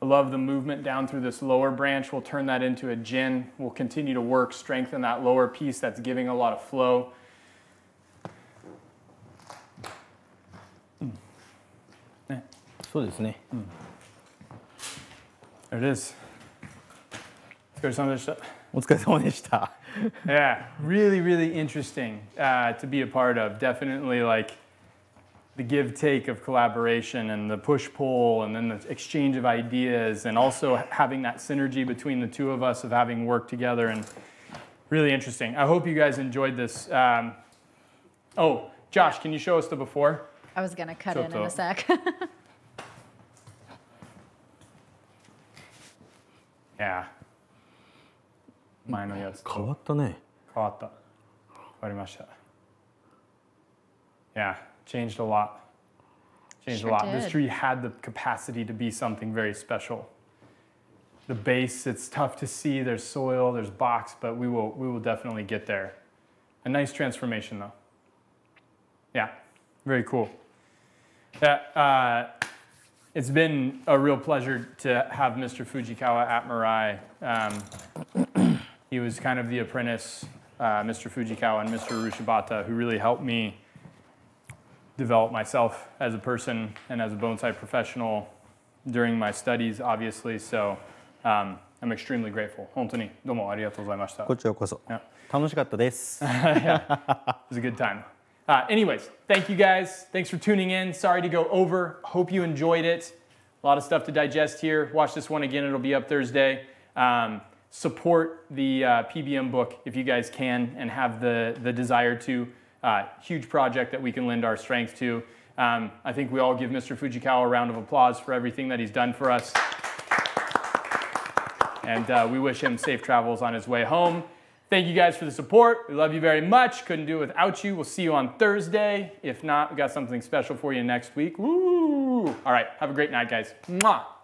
I love the movement down through this lower branch. We'll turn that into a jin. We'll continue to work, strengthen that lower piece that's giving a lot of flow. Mm. Yeah. There it is. Let's お疲れ様でした。(laughs) yeah, really, really interesting uh, to be a part of. Definitely like the give take of collaboration and the push pull and then the exchange of ideas and also having that synergy between the two of us of having worked together and really interesting. I hope you guys enjoyed this. Um, oh, Josh, can you show us the before? I was going to cut in in a sec. (laughs) Yeah. 前のやつ変わったね。変わった。変わりました。Yeah changed a lot. Changed sure a lot. did. this tree had the capacity to be something very special. The base it's tough to see. There's soil there's box but we will we will definitely get there. A nice transformation though. Yeah very cool. Yeah, uh, it's been a real pleasure to have Mr. Fujikawa at Mirai. Um, he was kind of the apprentice, uh, Mr. Fujikawa and Mr. Rushibata, who really helped me develop myself as a person and as a bonsai professional during my studies, obviously. So um, I'm extremely grateful. 本当にどうもありがとうございました。こちらこそ。Yeah. (laughs) Yeah. It was a good time. Uh, anyways, thank you guys. Thanks for tuning in. Sorry to go over. Hope you enjoyed it. A lot of stuff to digest here. Watch this one again. It'll be up Thursday. Um, support the uh, PBM book if you guys can and have the, the desire to. Uh, huge project that we can lend our strength to. Um, I think we all give Mr. Fujikawa a round of applause for everything that he's done for us. And uh, we wish him safe travels on his way home. Thank you guys for the support. We love you very much. Couldn't do it without you. We'll see you on Thursday. If not, we got something special for you next week. Woo! All right. Have a great night, guys. Mwah!